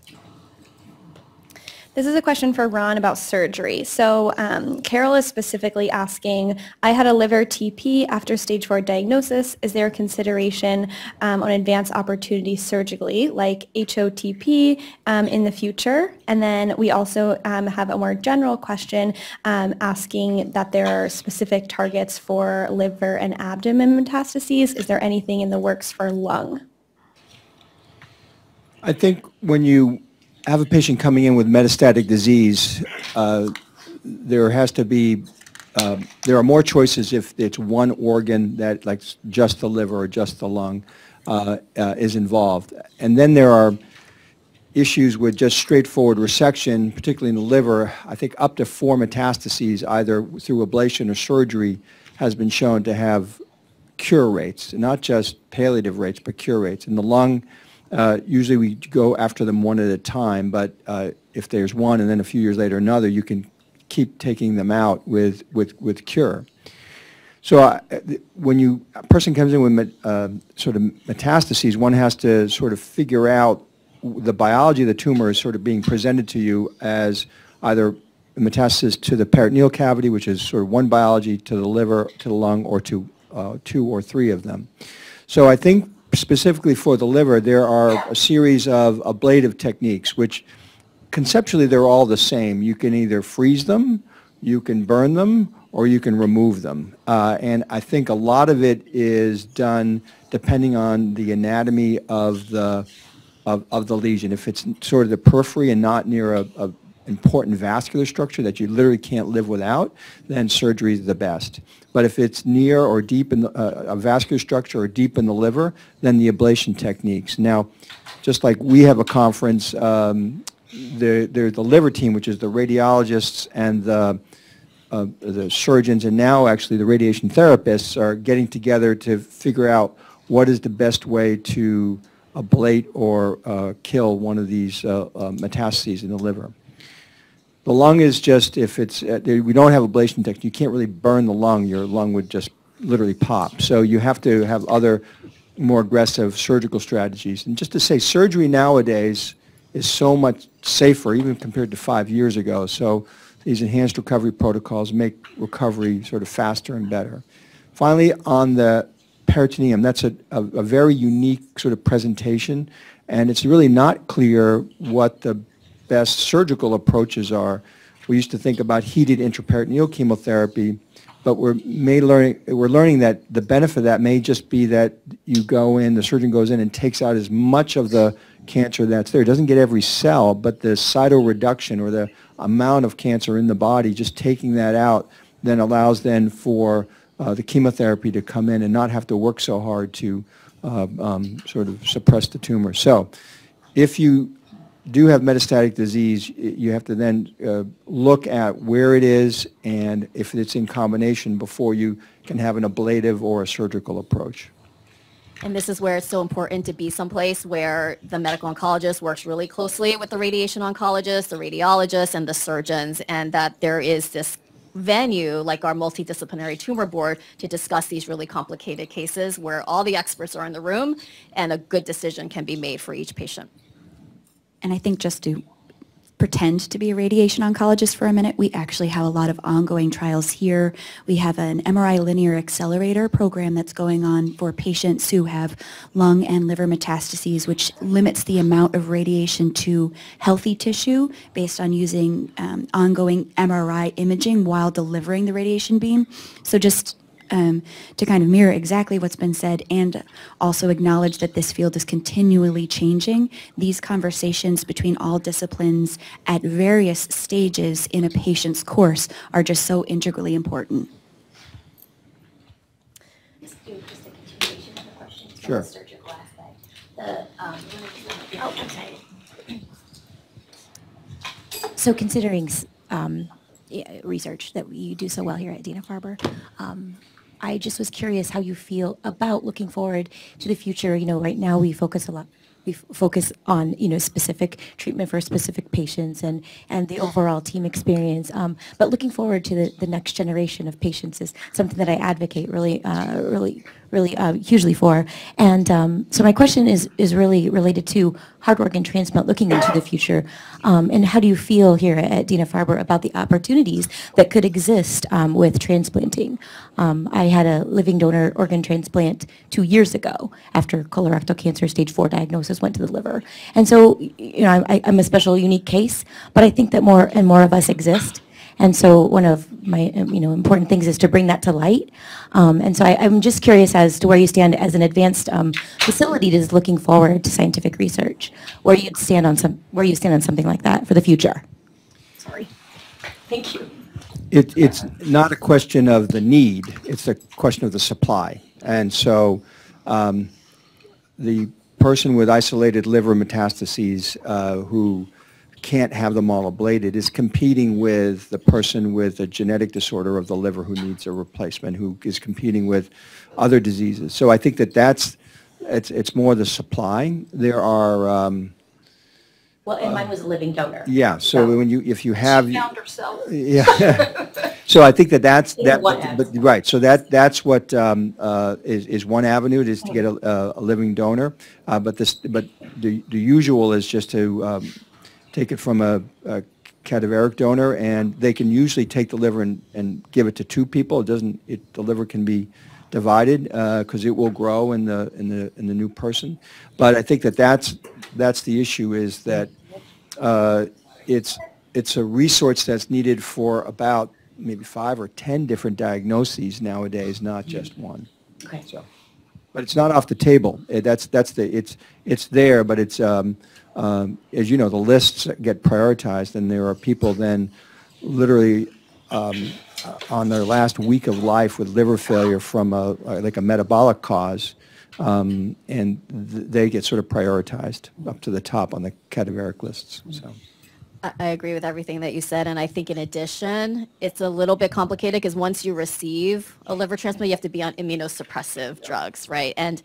This is a question for Ron about surgery. So um, Carol is specifically asking, I had a liver TP after stage four diagnosis. Is there a consideration um, on advanced opportunity surgically, like HOTP um, in the future? And then we also um, have a more general question um, asking that there are specific targets for liver and abdomen metastases. Is there anything in the works for lung? I think when you have a patient coming in with metastatic disease, uh, there has to be, uh, there are more choices if it's one organ that, like just the liver or just the lung, uh, uh, is involved. And then there are issues with just straightforward resection, particularly in the liver. I think up to four metastases, either through ablation or surgery, has been shown to have cure rates, not just palliative rates, but cure rates. In the lung, uh, usually we go after them one at a time, but uh, if there's one and then a few years later another, you can keep taking them out with, with, with cure. So uh, when you, a person comes in with uh, sort of metastases, one has to sort of figure out the biology of the tumor is sort of being presented to you as either metastasis to the peritoneal cavity, which is sort of one biology, to the liver, to the lung, or to uh, two or three of them. So I think specifically for the liver, there are a series of ablative techniques, which conceptually they're all the same. You can either freeze them, you can burn them, or you can remove them. Uh, and I think a lot of it is done depending on the anatomy of the of, of the lesion. If it's sort of the periphery and not near a, a important vascular structure that you literally can't live without, then surgery is the best. But if it's near or deep in the, uh, a vascular structure or deep in the liver, then the ablation techniques. Now, just like we have a conference, um, the, the, the liver team, which is the radiologists and the, uh, the surgeons, and now actually the radiation therapists are getting together to figure out what is the best way to ablate or uh, kill one of these uh, uh, metastases in the liver. The lung is just, if it's, uh, we don't have ablation technique, you can't really burn the lung. Your lung would just literally pop. So you have to have other more aggressive surgical strategies. And just to say, surgery nowadays is so much safer, even compared to five years ago. So these enhanced recovery protocols make recovery sort of faster and better. Finally, on the peritoneum, that's a, a, a very unique sort of presentation, and it's really not clear what the best surgical approaches are. We used to think about heated intraperitoneal chemotherapy, but we're may learning, we're learning that the benefit of that may just be that you go in, the surgeon goes in and takes out as much of the cancer that's there. It doesn't get every cell, but the cytoreduction or the amount of cancer in the body, just taking that out, then allows then for uh, the chemotherapy to come in and not have to work so hard to uh, um, sort of suppress the tumor. So if you do have metastatic disease, you have to then uh, look at where it is and if it's in combination before you can have an ablative or a surgical approach. And this is where it's so important to be someplace where the medical oncologist works really closely with the radiation oncologist, the radiologist, and the surgeons, and that there is this venue, like our multidisciplinary tumor board, to discuss these really complicated cases where all the experts are in the room and a good decision can be made for each patient. And I think just to pretend to be a radiation oncologist for a minute, we actually have a lot of ongoing trials here. We have an MRI linear accelerator program that's going on for patients who have lung and liver metastases, which limits the amount of radiation to healthy tissue based on using um, ongoing MRI imaging while delivering the radiation beam. So just um, to kind of mirror exactly what's been said and also acknowledge that this field is continually changing. These conversations between all disciplines at various stages in a patient's course are just so integrally important. Just do just a continuation of the questions from Sure. the surgical aspect. The, um, oh, I'm sorry. So considering um, research that you do so well here at Dana-Farber, um, I just was curious how you feel about looking forward to the future. You know, right now we focus a lot, we focus on, you know, specific treatment for specific patients and, and the overall team experience. Um, But looking forward to the, the next generation of patients is something that I advocate really, uh, really, really uh, hugely for. And um, so my question is, is really related to hard work organ transplant looking into the future. Um, And how do you feel here at Dana-Farber about the opportunities that could exist um, with transplanting? Um, I had a living donor organ transplant two years ago after colorectal cancer stage four diagnosis went to the liver. And so, you know, I, I'm a special, unique case, but I think that more and more of us exist. And so one of my, um, you know, important things is to bring that to light. Um, and so I, I'm just curious as to where you stand as an advanced um, facility that is looking forward to scientific research, where you stand on some, where you stand on something like that for the future. Sorry. Thank you. It, it's not a question of the need, it's a question of the supply. And so um, the person with isolated liver metastases uh, who can't have them all ablated is competing with the person with a genetic disorder of the liver who needs a replacement, who is competing with other diseases. So I think that that's, it's, it's more the supply. There are, um, Well, and mine was a living donor. yeah, so when you, if you have. Found herself. Yeah. *laughs* So I think that that's, that, one but, avenue. right, so that, that's what um, uh, is, is one avenue, is to get a, a- a living donor. Uh, But this, but the, the usual is just to um, take it from a a cadaveric donor, and they can usually take the liver and, and give it to two people. It doesn't, it, the liver can be divided, because it will grow in the, in the, in the new person. But I think that that's, that's the issue, is that uh, it's, it's a resource that's needed for about maybe five or 10 different diagnoses nowadays, not just one. Okay. So, but it's not off the table. Eh, That's, that's the, it's, it's there, but it's, um, um, as you know, the lists get prioritized, and there are people then literally um, uh, on their last week of life with liver failure from a, like a metabolic cause, um, and th- they get sort of prioritized up to the top on the cadaveric lists, so. I agree with everything that you said, and I think in addition, it's a little bit complicated because once you receive a liver transplant, you have to be on immunosuppressive drugs, right? And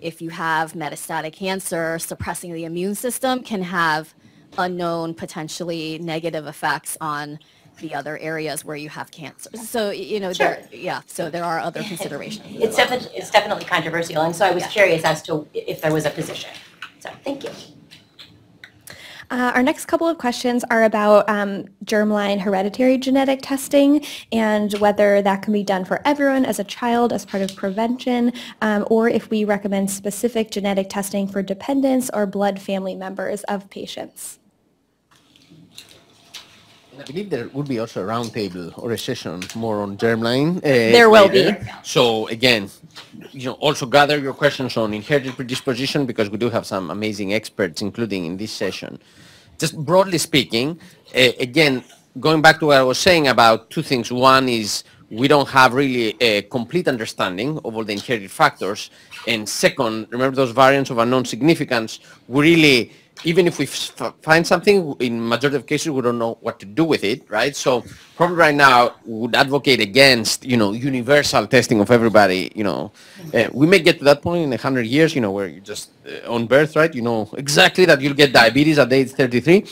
if you have metastatic cancer, suppressing the immune system can have unknown, potentially negative effects on the other areas where you have cancer. So, you know, there, yeah, so there are other considerations. It's definitely, it's definitely controversial, and so I was curious as to if there was a position. So, thank you. Uh, our next couple of questions are about um, germline hereditary genetic testing and whether that can be done for everyone as a child as part of prevention, um, or if we recommend specific genetic testing for dependents or blood family members of patients. I believe there would be also a roundtable or a session more on germline. uh, There will be. So again, you know, also gather your questions on inherited predisposition because we do have some amazing experts, including in this session. Just broadly speaking, uh, again, going back to what I was saying about two things. One is we don't have really a complete understanding of all the inherited factors. And second, remember those variants of unknown significance, we really even if we find something, in majority of cases, we don't know what to do with it, right? So probably right now would advocate against, you know, universal testing of everybody, you know. Uh, we may get to that point in a hundred years, you know, where you just uh, on birth, right? You know exactly that you'll get diabetes at age 33,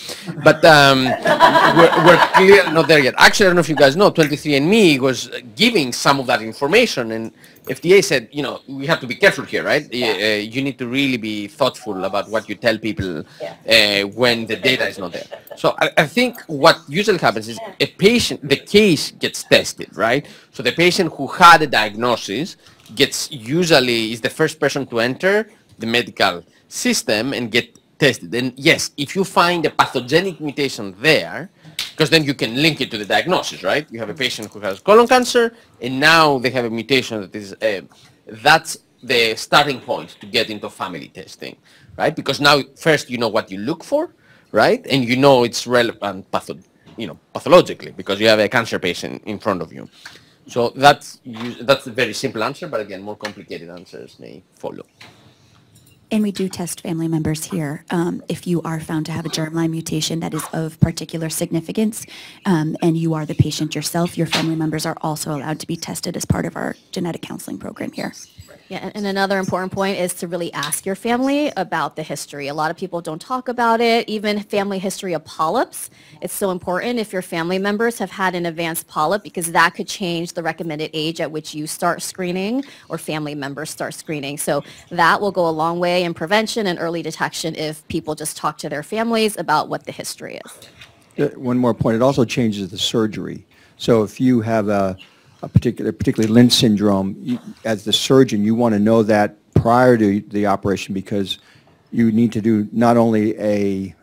but um, *laughs* we're, we're clearly not there yet. Actually, I don't know if you guys know, 23andMe was giving some of that information and FDA said, you know, we have to be careful here, right? Uh, you need to really be thoughtful about what you tell people uh, when the data is not there. So I, I think what usually happens is a patient, the case gets tested, right? So the patient who had a diagnosis gets usually is the first person to enter the medical system and get tested. And yes, if you find a pathogenic mutation there, because then you can link it to the diagnosis, right? You have a patient who has colon cancer, and now they have a mutation that is, uh, that's the starting point to get into family testing, right? Because now first you know what you look for, right? And you know it's relevant patho- you know, pathologically because you have a cancer patient in front of you. So that's, that's a very simple answer, but again, more complicated answers may follow. And we do test family members here. Um, if you are found to have a germline mutation that is of particular significance, um, and you are the patient yourself, your family members are also allowed to be tested as part of our genetic counseling program here. Yeah, and- and another important point is to really ask your family about the history. A lot of people don't talk about it, even family history of polyps. It's so important if your family members have had an advanced polyp because that could change the recommended age at which you start screening or family members start screening. So that will go a long way in prevention and early detection if people just talk to their families about what the history is. Uh, One more point, it also changes the surgery. So if you have a, a particular, particularly Lynch syndrome, you- as the surgeon, you want to know that prior to the operation because you need to do not only a,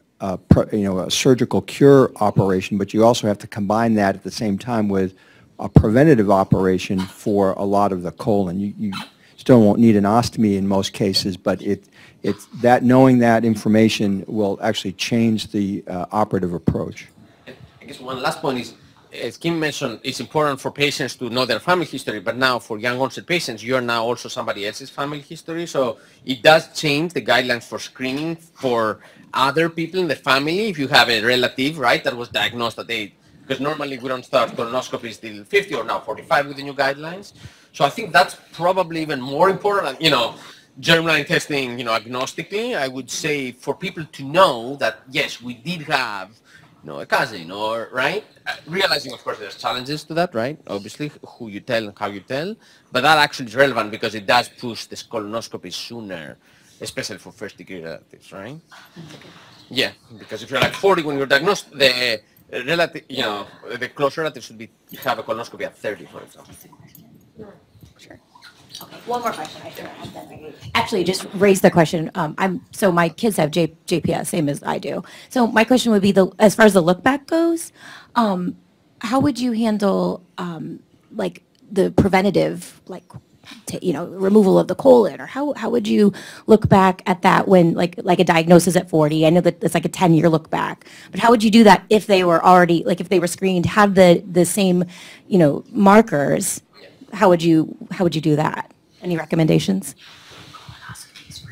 pro- you know, a surgical cure operation, but you also have to combine that at the same time with a preventative operation for a lot of the colon. You, you still won't need an ostomy in most cases, but it, it's, that, knowing that information will actually change the uh, operative approach. I guess one last point is, as Kim mentioned, it's important for patients to know their family history, but now for young onset patients, you're now also somebody else's family history. So it does change the guidelines for screening for other people in the family. If you have a relative, right, that was diagnosed at age, because normally we don't start colonoscopies till 50 or now 45 with the new guidelines. So I think that's probably even more important. You know, germline testing, you know, agnostically, I would say for people to know that yes, we did have know, a cousin or right? Realizing, of course, there's challenges to that, right? Obviously, who you tell and how you tell, but that actually is relevant because it does push this colonoscopy sooner, especially for first-degree relatives, right? Yeah, because if you're like 40 when you're diagnosed, the relative, you know, the close relative should be have a colonoscopy at 30, for example. Okay, one more question. Actually, just raise the question. Um, I'm, so my kids have J, JPS, same as I do. So my question would be the, as far as the look back goes, um, how would you handle, um, like the preventative, like, ta- you know, removal of the colon, or how, how would you look back at that when, like, like a diagnosis at 40? I know that it's like a 10-year look back, but how would you do that if they were already, like, if they were screened, had the, the same, you know, markers? How would you, how would you do that? Any recommendations?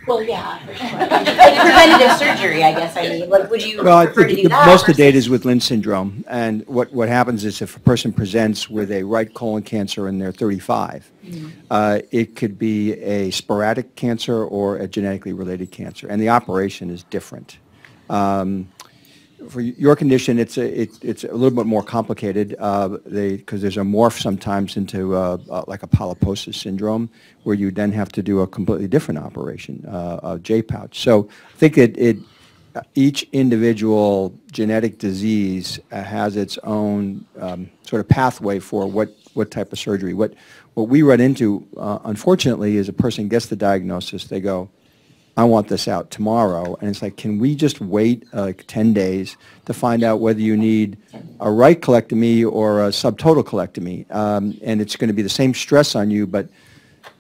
Well, yeah. Like *laughs* preventative surgery, I guess, I mean, like, would you Well, I prefer to think do the- that? most of the data is with Lynch syndrome, and what, what happens is if a person presents with a right colon cancer and they're 35, uh, it could be a sporadic cancer or a genetically related cancer, and the operation is different. Um, For your condition, it's a, it- it's a little bit more complicated, uh, because there's a morph sometimes into uh, uh, like a polyposis syndrome, where you then have to do a completely different operation, uh, a J-pouch. So I think it, it, uh, each individual genetic disease uh, has its own um, sort of pathway for what, what type of surgery. What, what we run into, uh, unfortunately, is a person gets the diagnosis, they go, I want this out tomorrow. And it's like, can we just wait uh, like 10 days to find out whether you need a right colectomy or a subtotal colectomy? Um, and it's going to be the same stress on you, but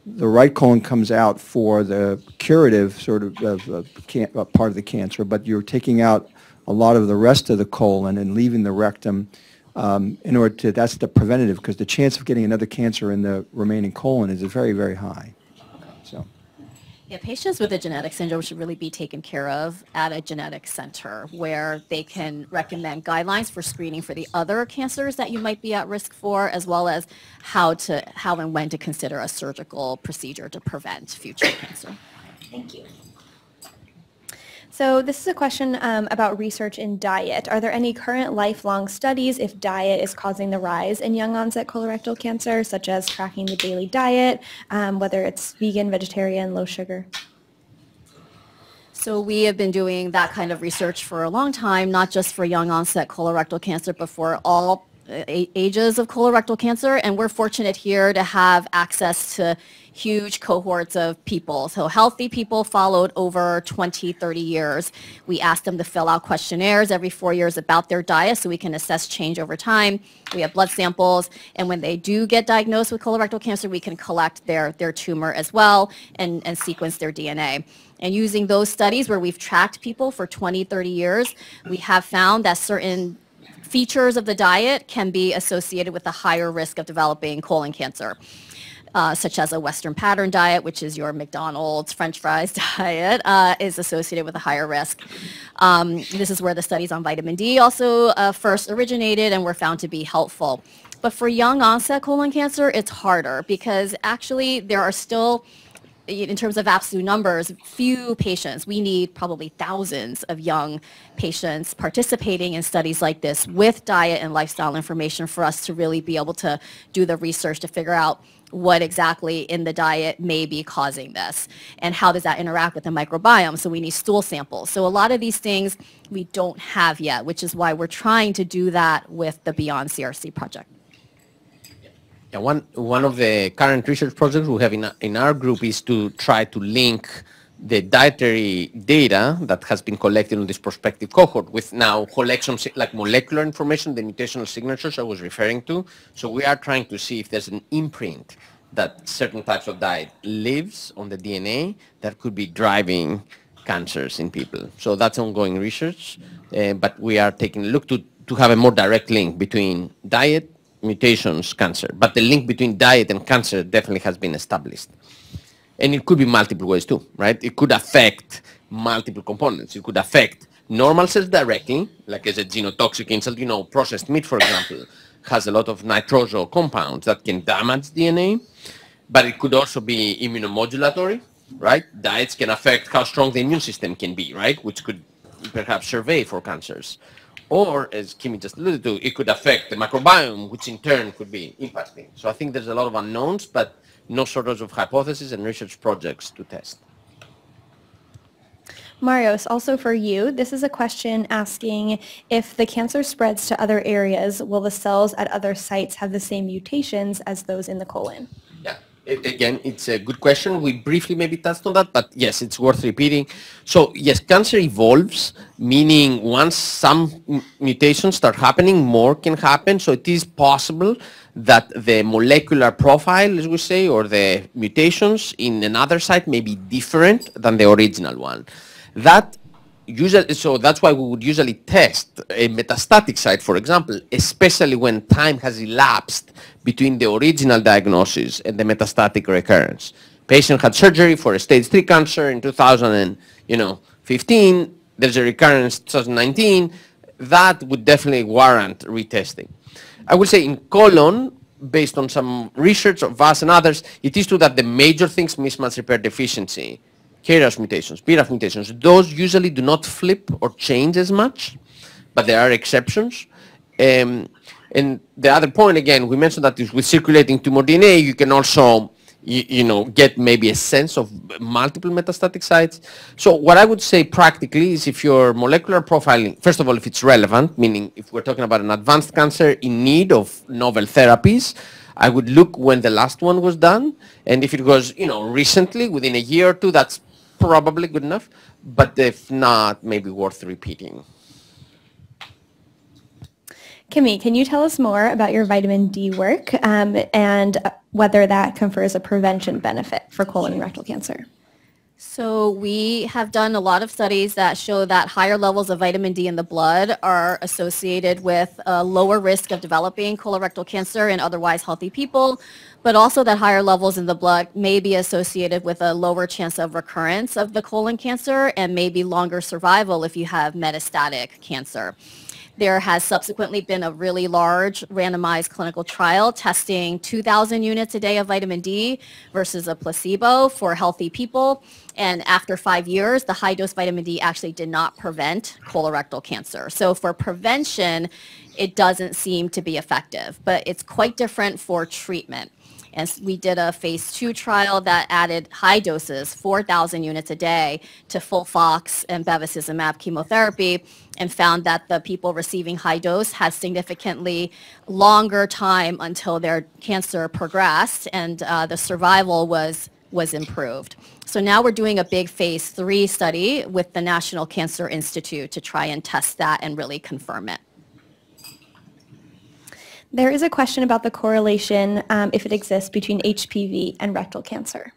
the right colon comes out for the curative sort of, of, uh, part of the cancer, but you're taking out a lot of the rest of the colon and leaving the rectum um, in order to, that's the preventative, because the chance of getting another cancer in the remaining colon is very, very high. Yeah, patients with a genetic syndrome should really be taken care of at a genetic center where they can recommend guidelines for screening for the other cancers that you might be at risk for, as well as how to how and when to consider a surgical procedure to prevent future cancer. Thank you. So this is a question um, about research in diet. Are there any current lifelong studies if diet is causing the rise in young onset colorectal cancer, such as tracking the daily diet, um, whether it's vegan, vegetarian, low sugar? So we have been doing that kind of research for a long time, not just for young onset colorectal cancer, but for all uh, ages of colorectal cancer. And we're fortunate here to have access to huge cohorts of people. So healthy people followed over 20, 30 years. We asked them to fill out questionnaires every four years about their diet so we can assess change over time. We have blood samples. And when they do get diagnosed with colorectal cancer, we can collect their, their tumor as well and, and sequence their DNA. And using those studies where we've tracked people for 20, 30 years, we have found that certain features of the diet can be associated with a higher risk of developing colon cancer uh, such as a Western pattern diet, which is your McDonald's French fries *laughs* diet, uh, is associated with a higher risk. Um, this is where the studies on vitamin D also uh, first originated and were found to be helpful. But for young onset colon cancer, it's harder because actually there are still in terms of absolute numbers, few patients. We need probably thousands of young patients participating in studies like this with diet and lifestyle information for us to really be able to do the research to figure out what exactly in the diet may be causing this and how does that interact with the microbiome. So we need stool samples. So a lot of these things we don't have yet, which is why we're trying to do that with the Beyond CRC project. Yeah, one, one of the current research projects we have in, in our group is to try to link the dietary data that has been collected in this prospective cohort with now collections like molecular information, the mutational signatures I was referring to. So we are trying to see if there's an imprint that certain types of diet lives on the DNA that could be driving cancers in people. So that's ongoing research, uh, but we are taking a look to, to have a more direct link between diet, mutations, cancer. But the link between diet and cancer definitely has been established. And it could be multiple ways too, right? It could affect multiple components. It could affect normal cells directly, like as a genotoxic insult, you know, processed meat, for example, has a lot of nitroso compounds that can damage DNA, but it could also be immunomodulatory, right? Diets can affect how strong the immune system can be, right? Which could perhaps survey for cancers. Or, as Kimmie just alluded to, it could affect the microbiome, which in turn could be impacting. So I think there's a lot of unknowns, but no shortage of hypotheses and research projects to test. Marios, also for you, this is a question asking if the cancer spreads to other areas, will the cells at other sites have the same mutations as those in the colon? Yeah, again, it's a good question. We briefly maybe touched on that, but yes, it's worth repeating. So yes, cancer evolves, meaning once some mutations start happening, more can happen. So it is possible that the molecular profile, as we say, or the mutations in another site may be different than the original one. That usually, so that's why we would usually test a metastatic site, for example, especially when time has elapsed between the original diagnosis and the metastatic recurrence. Patient had surgery for a stage 3 cancer in 2015, there's a recurrence 2019, that would definitely warrant retesting. I would say in colon, based on some research of us and others, it is true that the major things, mismatch repair deficiency, KRAS mutations, BRAF mutations, those usually do not flip or change as much, but there are exceptions. Um, and the other point, again, we mentioned that with circulating tumor DNA, you can also you, you, know, get maybe a sense of multiple metastatic sites. So what I would say practically is if your molecular profiling, first of all, if it's relevant, meaning if we're talking about an advanced cancer in need of novel therapies, I would look when the last one was done. And if it was, you know, recently, within a year or two, that's probably good enough, but if not, maybe worth repeating. Kimmie, can you tell us more about your vitamin D work um, and whether that confers a prevention benefit for colon and rectal cancer? So we have done a lot of studies that show that higher levels of vitamin D in the blood are associated with a lower risk of developing colorectal cancer in otherwise healthy people, but also that higher levels in the blood may be associated with a lower chance of recurrence of the colon cancer and maybe longer survival if you have metastatic cancer. There has subsequently been a really large randomized clinical trial testing 2,000 units a day of vitamin D versus a placebo for healthy people. And after five years, the high dose vitamin D actually did not prevent colorectal cancer. So for prevention, it doesn't seem to be effective, but it's quite different for treatment. And we did a phase two trial that added high doses, 4,000 units a day, to FOLFOX and bevacizumab chemotherapy and found that the people receiving high dose had significantly longer time until their cancer progressed and uh, the survival was was improved. So now we're doing a big phase three study with the National Cancer Institute to try and test that and really confirm it. There is a question about the correlation, um, if it exists, between HPV and rectal cancer.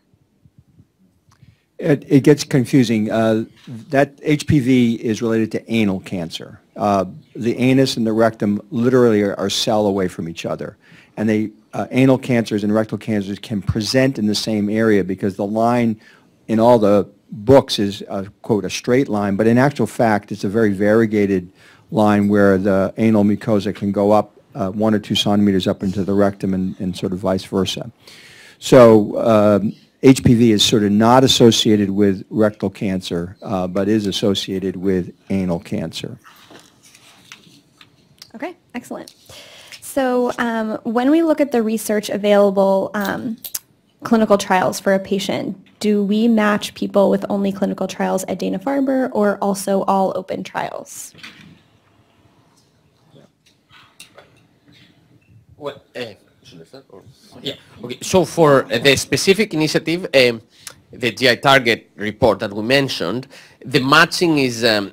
It, it gets confusing. Uh, that HPV is related to anal cancer. Uh, the anus and the rectum literally are, are cell away from each other. And they, uh, anal cancers and rectal cancers can present in the same area because the line in all the books is, uh, quote, a straight line. But in actual fact, it's a very variegated line where the anal mucosa can go up uh, one or two centimeters up into the rectum and, and sort of vice versa. So um, HPV is sort of not associated with rectal cancer, uh, but is associated with anal cancer. Okay, excellent. So um, when we look at the research available um, clinical trials for a patient, do we match people with only clinical trials at Dana-Farber or also all open trials? Well, uh, yeah. Okay. So for the specific initiative, um, the GI target report that we mentioned, the matching is um,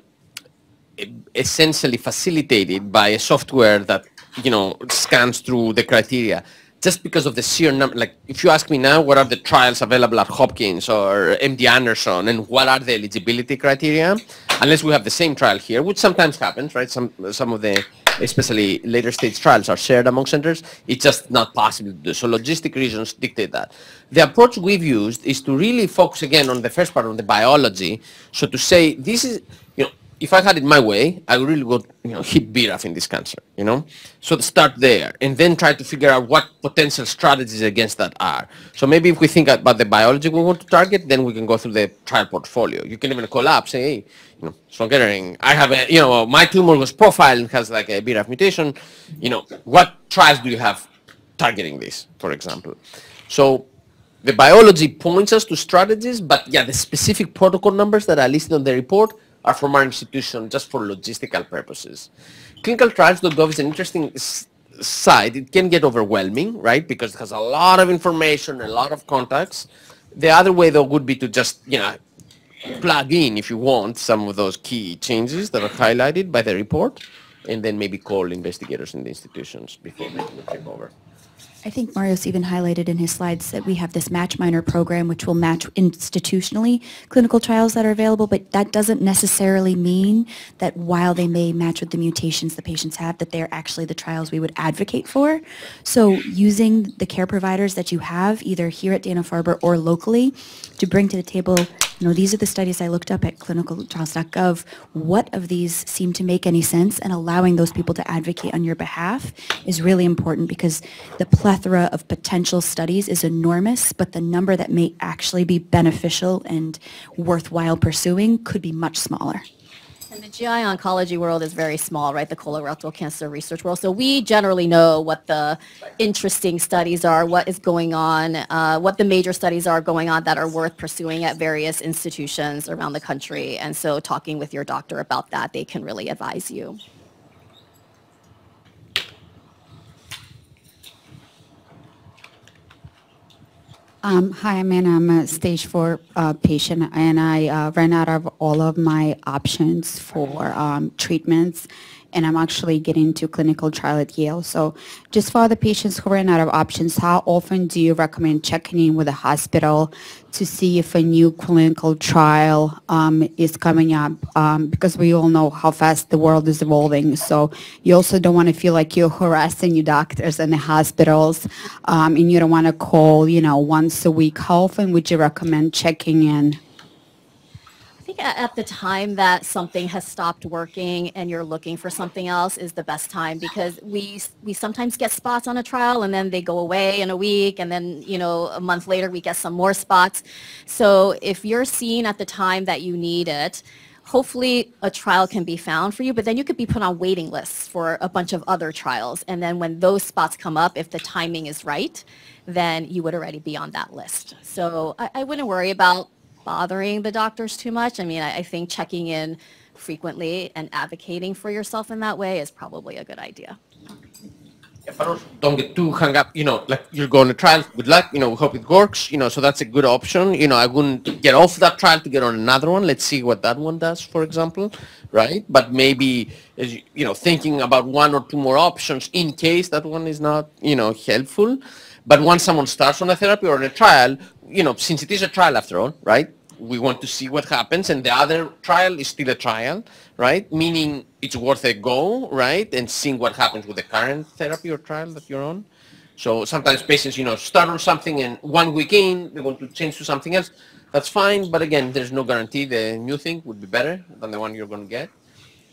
essentially facilitated by a software that you know scans through the criteria. Just because of the sheer number, like if you ask me now, what are the trials available at Hopkins or MD Anderson, and what are the eligibility criteria? Unless we have the same trial here, which sometimes happens, right? Some some of the especially later stage trials are shared among centers, it's just not possible to do. So logistic reasons dictate that. The approach we've used is to really focus again on the first part on the biology. So to say this is, you know, if I had it my way, I really would, you know, hit BRAF in this cancer, you know? So start there and then try to figure out what potential strategies against that are. So maybe if we think about the biology we want to target, then we can go through the trial portfolio. You can even call up, say, hey, you know, Sloan Kettering, I have a, you know, my tumor was profiled and has like a BRAF mutation. You know, what trials do you have targeting this, for example? So the biology points us to strategies, but yeah, the specific protocol numbers that are listed on the report are from our institution just for logistical purposes. Clinicaltrials.gov is an interesting site. It can get overwhelming, right? Because it has a lot of information, a lot of contacts. The other way though would be to just, you know, plug in, if you want, some of those key changes that are highlighted by the report, and then maybe call investigators in the institutions before making the trip over. I think Marios even highlighted in his slides that we have this MatchMiner program, which will match institutionally clinical trials that are available, but that doesn't necessarily mean that while they may match with the mutations the patients have, that they're actually the trials we would advocate for. So using the care providers that you have, either here at Dana-Farber or locally, to bring to the table you know, these are the studies I looked up at clinicaltrials.gov. What of these seem to make any sense? And allowing those people to advocate on your behalf is really important because the plethora of potential studies is enormous, but the number that may actually be beneficial and worthwhile pursuing could be much smaller. And the GI oncology world is very small, right? The colorectal cancer research world. So we generally know what the interesting studies are, what is going on, uh, what the major studies are going on that are worth pursuing at various institutions around the country. And so talking with your doctor about that, they can really advise you. Um, hi, I'm Anna. I'm a stage four uh, patient, and I uh, ran out of all of my options for um, treatments, and I'm actually getting to clinical trial at Yale. So, just for the patients who ran out of options, how often do you recommend checking in with the hospital to see if a new clinical trial um, is coming up? Um, because we all know how fast the world is evolving. So, you also don't want to feel like you're *laughs* harassing your doctors and the hospitals, um, and you don't want to call, you know, once a week. How often would you recommend checking in? Think at the time that something has stopped working and you're looking for something else is the best time because we we sometimes get spots on a trial and then they go away in a week and then you know a month later we get some more spots. So if you're seen at the time that you need it, hopefully a trial can be found for you, but then you could be put on waiting lists for a bunch of other trials. And then when those spots come up, if the timing is right, then you would already be on that list. So I, I wouldn't worry about bothering the doctors too much. I mean, I, I think checking in frequently and advocating for yourself in that way is probably a good idea. Don't get too hung up, you know, like you're going to trial, good luck, you know, we hope it works, you know, so that's a good option. You know, I wouldn't get off that trial to get on another one. Let's see what that one does, for example, right? But maybe, you know, thinking about one or two more options in case that one is not, you know, helpful. But once someone starts on a therapy or on a trial, you know, since it is a trial after all, right? We want to see what happens, and the other trial is still a trial, right? Meaning it's worth a go, right? And seeing what happens with the current therapy or trial that you're on. So sometimes patients, you know, start on something and one week in, they want to change to something else. That's fine, but again, there's no guarantee the new thing would be better than the one you're going to get.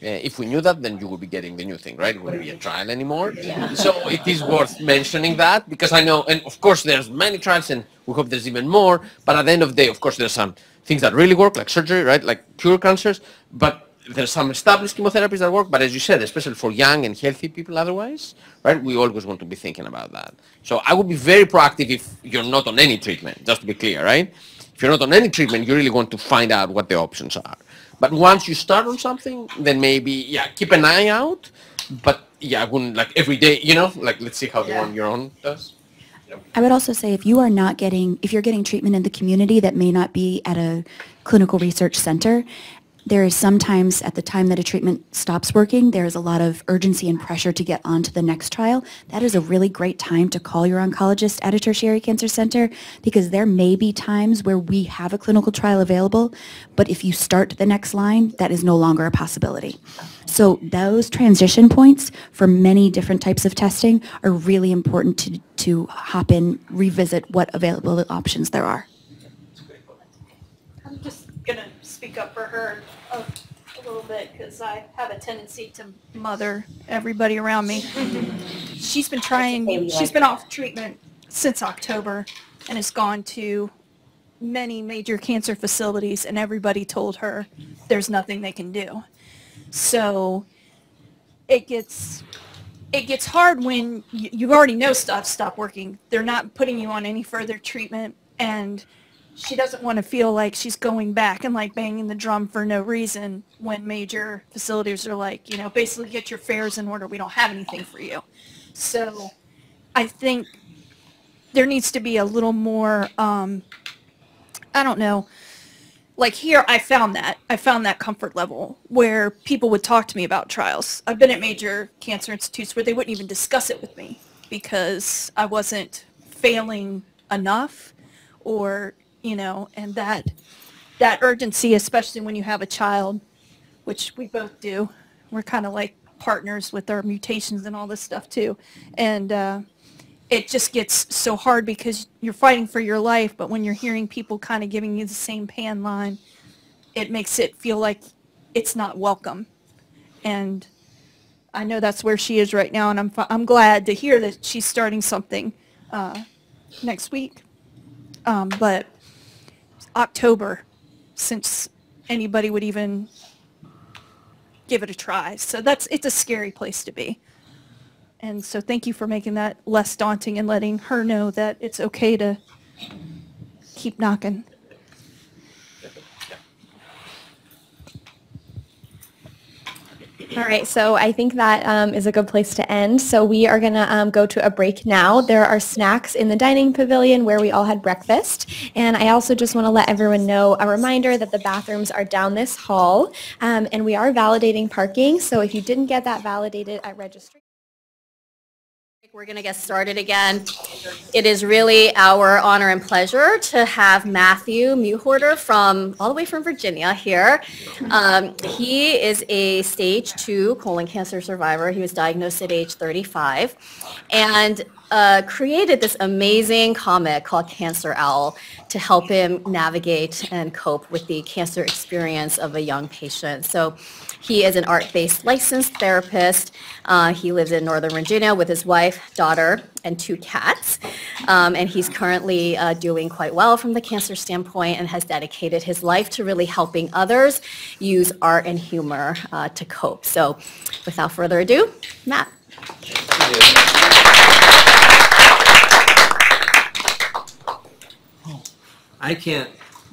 Uh, if we knew that, then you would be getting the new thing, right? It wouldn't be a trial anymore. So it is worth mentioning that because I know, and of course, there's many trials, and we hope there's even more. But at the end of the day, of course, there's some things that really work, like surgery, right? Like cure cancers. But there's some established chemotherapies that work. But as you said, especially for young and healthy people, otherwise, right? We always want to be thinking about that. So I would be very proactive if you're not on any treatment, just to be clear, right? If you're not on any treatment, you really want to find out what the options are. But once you start on something, then maybe, yeah, keep an eye out. But yeah, I wouldn't like every day, you know, like let's see how the one you're on does. I would also say if you are not getting, if you're getting treatment in the community that may not be at a clinical research center, there is sometimes at the time that a treatment stops working, there is a lot of urgency and pressure to get on to the next trial. That is a really great time to call your oncologist at a tertiary cancer center because there may be times where we have a clinical trial available, but if you start the next line, that is no longer a possibility. So those transition points for many different types of testing are really important to, to hop in, revisit what available options there are. I'm just gonna speak up for her a, a little bit because I have a tendency to mother everybody around me. she's been trying. She's been off treatment since October and has gone to many major cancer facilities, and everybody told her there's nothing they can do. So it gets it gets hard when you, you already know stuff stop working. They're not putting you on any further treatment, and she doesn't want to feel like she's going back and like banging the drum for no reason when major facilities are like, you know, basically get your affairs in order. We don't have anything for you. So I think there needs to be a little more, um, I don't know, like here I found that. I found that comfort level where people would talk to me about trials. I've been at major cancer institutes where they wouldn't even discuss it with me because I wasn't failing enough or you know, and that that urgency, especially when you have a child, which we both do. We're kind of like partners with our mutations and all this stuff too, and uh, it just gets so hard because you're fighting for your life, but when you're hearing people kind of giving you the same pan line, it makes it feel like it's not welcome, and. I know that's where she is right now, and I'm I'm glad to hear that she's starting something uh, next week. Um, but October since anybody would even give it a try. So that's it's a scary place to be. And so thank you for making that less daunting and letting her know that it's okay to keep knocking. All right, so I think that um, is a good place to end. So we are going to um, go to a break now. There are snacks in the dining pavilion where we all had breakfast. And I also just want to let everyone know a reminder that the bathrooms are down this hall. Um, and we are validating parking. So if you didn't get that validated at registration, We're going to get started again. It is really our honor and pleasure to have Matthew Mewhorter from, all the way from Virginia here. Um, He is a stage two colon cancer survivor. He was diagnosed at age 35 and uh, created this amazing comic called Cancer Owl to help him navigate and cope with the cancer experience of a young patient. So he is an art-based licensed therapist. Uh, he lives in Northern Virginia with his wife, daughter, and two cats. Um, and he's currently uh, doing quite well from the cancer standpoint and has dedicated his life to really helping others use art and humor uh, to cope. So without further ado, Matt. I can't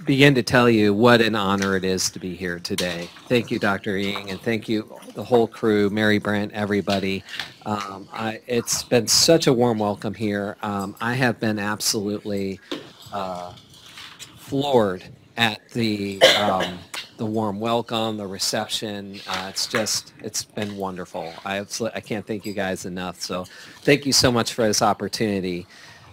begin to tell you what an honor it is to be here today. Thank you, Dr. Ng, and thank you, the whole crew, Mary Brent, everybody. Um, I, it's been such a warm welcome here. Um, I have been absolutely uh, floored at the um, the warm welcome, the reception. Uh, it's just it's been wonderful. I I can't thank you guys enough. So thank you so much for this opportunity.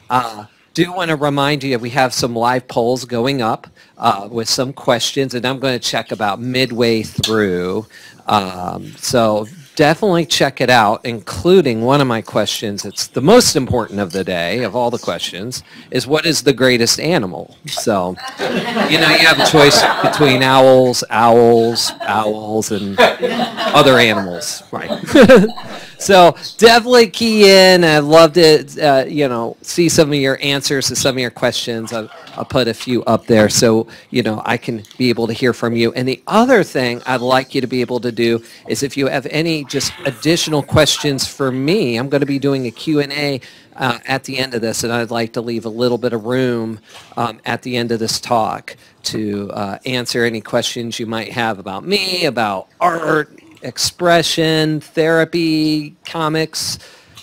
Uh, do want to remind you we have some live polls going up uh, with some questions, and I'm going to check about midway through. Um, so definitely check it out, including one of my questions. It's the most important of the day of all the questions is what is the greatest animal? So, you know, you have a choice between owls, owls, owls, and other animals, right? *laughs* so definitely key in. I'd love to, uh, you know, see some of your answers to some of your questions. I'll, I'll put a few up there so, you know, I can be able to hear from you. And the other thing I'd like you to be able to do is if you have any just additional questions for me, I'm going to be doing a Q&A uh, at the end of this, and I'd like to leave a little bit of room um, at the end of this talk to uh, answer any questions you might have about me, about art, expression, therapy, comics,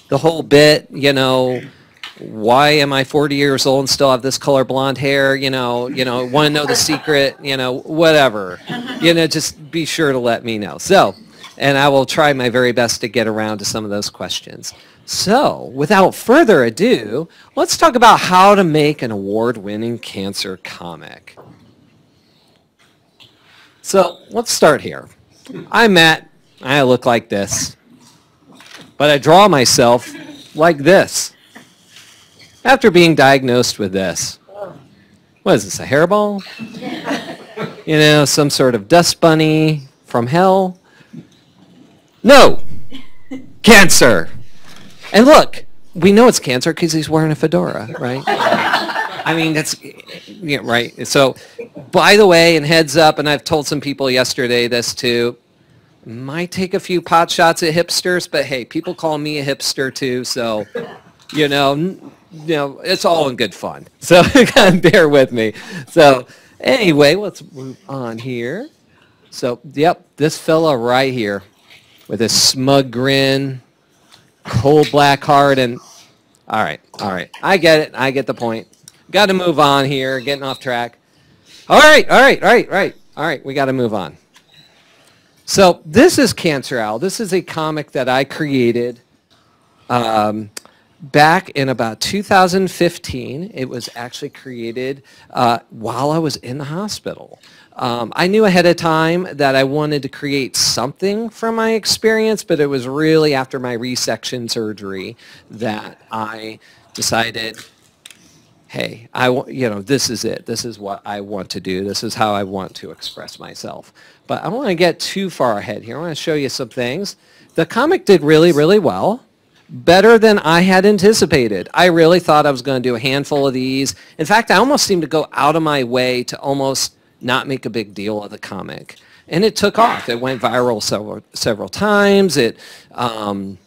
the whole bit, you know, why am I 40 years old and still have this color blonde hair? You know, you know, want to know the secret, you know, whatever. You know, just be sure to let me know. So, and I will try my very best to get around to some of those questions. So, without further ado, let's talk about how to make an award-winning cancer comic. So, let's start here. I'm Matt. I look like this. But I draw myself like this. After being diagnosed with this. What is this, a hairball? You know, some sort of dust bunny from hell? No! Cancer! And look, we know it's cancer because he's wearing a fedora, right? I mean, that's right. So, by the way, and heads up, and I've told some people yesterday this too. Might take a few pot shots at hipsters, but hey, people call me a hipster too, so you know, you know, it's all in good fun. *laughs* So *laughs* bear with me. So anyway, let's move on here. So, yep, this fella right here with his smug grin, cold black heart, and all right, all right, I get it. I get the point. Got to move on here. Getting off track. All right, all right, all right, all right, all right. We got to move on. So this is Cancer Owl. This is a comic that I created um, back in about 2015. It was actually created uh, while I was in the hospital. Um, I knew ahead of time that I wanted to create something from my experience, but it was really after my resection surgery that I decided, hey, I w- you know, this is it. This is what I want to do. This is how I want to express myself. But I don't want to get too far ahead here. I want to show you some things. The comic did really, really well. Better than I had anticipated. I really thought I was going to do a handful of these. In fact, I almost seemed to go out of my way to almost not make a big deal of the comic. And it took off. It went viral several, several times. It, um,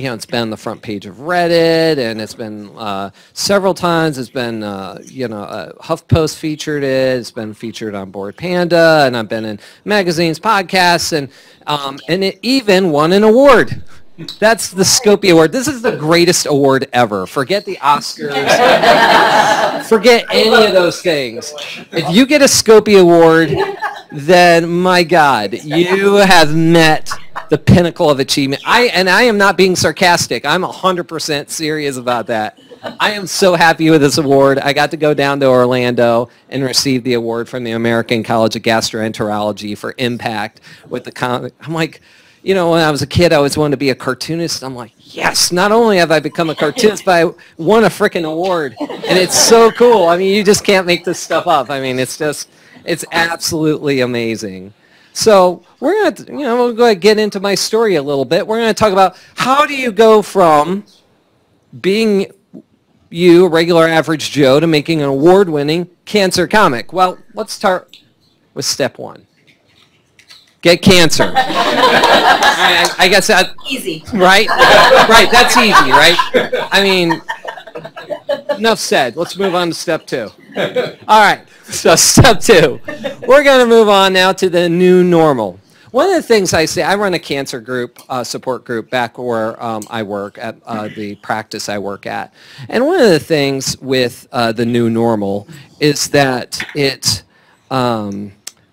you know, it's been the front page of Reddit, and it's been uh, several times. It's been, uh, you know, uh, HuffPost featured it. It's been featured on Bored Panda, and I've been in magazines, podcasts, and um, and it even won an award. That's the SCOPY Award. This is the greatest award ever. Forget the Oscars. Forget any of those things. If you get a SCOPY Award, then my God, you have met the pinnacle of achievement. I and I am not being sarcastic. I'm 100% serious about that. I am so happy with this award. I got to go down to Orlando and receive the award from the American College of Gastroenterology for impact with the comic. I'm like, you know, when I was a kid, I always wanted to be a cartoonist. I'm like, yes, not only have I become a cartoonist, but I won a freaking award. And it's so cool. I mean, you just can't make this stuff up. I mean, it's just, it's absolutely amazing. So we're going to, you know, we'll go ahead and get into my story a little bit. We're going to talk about how do you go from being you, a regular average Joe, to making an award-winning cancer comic. Well, let's start with step one. Get cancer. *laughs* I, I guess that Easy. right, right. That's easy, right? I mean, enough said. Let's move on to step two. All right. So *laughs* step two, we're going to move on now to the new normal. One of the things I say, I run a cancer group, uh, support group back where um, I work at uh, the practice I work at. And one of the things with uh, the new normal is that it, um,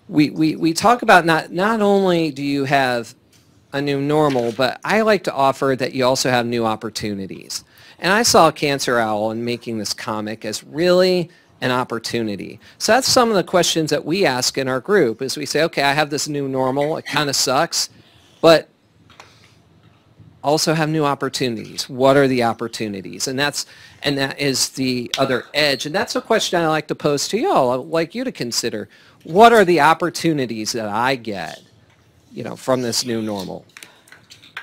we, we, we talk about not, not only do you have a new normal, but I like to offer that you also have new opportunities. And I saw Cancer Owl in making this comic as really an opportunity. So that's some of the questions that we ask in our group is we say, okay, I have this new normal. It kind of sucks, but also have new opportunities. What are the opportunities? And that's and that is the other edge. And that's a question I like to pose to y'all. I'd like you to consider. What are the opportunities that I get, you know, from this new normal?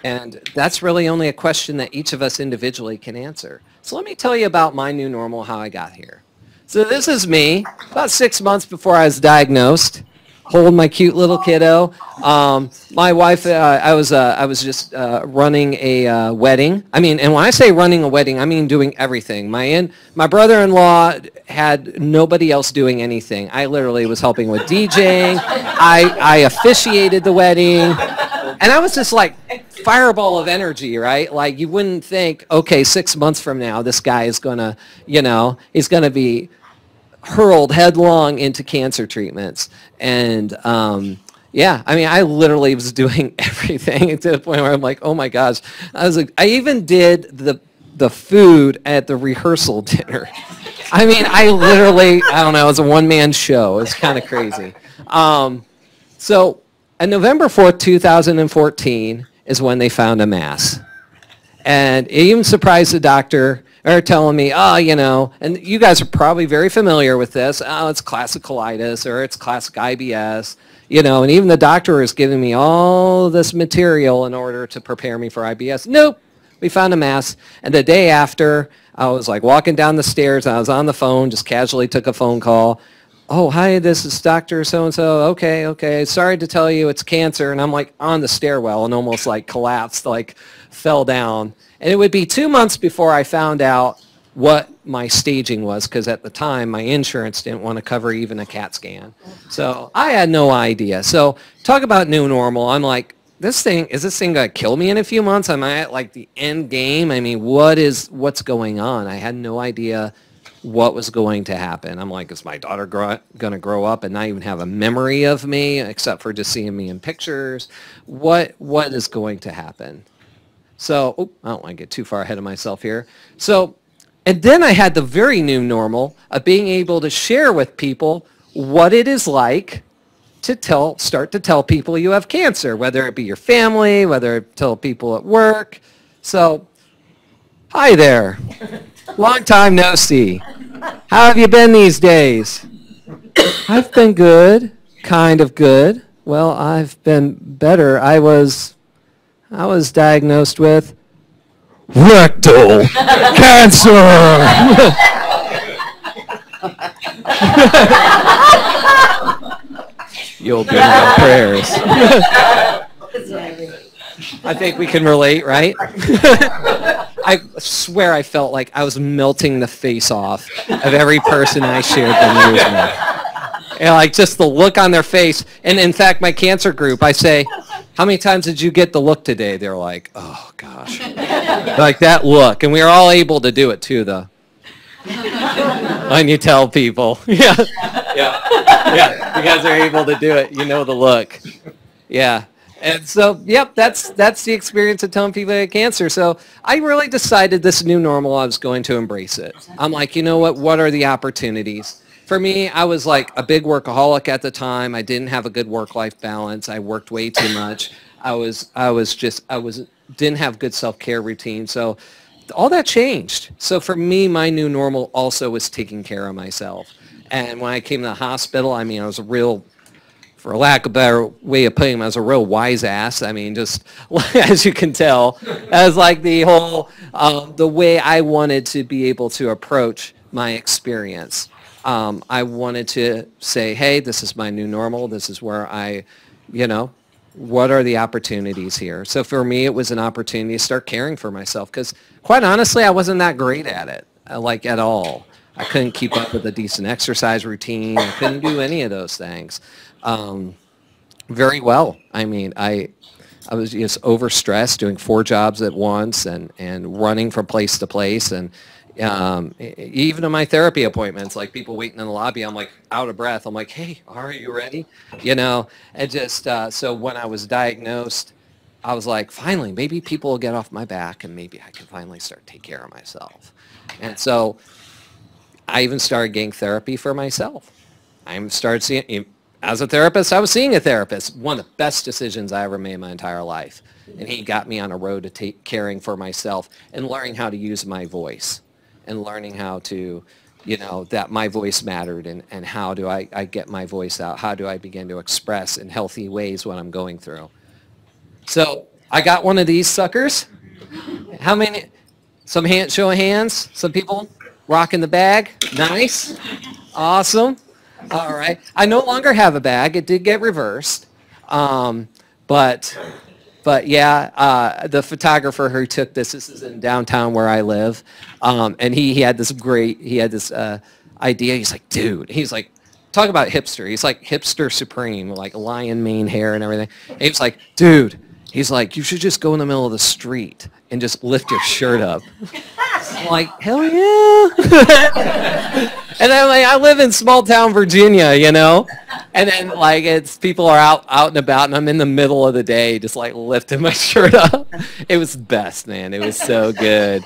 And that's really only a question that each of us individually can answer. So let me tell you about my new normal, how I got here. So this is me, about six months before I was diagnosed, holding my cute little kiddo. Um, my wife, uh, I was, uh, I was just uh, running a uh, wedding. I mean, and when I say running a wedding, I mean doing everything. My in, my brother-in-law had nobody else doing anything. I literally was helping with DJing. I, I officiated the wedding, and I was just like fireball of energy, right? Like you wouldn't think, okay, six months from now, this guy is gonna, you know, he's gonna be hurled headlong into cancer treatments. And um, yeah, I mean, I literally was doing *laughs* everything to the point where I'm like, oh my gosh. I was like, I even did the the food at the rehearsal dinner. I mean, I literally, I don't know, it was a one-man show. It's kind of crazy. Um, so on November 4th, 2014 is when they found a mass. And it even surprised the doctor are telling me, oh, you know, and you guys are probably very familiar with this. Oh, it's classic colitis or it's classic IBS, you know, and even the doctor is giving me all this material in order to prepare me for IBS. Nope, we found a mass. And the day after, I was like walking down the stairs. I was on the phone, just casually took a phone call. Oh, hi, this is Dr. So-and-so. Okay, okay. Sorry to tell you it's cancer. And I'm like on the stairwell and almost like collapsed, like fell down. And it would be two months before I found out what my staging was because at the time my insurance didn't want to cover even a CAT scan. So I had no idea. So talk about new normal. I'm like, this thing, is this thing going to kill me in a few months? Am I at like the end game? I mean, what is, what's going on? I had no idea what was going to happen. I'm like, is my daughter going to grow up and not even have a memory of me except for just seeing me in pictures? What, what is going to happen? So, oh, I don't want to get too far ahead of myself here. So, and then I had the very new normal of being able to share with people what it is like to tell, start to tell people you have cancer, whether it be your family, whether it tell people at work. So, hi there. *laughs* Long time no see. How have you been these days? I've been good, kind of good. Well, I've been better. I was I was diagnosed with rectal cancer. You'll be in my prayers. I think we can relate, right? *laughs* I swear I felt like I was melting the face off of every person I shared the news with. And like just the look on their face. And in fact, my cancer group, I say, how many times did you get the look today? They're like, oh gosh. *laughs* like that look. And we were all able to do it too, though. when you tell people. *laughs* yeah. Yeah. Yeah. You guys are able to do it. You know the look. Yeah. And so, yep, that's that's the experience of telling people have cancer. So I really decided this new normal, I was going to embrace it. I'm like, you know what? What are the opportunities? For me, I was like a big workaholic at the time. I didn't have a good work-life balance. I worked way too much. I was I was just I was didn't have good self-care routine. So all that changed. So for me, my new normal also was taking care of myself. And when I came to the hospital, I mean, I was a real for lack of a better way of putting him, I was a real wise ass. I mean, just *laughs* as you can tell, as like the whole, uh, the way I wanted to be able to approach my experience. Um, I wanted to say, hey, this is my new normal. This is where I, you know, what are the opportunities here? So for me, it was an opportunity to start caring for myself because quite honestly, I wasn't that great at it, uh, like at all. I couldn't keep up with a decent exercise routine. I couldn't do any of those things um, very well. I mean, I I was just overstressed, doing four jobs at once, and and running from place to place, and um, even in my therapy appointments, like people waiting in the lobby, I'm like out of breath. I'm like, hey, are you ready? You know, and just uh, so when I was diagnosed, I was like, finally, maybe people will get off my back, and maybe I can finally start take care of myself. And so I even started getting therapy for myself. I started seeing as a therapist, I was seeing a therapist. One of the best decisions I ever made in my entire life. And he got me on a road to take caring for myself and learning how to use my voice and learning how to, you know, that my voice mattered and, and how do I, I get my voice out? How do I begin to express in healthy ways what I'm going through? So I got one of these suckers. How many? Some hand, show of hands. Some people rocking the bag. Nice. Awesome. All right. I no longer have a bag. It did get reversed. Um, but but yeah, uh, the photographer who took this, this is in downtown where I live, um, and he, he had this great, he had this uh, idea. He's like, dude, he's like, talk about hipster. He's like hipster supreme, like lion mane hair and everything. And he was like, dude, he's like, you should just go in the middle of the street and just lift your shirt up. *laughs* I'm like, hell yeah. *laughs* and then like, I live in small town Virginia, you know? And then like it's people are out out and about and I'm in the middle of the day just like lifting my *laughs* shirt up. It was best, man. It was so good.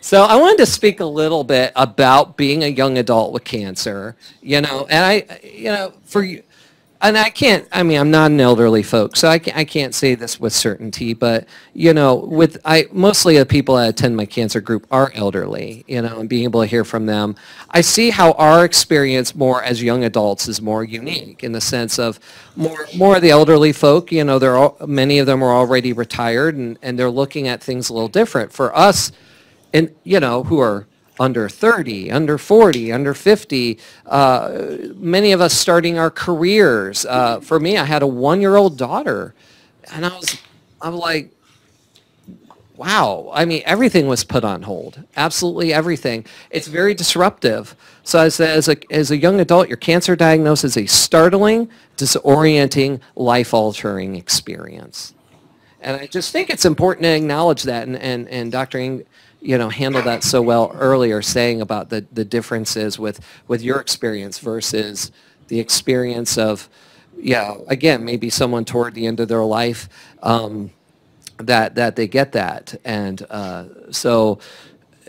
So I wanted to speak a little bit about being a young adult with cancer, you know, and I, you know, for you, and I can't, I mean, I'm not an elderly folk, so I can't, I can't say this with certainty, but, you know, with, I, mostly the people that attend my cancer group are elderly, you know, and being able to hear from them. I see how our experience more as young adults is more unique in the sense of more, more of the elderly folk, you know, they're all, many of them are already retired and, and they're looking at things a little different. For us, and, you know, who are under 30, under 40, under 50, uh, many of us starting our careers. Uh, for me, I had a one-year-old daughter, and I was, I'm like, wow. I mean, everything was put on hold. Absolutely everything. It's very disruptive. So as as a, as a young adult, your cancer diagnosis is a startling, disorienting, life-altering experience. And I just think it's important to acknowledge that, and, and, and Dr. Ng, you know, handled that so well earlier, saying about the, the differences with, with your experience versus the experience of, yeah, again, maybe someone toward the end of their life um, that, that they get that. And uh, so,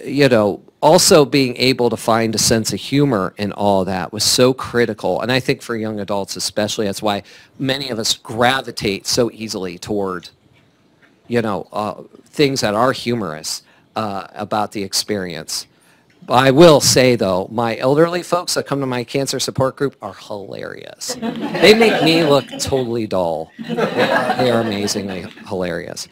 you know, also being able to find a sense of humor in all that was so critical. And I think for young adults especially, that's why many of us gravitate so easily toward, you know, uh, things that are humorous uh, about the experience. I will say though, my elderly folks that come to my cancer support group are hilarious. they make me look totally dull. They are, amazingly hilarious.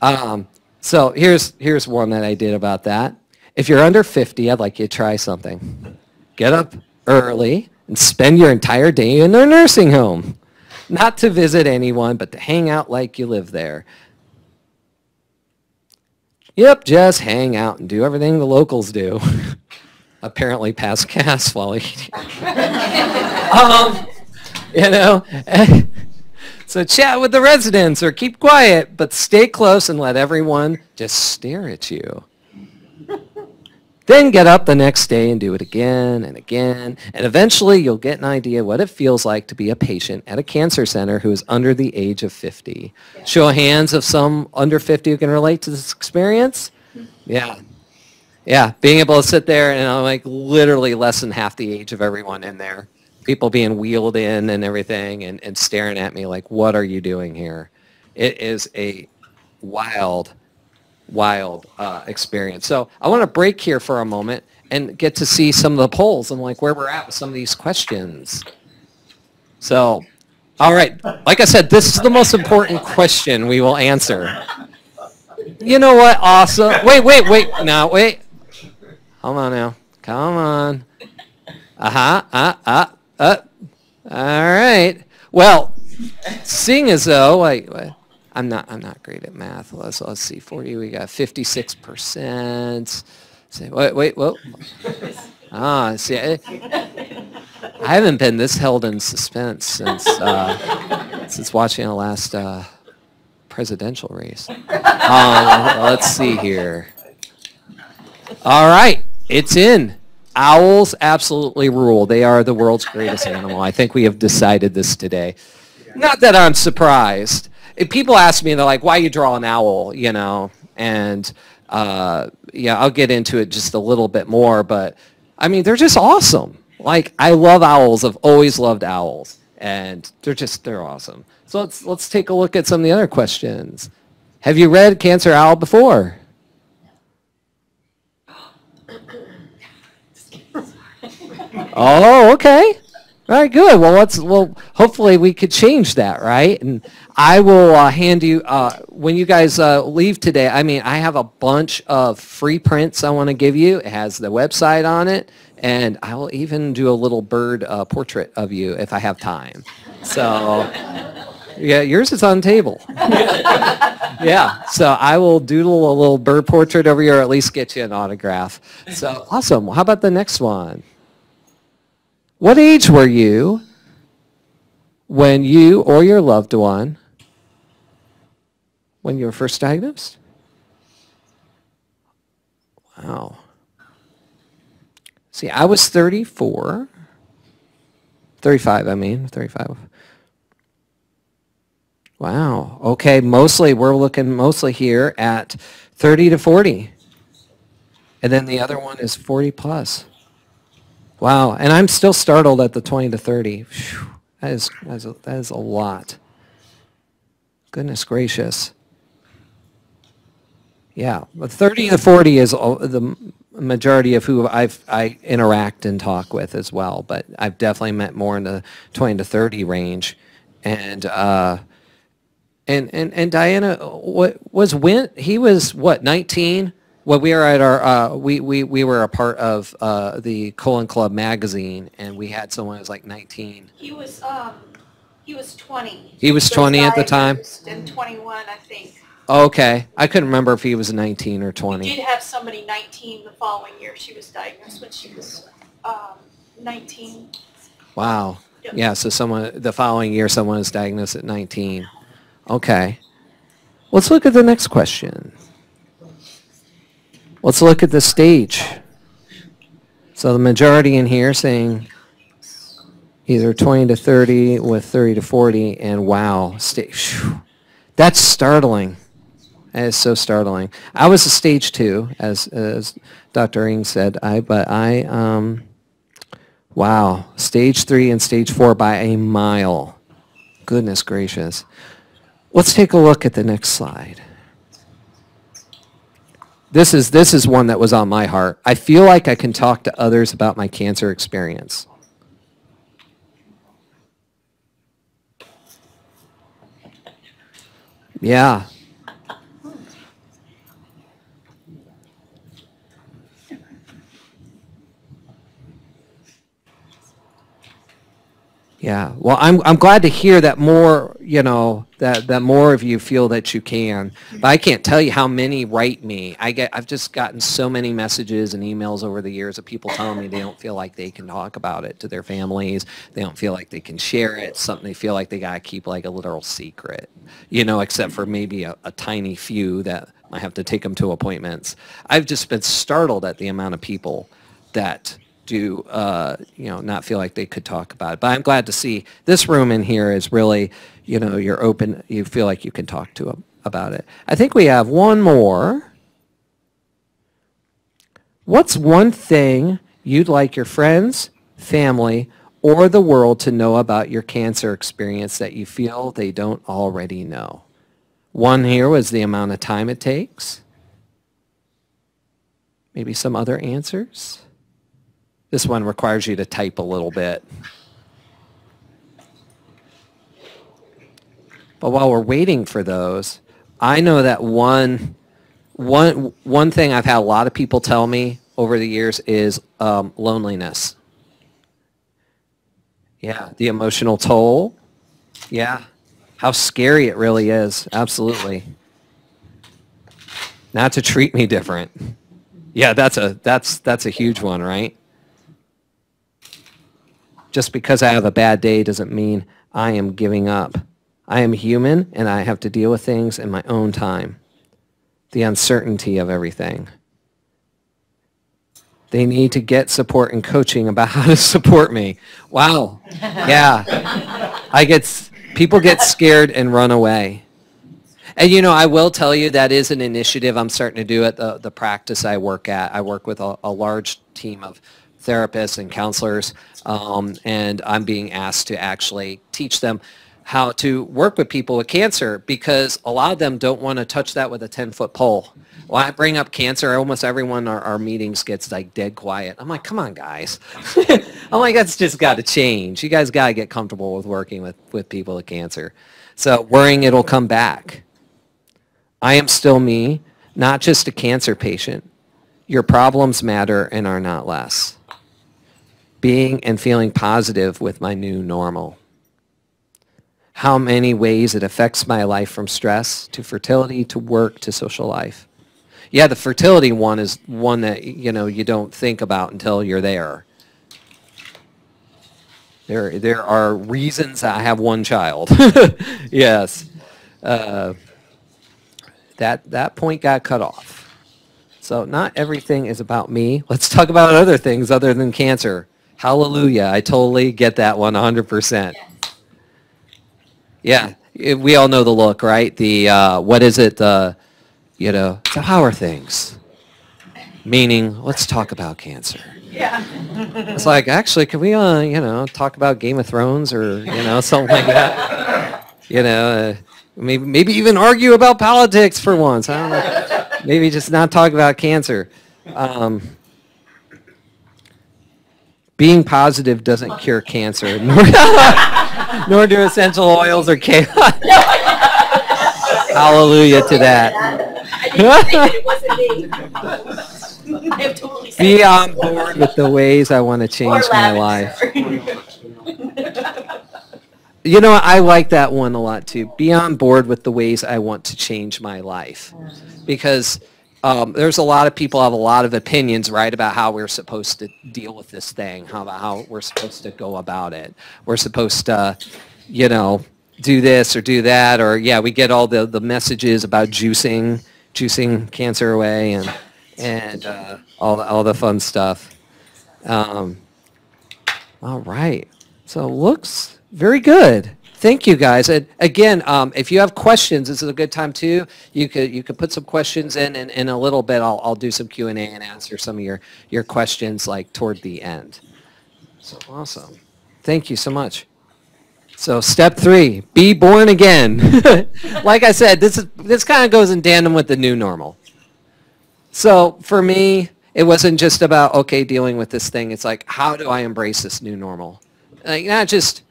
Um, so here's here's one that I did about that. If you're under 50, I'd like you to try something. Get up early and spend your entire day in a nursing home. not to visit anyone, but to hang out like you live there. Yep, just hang out and do everything the locals do. *laughs* Apparently pass gas while eating. *laughs* um, you know, *laughs* so chat with the residents or keep quiet, but stay close and let everyone just stare at you. Then get up the next day and do it again and again. And eventually you'll get an idea what it feels like to be a patient at a cancer center who is under the age of 50. Show of hands of some under 50 who can relate to this experience. Yeah. Yeah, being able to sit there and I'm like literally less than half the age of everyone in there. People being wheeled in and everything and, and staring at me like, what are you doing here? It is a wild wild uh, experience. So I want to break here for a moment and get to see some of the polls and like where we're at with some of these questions. So, all right, like I said, this is the most important question we will answer. You know what? Awesome. Wait, wait, wait. Now, wait. Hold on now. Come on. Uh-huh. Uh, uh, uh. All right. Well, seeing as though, like, I'm not I'm not great at math. Let's let's see. For you, we got 56 percent. Say wait wait whoa. Ah, see, I, I haven't been this held in suspense since uh, since watching the last uh, presidential race. Um, let's see here. All right, it's in. Owls absolutely rule. They are the world's greatest animal. I think we have decided this today. Not that I'm surprised people ask me, they're like, why you draw an owl, you know? And uh, yeah, I'll get into it just a little bit more, but I mean, they're just awesome. Like, I love owls. I've always loved owls. And they're just, they're awesome. So let's, let's take a look at some of the other questions. Have you read Cancer Owl before? *gasps* Oh, okay. All right, good. Well, let's. Well, hopefully we could change that, right? And I will uh, hand you uh, when you guys uh, leave today. I mean, I have a bunch of free prints I want to give you. It has the website on it, and I will even do a little bird uh, portrait of you if I have time. So, *laughs* yeah, yours is on table. *laughs* yeah, so I will doodle a little bird portrait over you, or at least get you an autograph. So awesome. How about the next one? What age were you when you or your loved one, when you were first diagnosed? Wow. See, I was 34. 35, I mean, 35. Wow. Okay, mostly, we're looking mostly here at 30 to 40. And then the other one is 40 plus. Wow, and I'm still startled at the 20 to 30. Whew, that is, that is, a, that is a lot. Goodness gracious. Yeah, but 30 to 40 is the majority of who I've, I interact and talk with as well, but I've definitely met more in the 20 to 30 range. And, uh, and, and, and Diana, what was when, he was what, 19? Well, we are at our, uh, we, we, we were a part of uh, the Colon Club magazine, and we had someone who was like 19. He was, um, he was 20. He was 20 at the time? And 21, I think. Okay. I couldn't remember if he was 19 or 20. We did have somebody 19 the following year. She was diagnosed when she was um, 19. Wow. Yep. Yeah, so someone, the following year, someone was diagnosed at 19. Okay. Let's look at the next question. Let's look at the stage. So the majority in here saying either 20 to 30 with 30 to 40 and wow, stage. That's startling. Is so startling. I was a stage two, as, as Dr. Ng said, I, but I, um, wow, stage three and stage four by a mile. Goodness gracious. Let's take a look at the next slide. This is, this is one that was on my heart. I feel like I can talk to others about my cancer experience. Yeah. Yeah. Well, I'm I'm glad to hear that more, you know, that that more of you feel that you can. But I can't tell you how many write me. I get I've just gotten so many messages and emails over the years of people telling me they don't feel like they can talk about it to their families. They don't feel like they can share it. Something they feel like they got to keep like a literal secret. You know, except for maybe a, a tiny few that might have to take them to appointments. I've just been startled at the amount of people that do uh, you know not feel like they could talk about it. But I'm glad to see this room in here is really you know you're open. You feel like you can talk to them about it. I think we have one more. What's one thing you'd like your friends, family, or the world to know about your cancer experience that you feel they don't already know? One here was the amount of time it takes. Maybe some other answers? This one requires you to type a little bit. But while we're waiting for those, I know that one, one, one thing I've had a lot of people tell me over the years is um, loneliness. Yeah, the emotional toll. Yeah, how scary it really is. Absolutely. Not to treat me different. Yeah, that's a that's that's a huge one, right? Just because I have a bad day doesn't mean I am giving up. I am human and I have to deal with things in my own time. The uncertainty of everything. They need to get support and coaching about *laughs* how to support me. Wow. Yeah. I get people get scared and run away. And you know, I will tell you that is an initiative I'm starting to do at the, the practice I work at. I work with a, a large team of therapists and counselors, um, and I'm being asked to actually teach them how to work with people with cancer because a lot of them don't want to touch that with a 10-foot pole. When I bring up cancer, almost everyone our, our meetings gets like dead quiet. I'm like, come on, guys. *laughs* I'm like, that's just got to change. You guys got to get comfortable with working with, with people with cancer. So worrying it'll come back. I am still me, not just a cancer patient. Your problems matter and are not less being and feeling positive with my new normal. How many ways it affects my life from stress to fertility to work to social life. Yeah, the fertility one is one that you know you don't think about until you're there. There, there are reasons I have one child. *laughs* yes, uh, that that point got cut off. So not everything is about me. Let's talk about other things other than cancer. Hallelujah. I totally get that one 100%. Yeah, we all know the look, right? The, uh, what is it? Uh, you know, so how are things? Meaning, let's talk about cancer. Yeah. It's like, actually, can we, uh, you know, talk about Game of Thrones or, you know, something like that? You know, uh, maybe, maybe even argue about politics for once. I don't know. Maybe just not talk about cancer. Um, being positive doesn't cure cancer, *laughs* nor, nor do essential oils or chaos. *laughs* Hallelujah to that. *laughs* Be on board with the ways I want to change my life. You know, I like that one a lot too. Be on board with the ways I want to change my life. Because um, there's a lot of people have a lot of opinions, right, about how we're supposed to deal with this thing, how how we're supposed to go about it. We're supposed to, you know, do this or do that, or yeah, we get all the, the messages about juicing, juicing cancer away, and and uh, all the, all the fun stuff. Um, all right, so looks very good. Thank you, guys. And again, um, if you have questions, this is a good time too. You could you could put some questions in, and in a little bit, I'll I'll do some Q and A and answer some of your your questions like toward the end. So awesome. Thank you so much. So step three, be born again. *laughs* like I said, this is this kind of goes in tandem with the new normal. So for me, it wasn't just about okay dealing with this thing. It's like how do I embrace this new normal? Like not just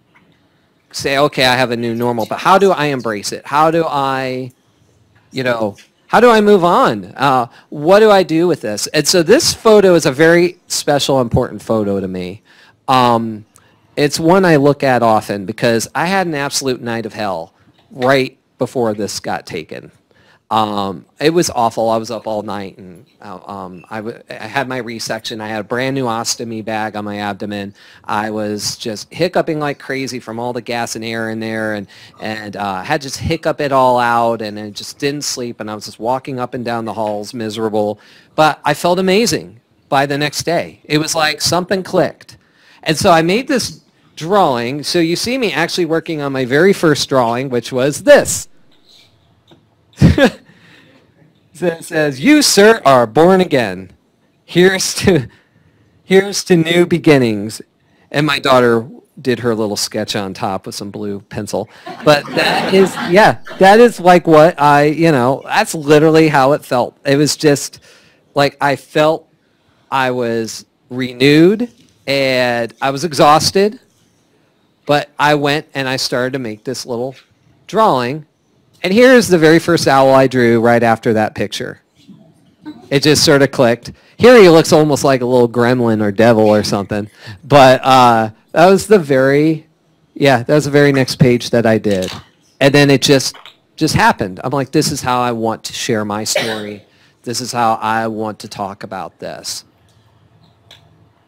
say, okay, I have a new normal, but how do I embrace it? How do I, you know, how do I move on? Uh, what do I do with this? And so this photo is a very special, important photo to me. Um, it's one I look at often because I had an absolute night of hell right before this got taken. Um, it was awful. I was up all night, and uh, um, I, w- I had my resection. I had a brand new ostomy bag on my abdomen. I was just hiccuping like crazy from all the gas and air in there, and and uh, had just hiccup it all out, and I just didn't sleep. And I was just walking up and down the halls, miserable. But I felt amazing by the next day. It was like something clicked, and so I made this drawing. So you see me actually working on my very first drawing, which was this. *laughs* It says, "You, sir, are born again. Here's to, here's to new beginnings." And my daughter did her little sketch on top with some blue pencil. But that is, yeah, that is like what I, you know, that's literally how it felt. It was just like I felt I was renewed and I was exhausted, but I went and I started to make this little drawing and here's the very first owl I drew right after that picture. It just sort of clicked. Here he looks almost like a little gremlin or devil or something. But uh, that was the very, yeah, that was the very next page that I did. And then it just, just happened. I'm like, this is how I want to share my story. This is how I want to talk about this.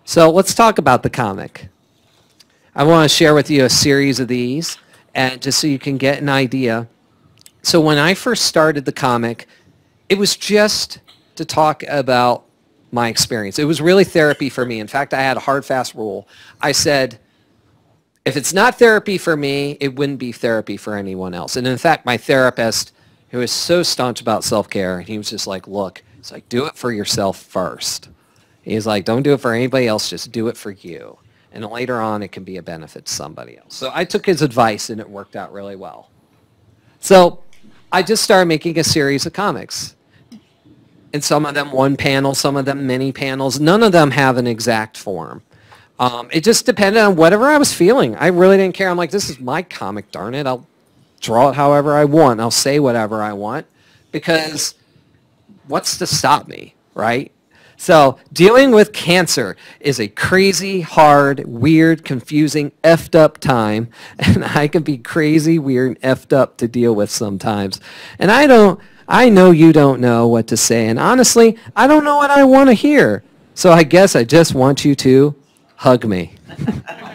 So let's talk about the comic. I want to share with you a series of these, and just so you can get an idea so when I first started the comic, it was just to talk about my experience. It was really therapy for me. In fact, I had a hard, fast rule. I said, if it's not therapy for me, it wouldn't be therapy for anyone else. And in fact, my therapist, who is so staunch about self-care, he was just like, look, it's like, do it for yourself first. He's like, don't do it for anybody else, just do it for you. And later on, it can be a benefit to somebody else. So I took his advice, and it worked out really well. So I just started making a series of comics. And some of them one panel, some of them many panels. None of them have an exact form. Um, it just depended on whatever I was feeling. I really didn't care. I'm like, this is my comic, darn it. I'll draw it however I want. I'll say whatever I want because what's to stop me, right? So dealing with cancer is a crazy, hard, weird, confusing, effed up time. *laughs* And I can be crazy, weird, and effed up to deal with sometimes. And I don't, I know you don't know what to say. And honestly, I don't know what I want to hear. So I guess I just want you to hug me. *laughs*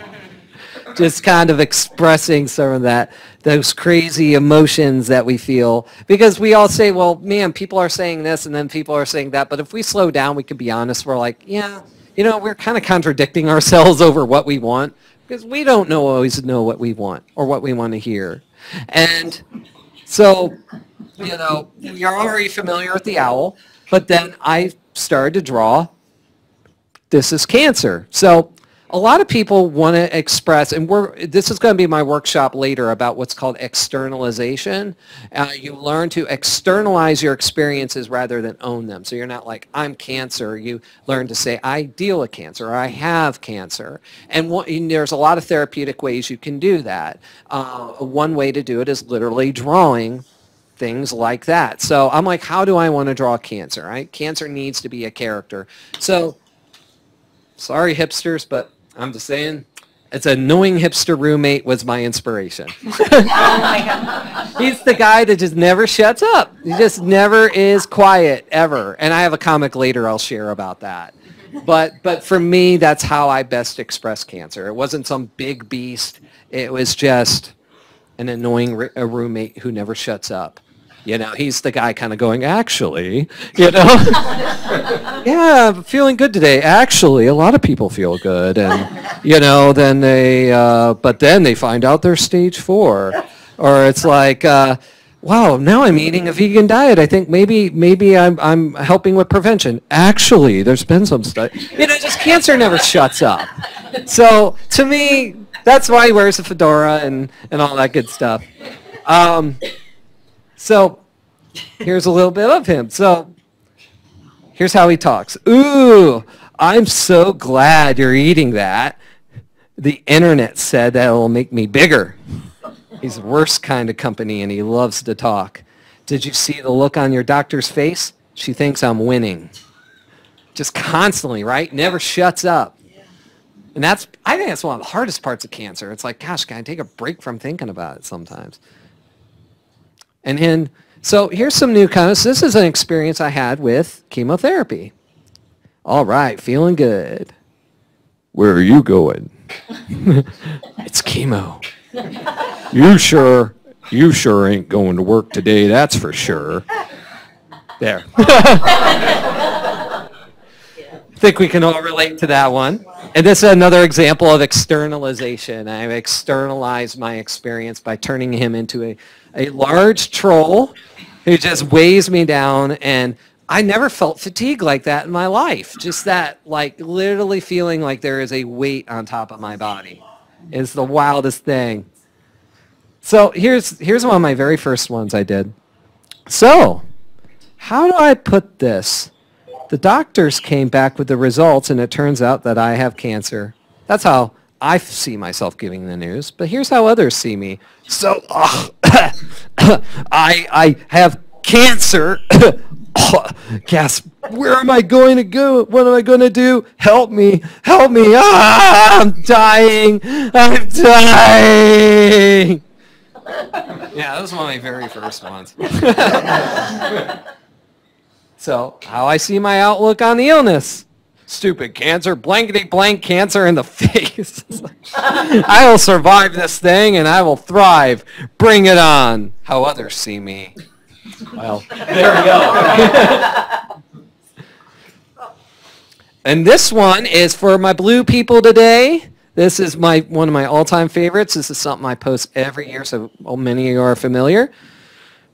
just kind of expressing some of that, those crazy emotions that we feel. Because we all say, well, man, people are saying this and then people are saying that. But if we slow down, we can be honest. We're like, yeah, you know, we're kind of contradicting *laughs* ourselves over what we want because we don't know always know what we want or what we want to hear. And so, you know, you're already familiar with the owl, but then I started to draw this is cancer. So a lot of people want to express, and we're, this is going to be my workshop later about what's called externalization. Uh, you learn to externalize your experiences rather than own them. So you're not like, I'm cancer. You learn to say, I deal with cancer, or I have cancer. And, what, and there's a lot of therapeutic ways you can do that. Uh, one way to do it is literally drawing things like that. So I'm like, how do I want to draw cancer? Right? Cancer needs to be a character. So sorry hipsters, but I'm just saying, it's a annoying hipster roommate was my inspiration. *laughs* oh my He's the guy that just never shuts up. He just never is quiet ever. And I have a comic later I'll share about that. But but for me, that's how I best express cancer. It wasn't some big beast. It was just an annoying a roommate who never shuts up. You know, he's the guy kind of going, actually, you know, *laughs* yeah, I'm feeling good today. Actually, a lot of people feel good, and you know, then they, uh, but then they find out they're stage four, or it's like, uh, wow, now I'm eating a vegan diet. I think maybe maybe I'm I'm helping with prevention. Actually, there's been some study. You know, just cancer never shuts up. So to me, that's why he wears a fedora and and all that good stuff. Um, so here's a little bit of him. So here's how he talks. Ooh, I'm so glad you're eating that. The internet said that it'll make me bigger. He's the worst kind of company and he loves to talk. Did you see the look on your doctor's face? She thinks I'm winning. Just constantly, right? Never shuts up. And that's, I think that's one of the hardest parts of cancer. It's like, gosh, can I take a break from thinking about it sometimes? And then, so here's some new comments. This is an experience I had with chemotherapy. All right, feeling good. Where are you going? *laughs* it's chemo. You sure, you sure ain't going to work today, that's for sure. There. *laughs* I think we can all relate to that one. And this is another example of externalization. I've externalized my experience by turning him into a, a large troll who just weighs me down and I never felt fatigue like that in my life. Just that, like, literally feeling like there is a weight on top of my body is the wildest thing. So here's, here's one of my very first ones I did. So, how do I put this? The doctors came back with the results, and it turns out that I have cancer. That's how I see myself giving the news, but here's how others see me. So, uh, *coughs* I, I have cancer. *coughs* Gasp. Where am I going to go? What am I going to do? Help me. Help me. Ah, I'm dying. I'm dying. yeah, that was one of my very first ones. *laughs* so, how I see my outlook on the illness. Stupid cancer, blankety blank cancer in the *laughs* face. *laughs* I will survive this thing and I will thrive. Bring it on. How others see me. Well, there we go. *laughs* and this one is for my blue people today. This is my one of my all-time favorites. This is something I post every year, so many of you are familiar.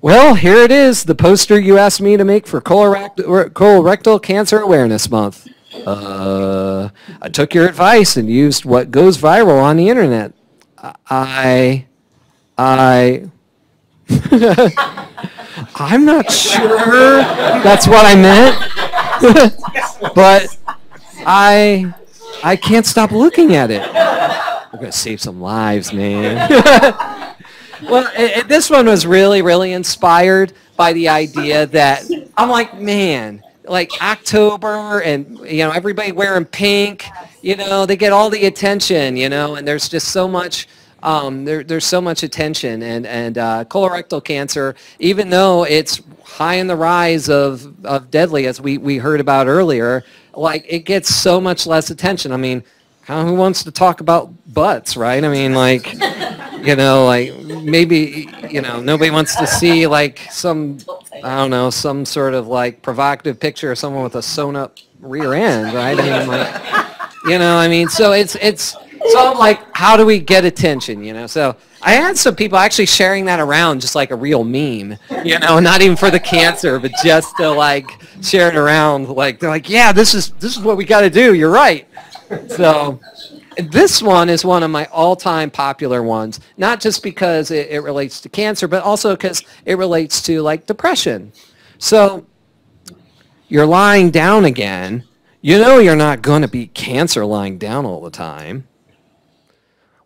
Well, here it is, the poster you asked me to make for colorectal, colorectal Cancer Awareness Month. Uh, I took your advice and used what goes viral on the internet. I, I, *laughs* I'm not sure that's what I meant, *laughs* but I, I can't stop looking at it. We're gonna save some lives, man. *laughs* well, it, it, this one was really, really inspired by the idea that I'm like, man, like October and you know everybody wearing pink, you know, they get all the attention, you know, and there's just so much um, there, there's so much attention and, and uh, colorectal cancer, even though it's high in the rise of, of deadly, as we, we heard about earlier, like it gets so much less attention. I mean, who wants to talk about butts, right? I mean, like, you know, like maybe, you know, nobody wants to see like some, I don't know, some sort of like provocative picture of someone with a sewn up rear end, right? I mean, like, you know, I mean, so it's, it's, so I'm like, how do we get attention, you know? So I had some people actually sharing that around just like a real meme, you know, not even for the cancer, but just to like share it around. Like, they're like, yeah, this is, this is what we got to do. You're right. So this one is one of my all-time popular ones, not just because it, it relates to cancer, but also because it relates to like depression. So you're lying down again. You know you're not going to beat cancer lying down all the time.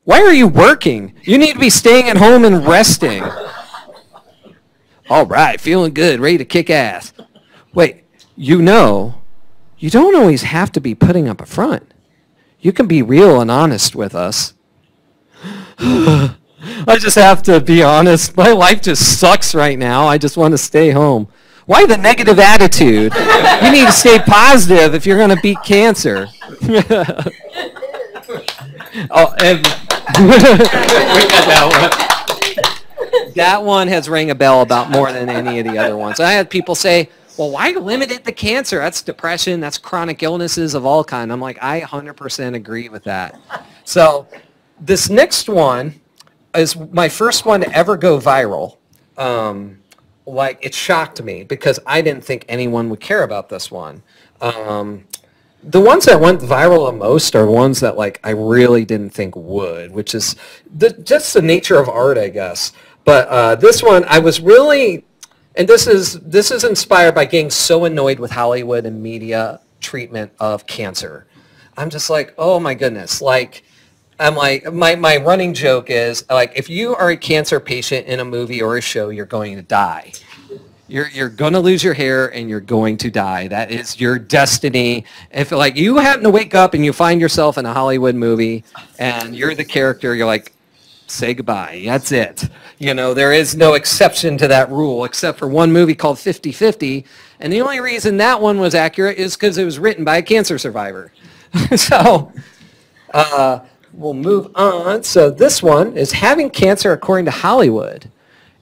Why are you working? You need to be staying at home and resting. All right, feeling good, ready to kick ass. Wait, you know, you don't always have to be putting up a front. You can be real and honest with us. I just have to be honest. My life just sucks right now. I just want to stay home. Why the negative attitude? You need to stay positive if you're going to beat cancer. *laughs* oh, and that, *laughs* one. that one has rang a bell about more than any of the other ones. I had people say, well, why limit it to cancer? That's depression. That's chronic illnesses of all kind. I'm like, I 100% agree with that. So this next one is my first one to ever go viral. Um, like, it shocked me because I didn't think anyone would care about this one. Um, the ones that went viral the most are ones that like I really didn't think would, which is the, just the nature of art, I guess. But uh, this one, I was really, and this is this is inspired by getting so annoyed with Hollywood and media treatment of cancer. I'm just like, oh my goodness, like. I'm like, my, my running joke is, like, if you are a cancer patient in a movie or a show, you're going to die. You're, you're going to lose your hair and you're going to die. That is your destiny. If like you happen to wake up and you find yourself in a Hollywood movie and you're the character, you're like, say goodbye. That's it. You know, there is no exception to that rule except for one movie called 50-50. And the only reason that one was accurate is because it was written by a cancer survivor. *laughs* so uh, we'll move on. So this one is having cancer according to Hollywood.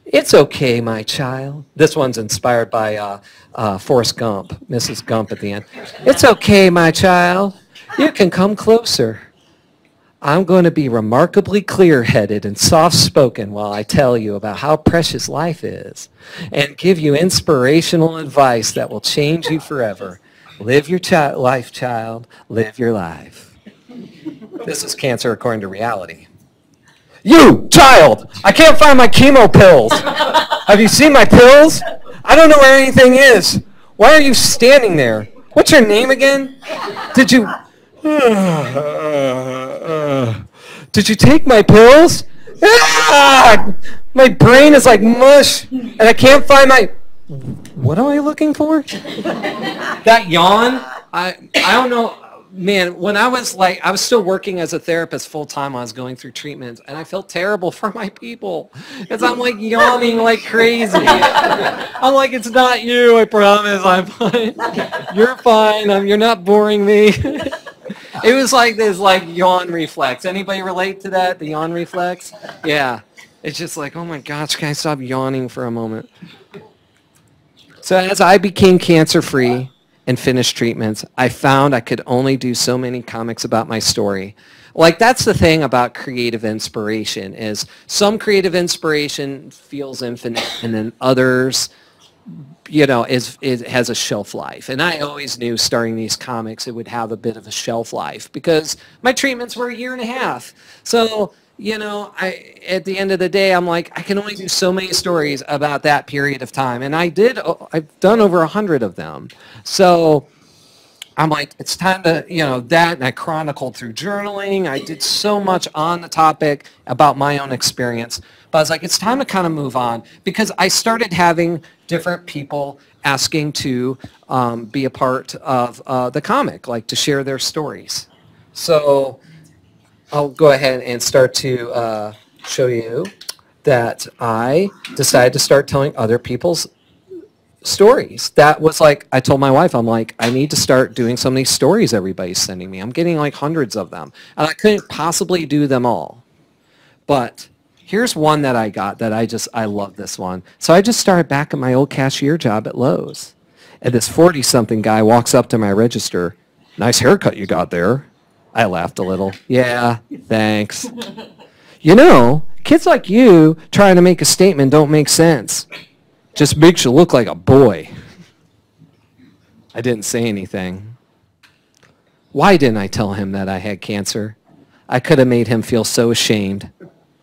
It's okay, my child. This one's inspired by uh, uh, Forrest Gump, Mrs. Gump at the end. It's okay, my child. You can come closer. I'm going to be remarkably clear-headed and soft-spoken while I tell you about how precious life is and give you inspirational advice that will change you forever. Live your chi- life, child. Live your life. This is cancer according to reality. You, child, I can't find my chemo pills. Have you seen my pills? I don't know where anything is. Why are you standing there? What's your name again? Did you... Did you take my pills? Ah! My brain is like mush, and I can't find my... What am I looking for? that yawn? I, I don't know man, when I was like, I was still working as a therapist full time. I was going through treatments, and I felt terrible for my people because I'm like yawning like crazy. I'm like, it's not you. I promise. I'm fine. You're fine. I'm, you're not boring me. *laughs* it was like this like yawn reflex. Anybody relate to that? The yawn reflex? Yeah. It's just like, oh my gosh, can I stop yawning for a moment? So as I became cancer free and finished treatments, I found I could only do so many comics about my story. Like that's the thing about creative inspiration is some creative inspiration feels infinite and then others you know is, is has a shelf life and i always knew starting these comics it would have a bit of a shelf life because my treatments were a year and a half so you know, I at the end of the day, I'm like, I can only do so many stories about that period of time, and I did. oh, I've done over a hundred of them, so I'm like, it's time to, you know, that, and I chronicled through journaling. I did so much on the topic about my own experience, but I was like, it's time to kind of move on because I started having different people asking to um, be a part of uh, the comic, like to share their stories. So I'll go ahead and start to uh, show you that I decided to start telling other people's stories. That was like, I told my wife, I'm like, I need to start doing some of these stories everybody's sending me. I'm getting like hundreds of them. And I couldn't possibly do them all. But here's one that I got that I just, I love this one. So I just started back at my old cashier job at Lowe's. And this 40-something guy walks up to my register. Nice haircut you got there. I laughed a little. Yeah, thanks. You know, kids like you trying to make a statement don't make sense. Just makes you look like a boy. I didn't say anything. Why didn't I tell him that I had cancer? I could have made him feel so ashamed.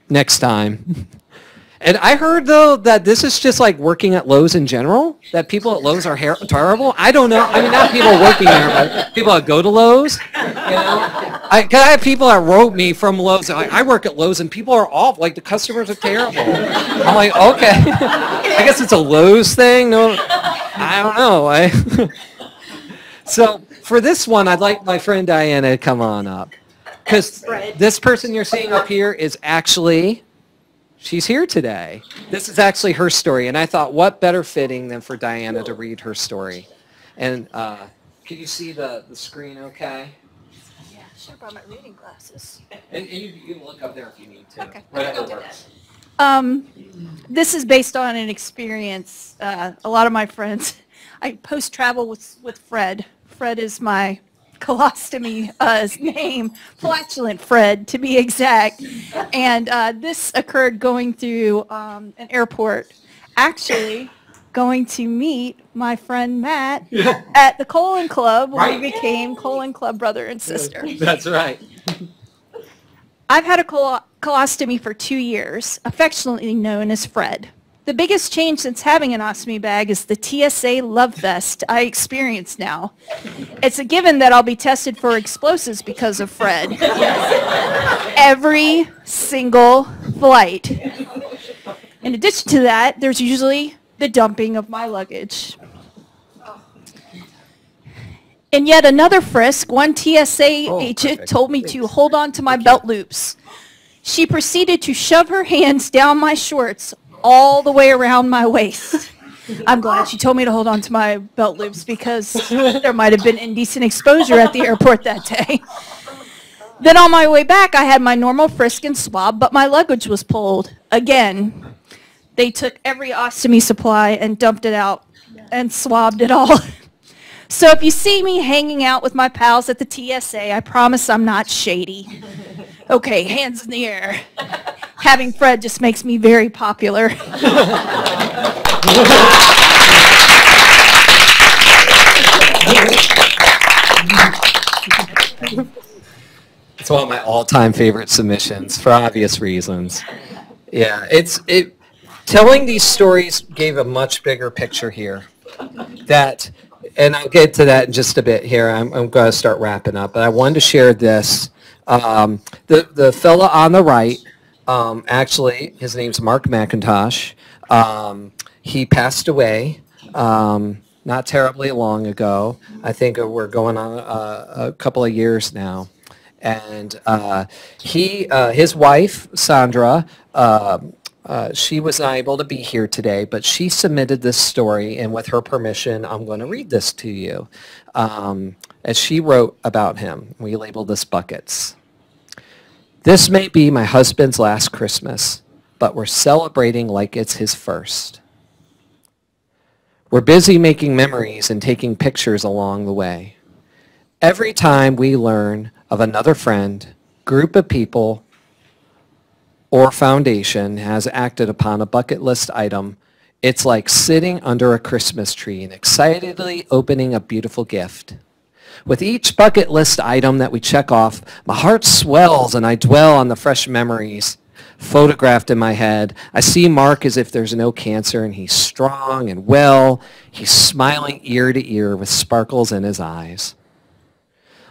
Next time. *laughs* And I heard though that this is just like working at Lowe's in general. That people at Lowe's are her- terrible. I don't know. I mean, not people working there, but people that go to Lowe's. You know, I, I have people that wrote me from Lowe's. Like, I work at Lowe's, and people are awful. Like the customers are terrible. I'm like, okay. *laughs* I guess it's a Lowe's thing. No, I don't know. I *laughs* so for this one, I'd like my friend Diana to come on up because this person you're seeing up here is actually she's here today. This is actually her story, and I thought, what better fitting than for Diana to read her story? And uh, can you see the, the screen okay? Yeah, brought my reading glasses. And, and you, you can look up there if you need to. Okay. Whatever works. Um, this is based on an experience. Uh, a lot of my friends, *laughs* I post travel with with Fred. Fred is my colostomy uh, name, flatulent Fred to be exact. And uh, this occurred going through um, an airport. Actually, going to meet my friend Matt Yeah. at the Colon Club when Right. we became Colon Club brother and sister. That's right. I've had a colo- colostomy for two years, affectionately known as Fred. The biggest change since having an ostomy bag is the TSA Love Vest I experience now. It's a given that I'll be tested for explosives because of Fred. Every single flight. In addition to that, there's usually the dumping of my luggage. In yet another frisk, one TSA Oh, agent perfect. told me to hold on to my belt loops. She proceeded to shove her hands down my shorts all the way around my waist. I'm glad she told me to hold on to my belt loops because there might have been indecent exposure at the airport that day. Then on my way back, I had my normal frisk and swab, but my luggage was pulled. Again, they took every ostomy supply and dumped it out and swabbed it all. *laughs* So if you see me hanging out with my pals at the TSA, I promise I'm not shady. Okay, hands in the air. Having Fred just makes me very popular. It's one of my all-time favorite submissions for obvious reasons. Yeah, it's it. Telling these stories gave a much bigger picture here. That, and I'll get to that in just a bit here. I'm, I'm going to start wrapping up, but I wanted to share this. Um, the the fella on the right, um, actually, his name's Mark McIntosh. Um, he passed away. Um, not terribly long ago. I think we're going on a, a couple of years now and uh, he, uh, his wife Sandra, uh, she was not able to be here today, but she submitted this story, and with her permission, I'm going to read this to you. Um, as she wrote about him, we label this buckets. This may be my husband's last Christmas, but we're celebrating like it's his first. We're busy making memories and taking pictures along the way. Every time we learn of another friend, group of people, or foundation has acted upon a bucket list item, it's like sitting under a Christmas tree and excitedly opening a beautiful gift. With each bucket list item that we check off, my heart swells and I dwell on the fresh memories photographed in my head. I see Mark as if there's no cancer and he's strong and well. He's smiling ear to ear with sparkles in his eyes.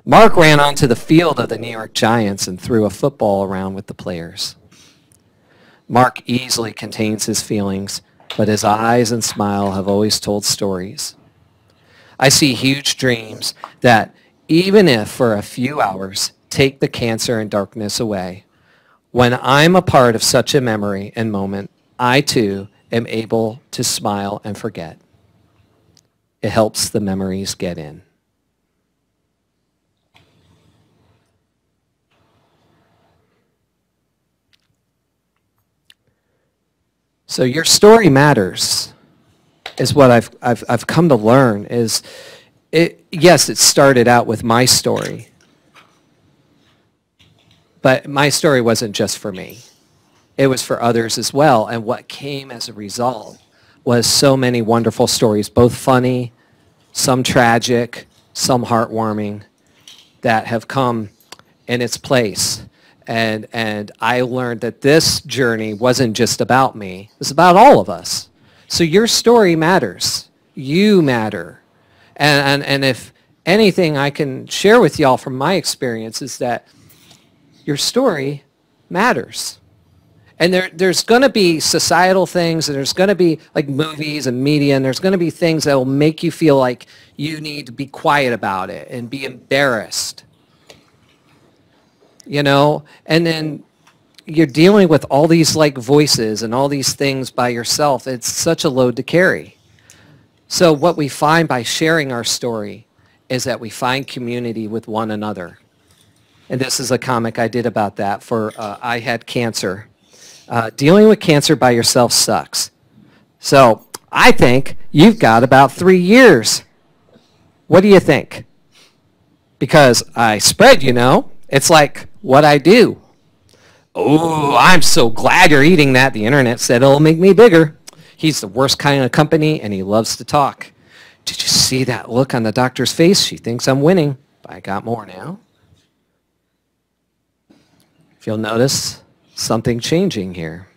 Mark ran onto the field of the New York Giants and threw a football around with the players. Mark easily contains his feelings, but his eyes and smile have always told stories. I see huge dreams that, even if for a few hours, take the cancer and darkness away. When I'm a part of such a memory and moment, I too am able to smile and forget. It helps the memories get in. So your story matters, is what I've, I've, I've come to learn is, it, yes, it started out with my story, but my story wasn't just for me. It was for others as well. And what came as a result was so many wonderful stories, both funny, some tragic, some heartwarming, that have come in its place. And, and I learned that this journey wasn't just about me. It was about all of us. So your story matters. You matter. And, and, and if anything I can share with y'all from my experience is that your story matters. And there, there's going to be societal things, and there's going to be like movies and media, and there's going to be things that will make you feel like you need to be quiet about it and be embarrassed. You know, and then you're dealing with all these like voices and all these things by yourself. It's such a load to carry. So what we find by sharing our story is that we find community with one another. And this is a comic I did about that for uh, I Had Cancer. Uh, dealing with cancer by yourself sucks. So I think you've got about three years. What do you think? Because I spread, you know. It's like what I do. Oh, I'm so glad you're eating that. The internet said it'll make me bigger. He's the worst kind of company, and he loves to talk. Did you see that look on the doctor's face? She thinks I'm winning. But I got more now. If you'll notice, something changing here.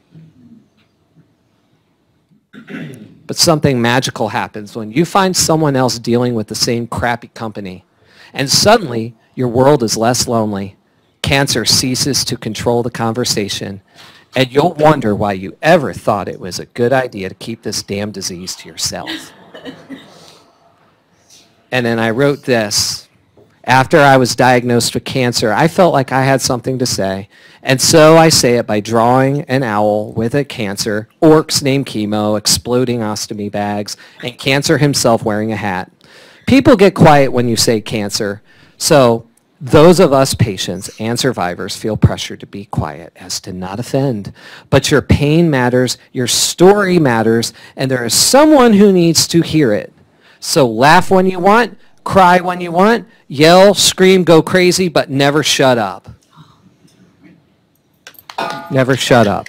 But something magical happens when you find someone else dealing with the same crappy company. And suddenly, your world is less lonely. Cancer ceases to control the conversation. And you'll wonder why you ever thought it was a good idea to keep this damn disease to yourself. *laughs* And then I wrote this. After I was diagnosed with cancer, I felt like I had something to say. And so I say it by drawing an owl with a cancer, orcs named chemo, exploding ostomy bags, and cancer himself wearing a hat. People get quiet when you say cancer. So those of us patients and survivors feel pressure to be quiet as to not offend. But your pain matters, your story matters, and there is someone who needs to hear it. So laugh when you want, cry when you want, yell, scream, go crazy, but never shut up. Never shut up.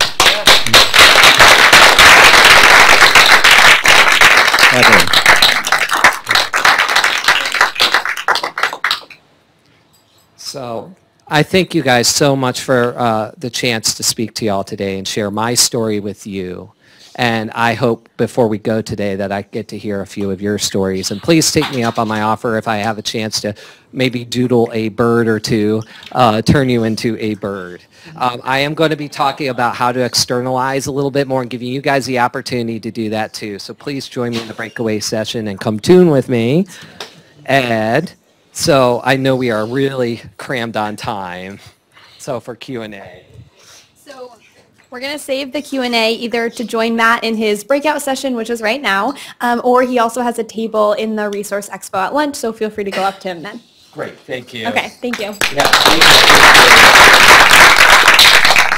So I thank you guys so much for uh, the chance to speak to y'all today and share my story with you. And I hope before we go today that I get to hear a few of your stories. And please take me up on my offer if I have a chance to maybe doodle a bird or two, uh, turn you into a bird. Um, I am going to be talking about how to externalize a little bit more and giving you guys the opportunity to do that too. So please join me in the breakaway session and come tune with me. Ed. So I know we are really crammed on time. So for Q&A. So we're going to save the Q&A either to join Matt in his breakout session, which is right now, um, or he also has a table in the Resource Expo at lunch, so feel free to go up to him then. Great, thank you. Okay, thank you. Yeah, thank you.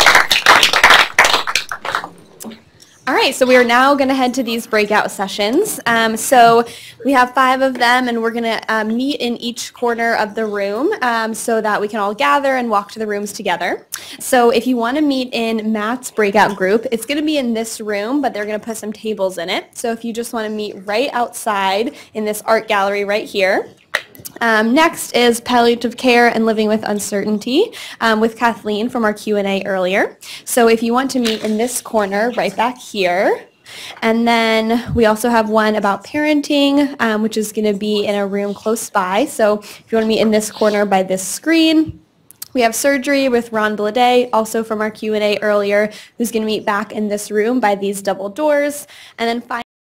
All right, so we are now going to head to these breakout sessions. Um, so we have five of them, and we're going to uh, meet in each corner of the room um, so that we can all gather and walk to the rooms together. So if you want to meet in Matt's breakout group, it's going to be in this room, but they're going to put some tables in it. So if you just want to meet right outside in this art gallery right here, um, next is palliative care and living with uncertainty um, with Kathleen from our Q&A earlier. So if you want to meet in this corner right back here, and then we also have one about parenting, um, which is going to be in a room close by. So if you want to meet in this corner by this screen, we have surgery with Ron Bleday, also from our Q&A earlier, who's going to meet back in this room by these double doors. And then finally,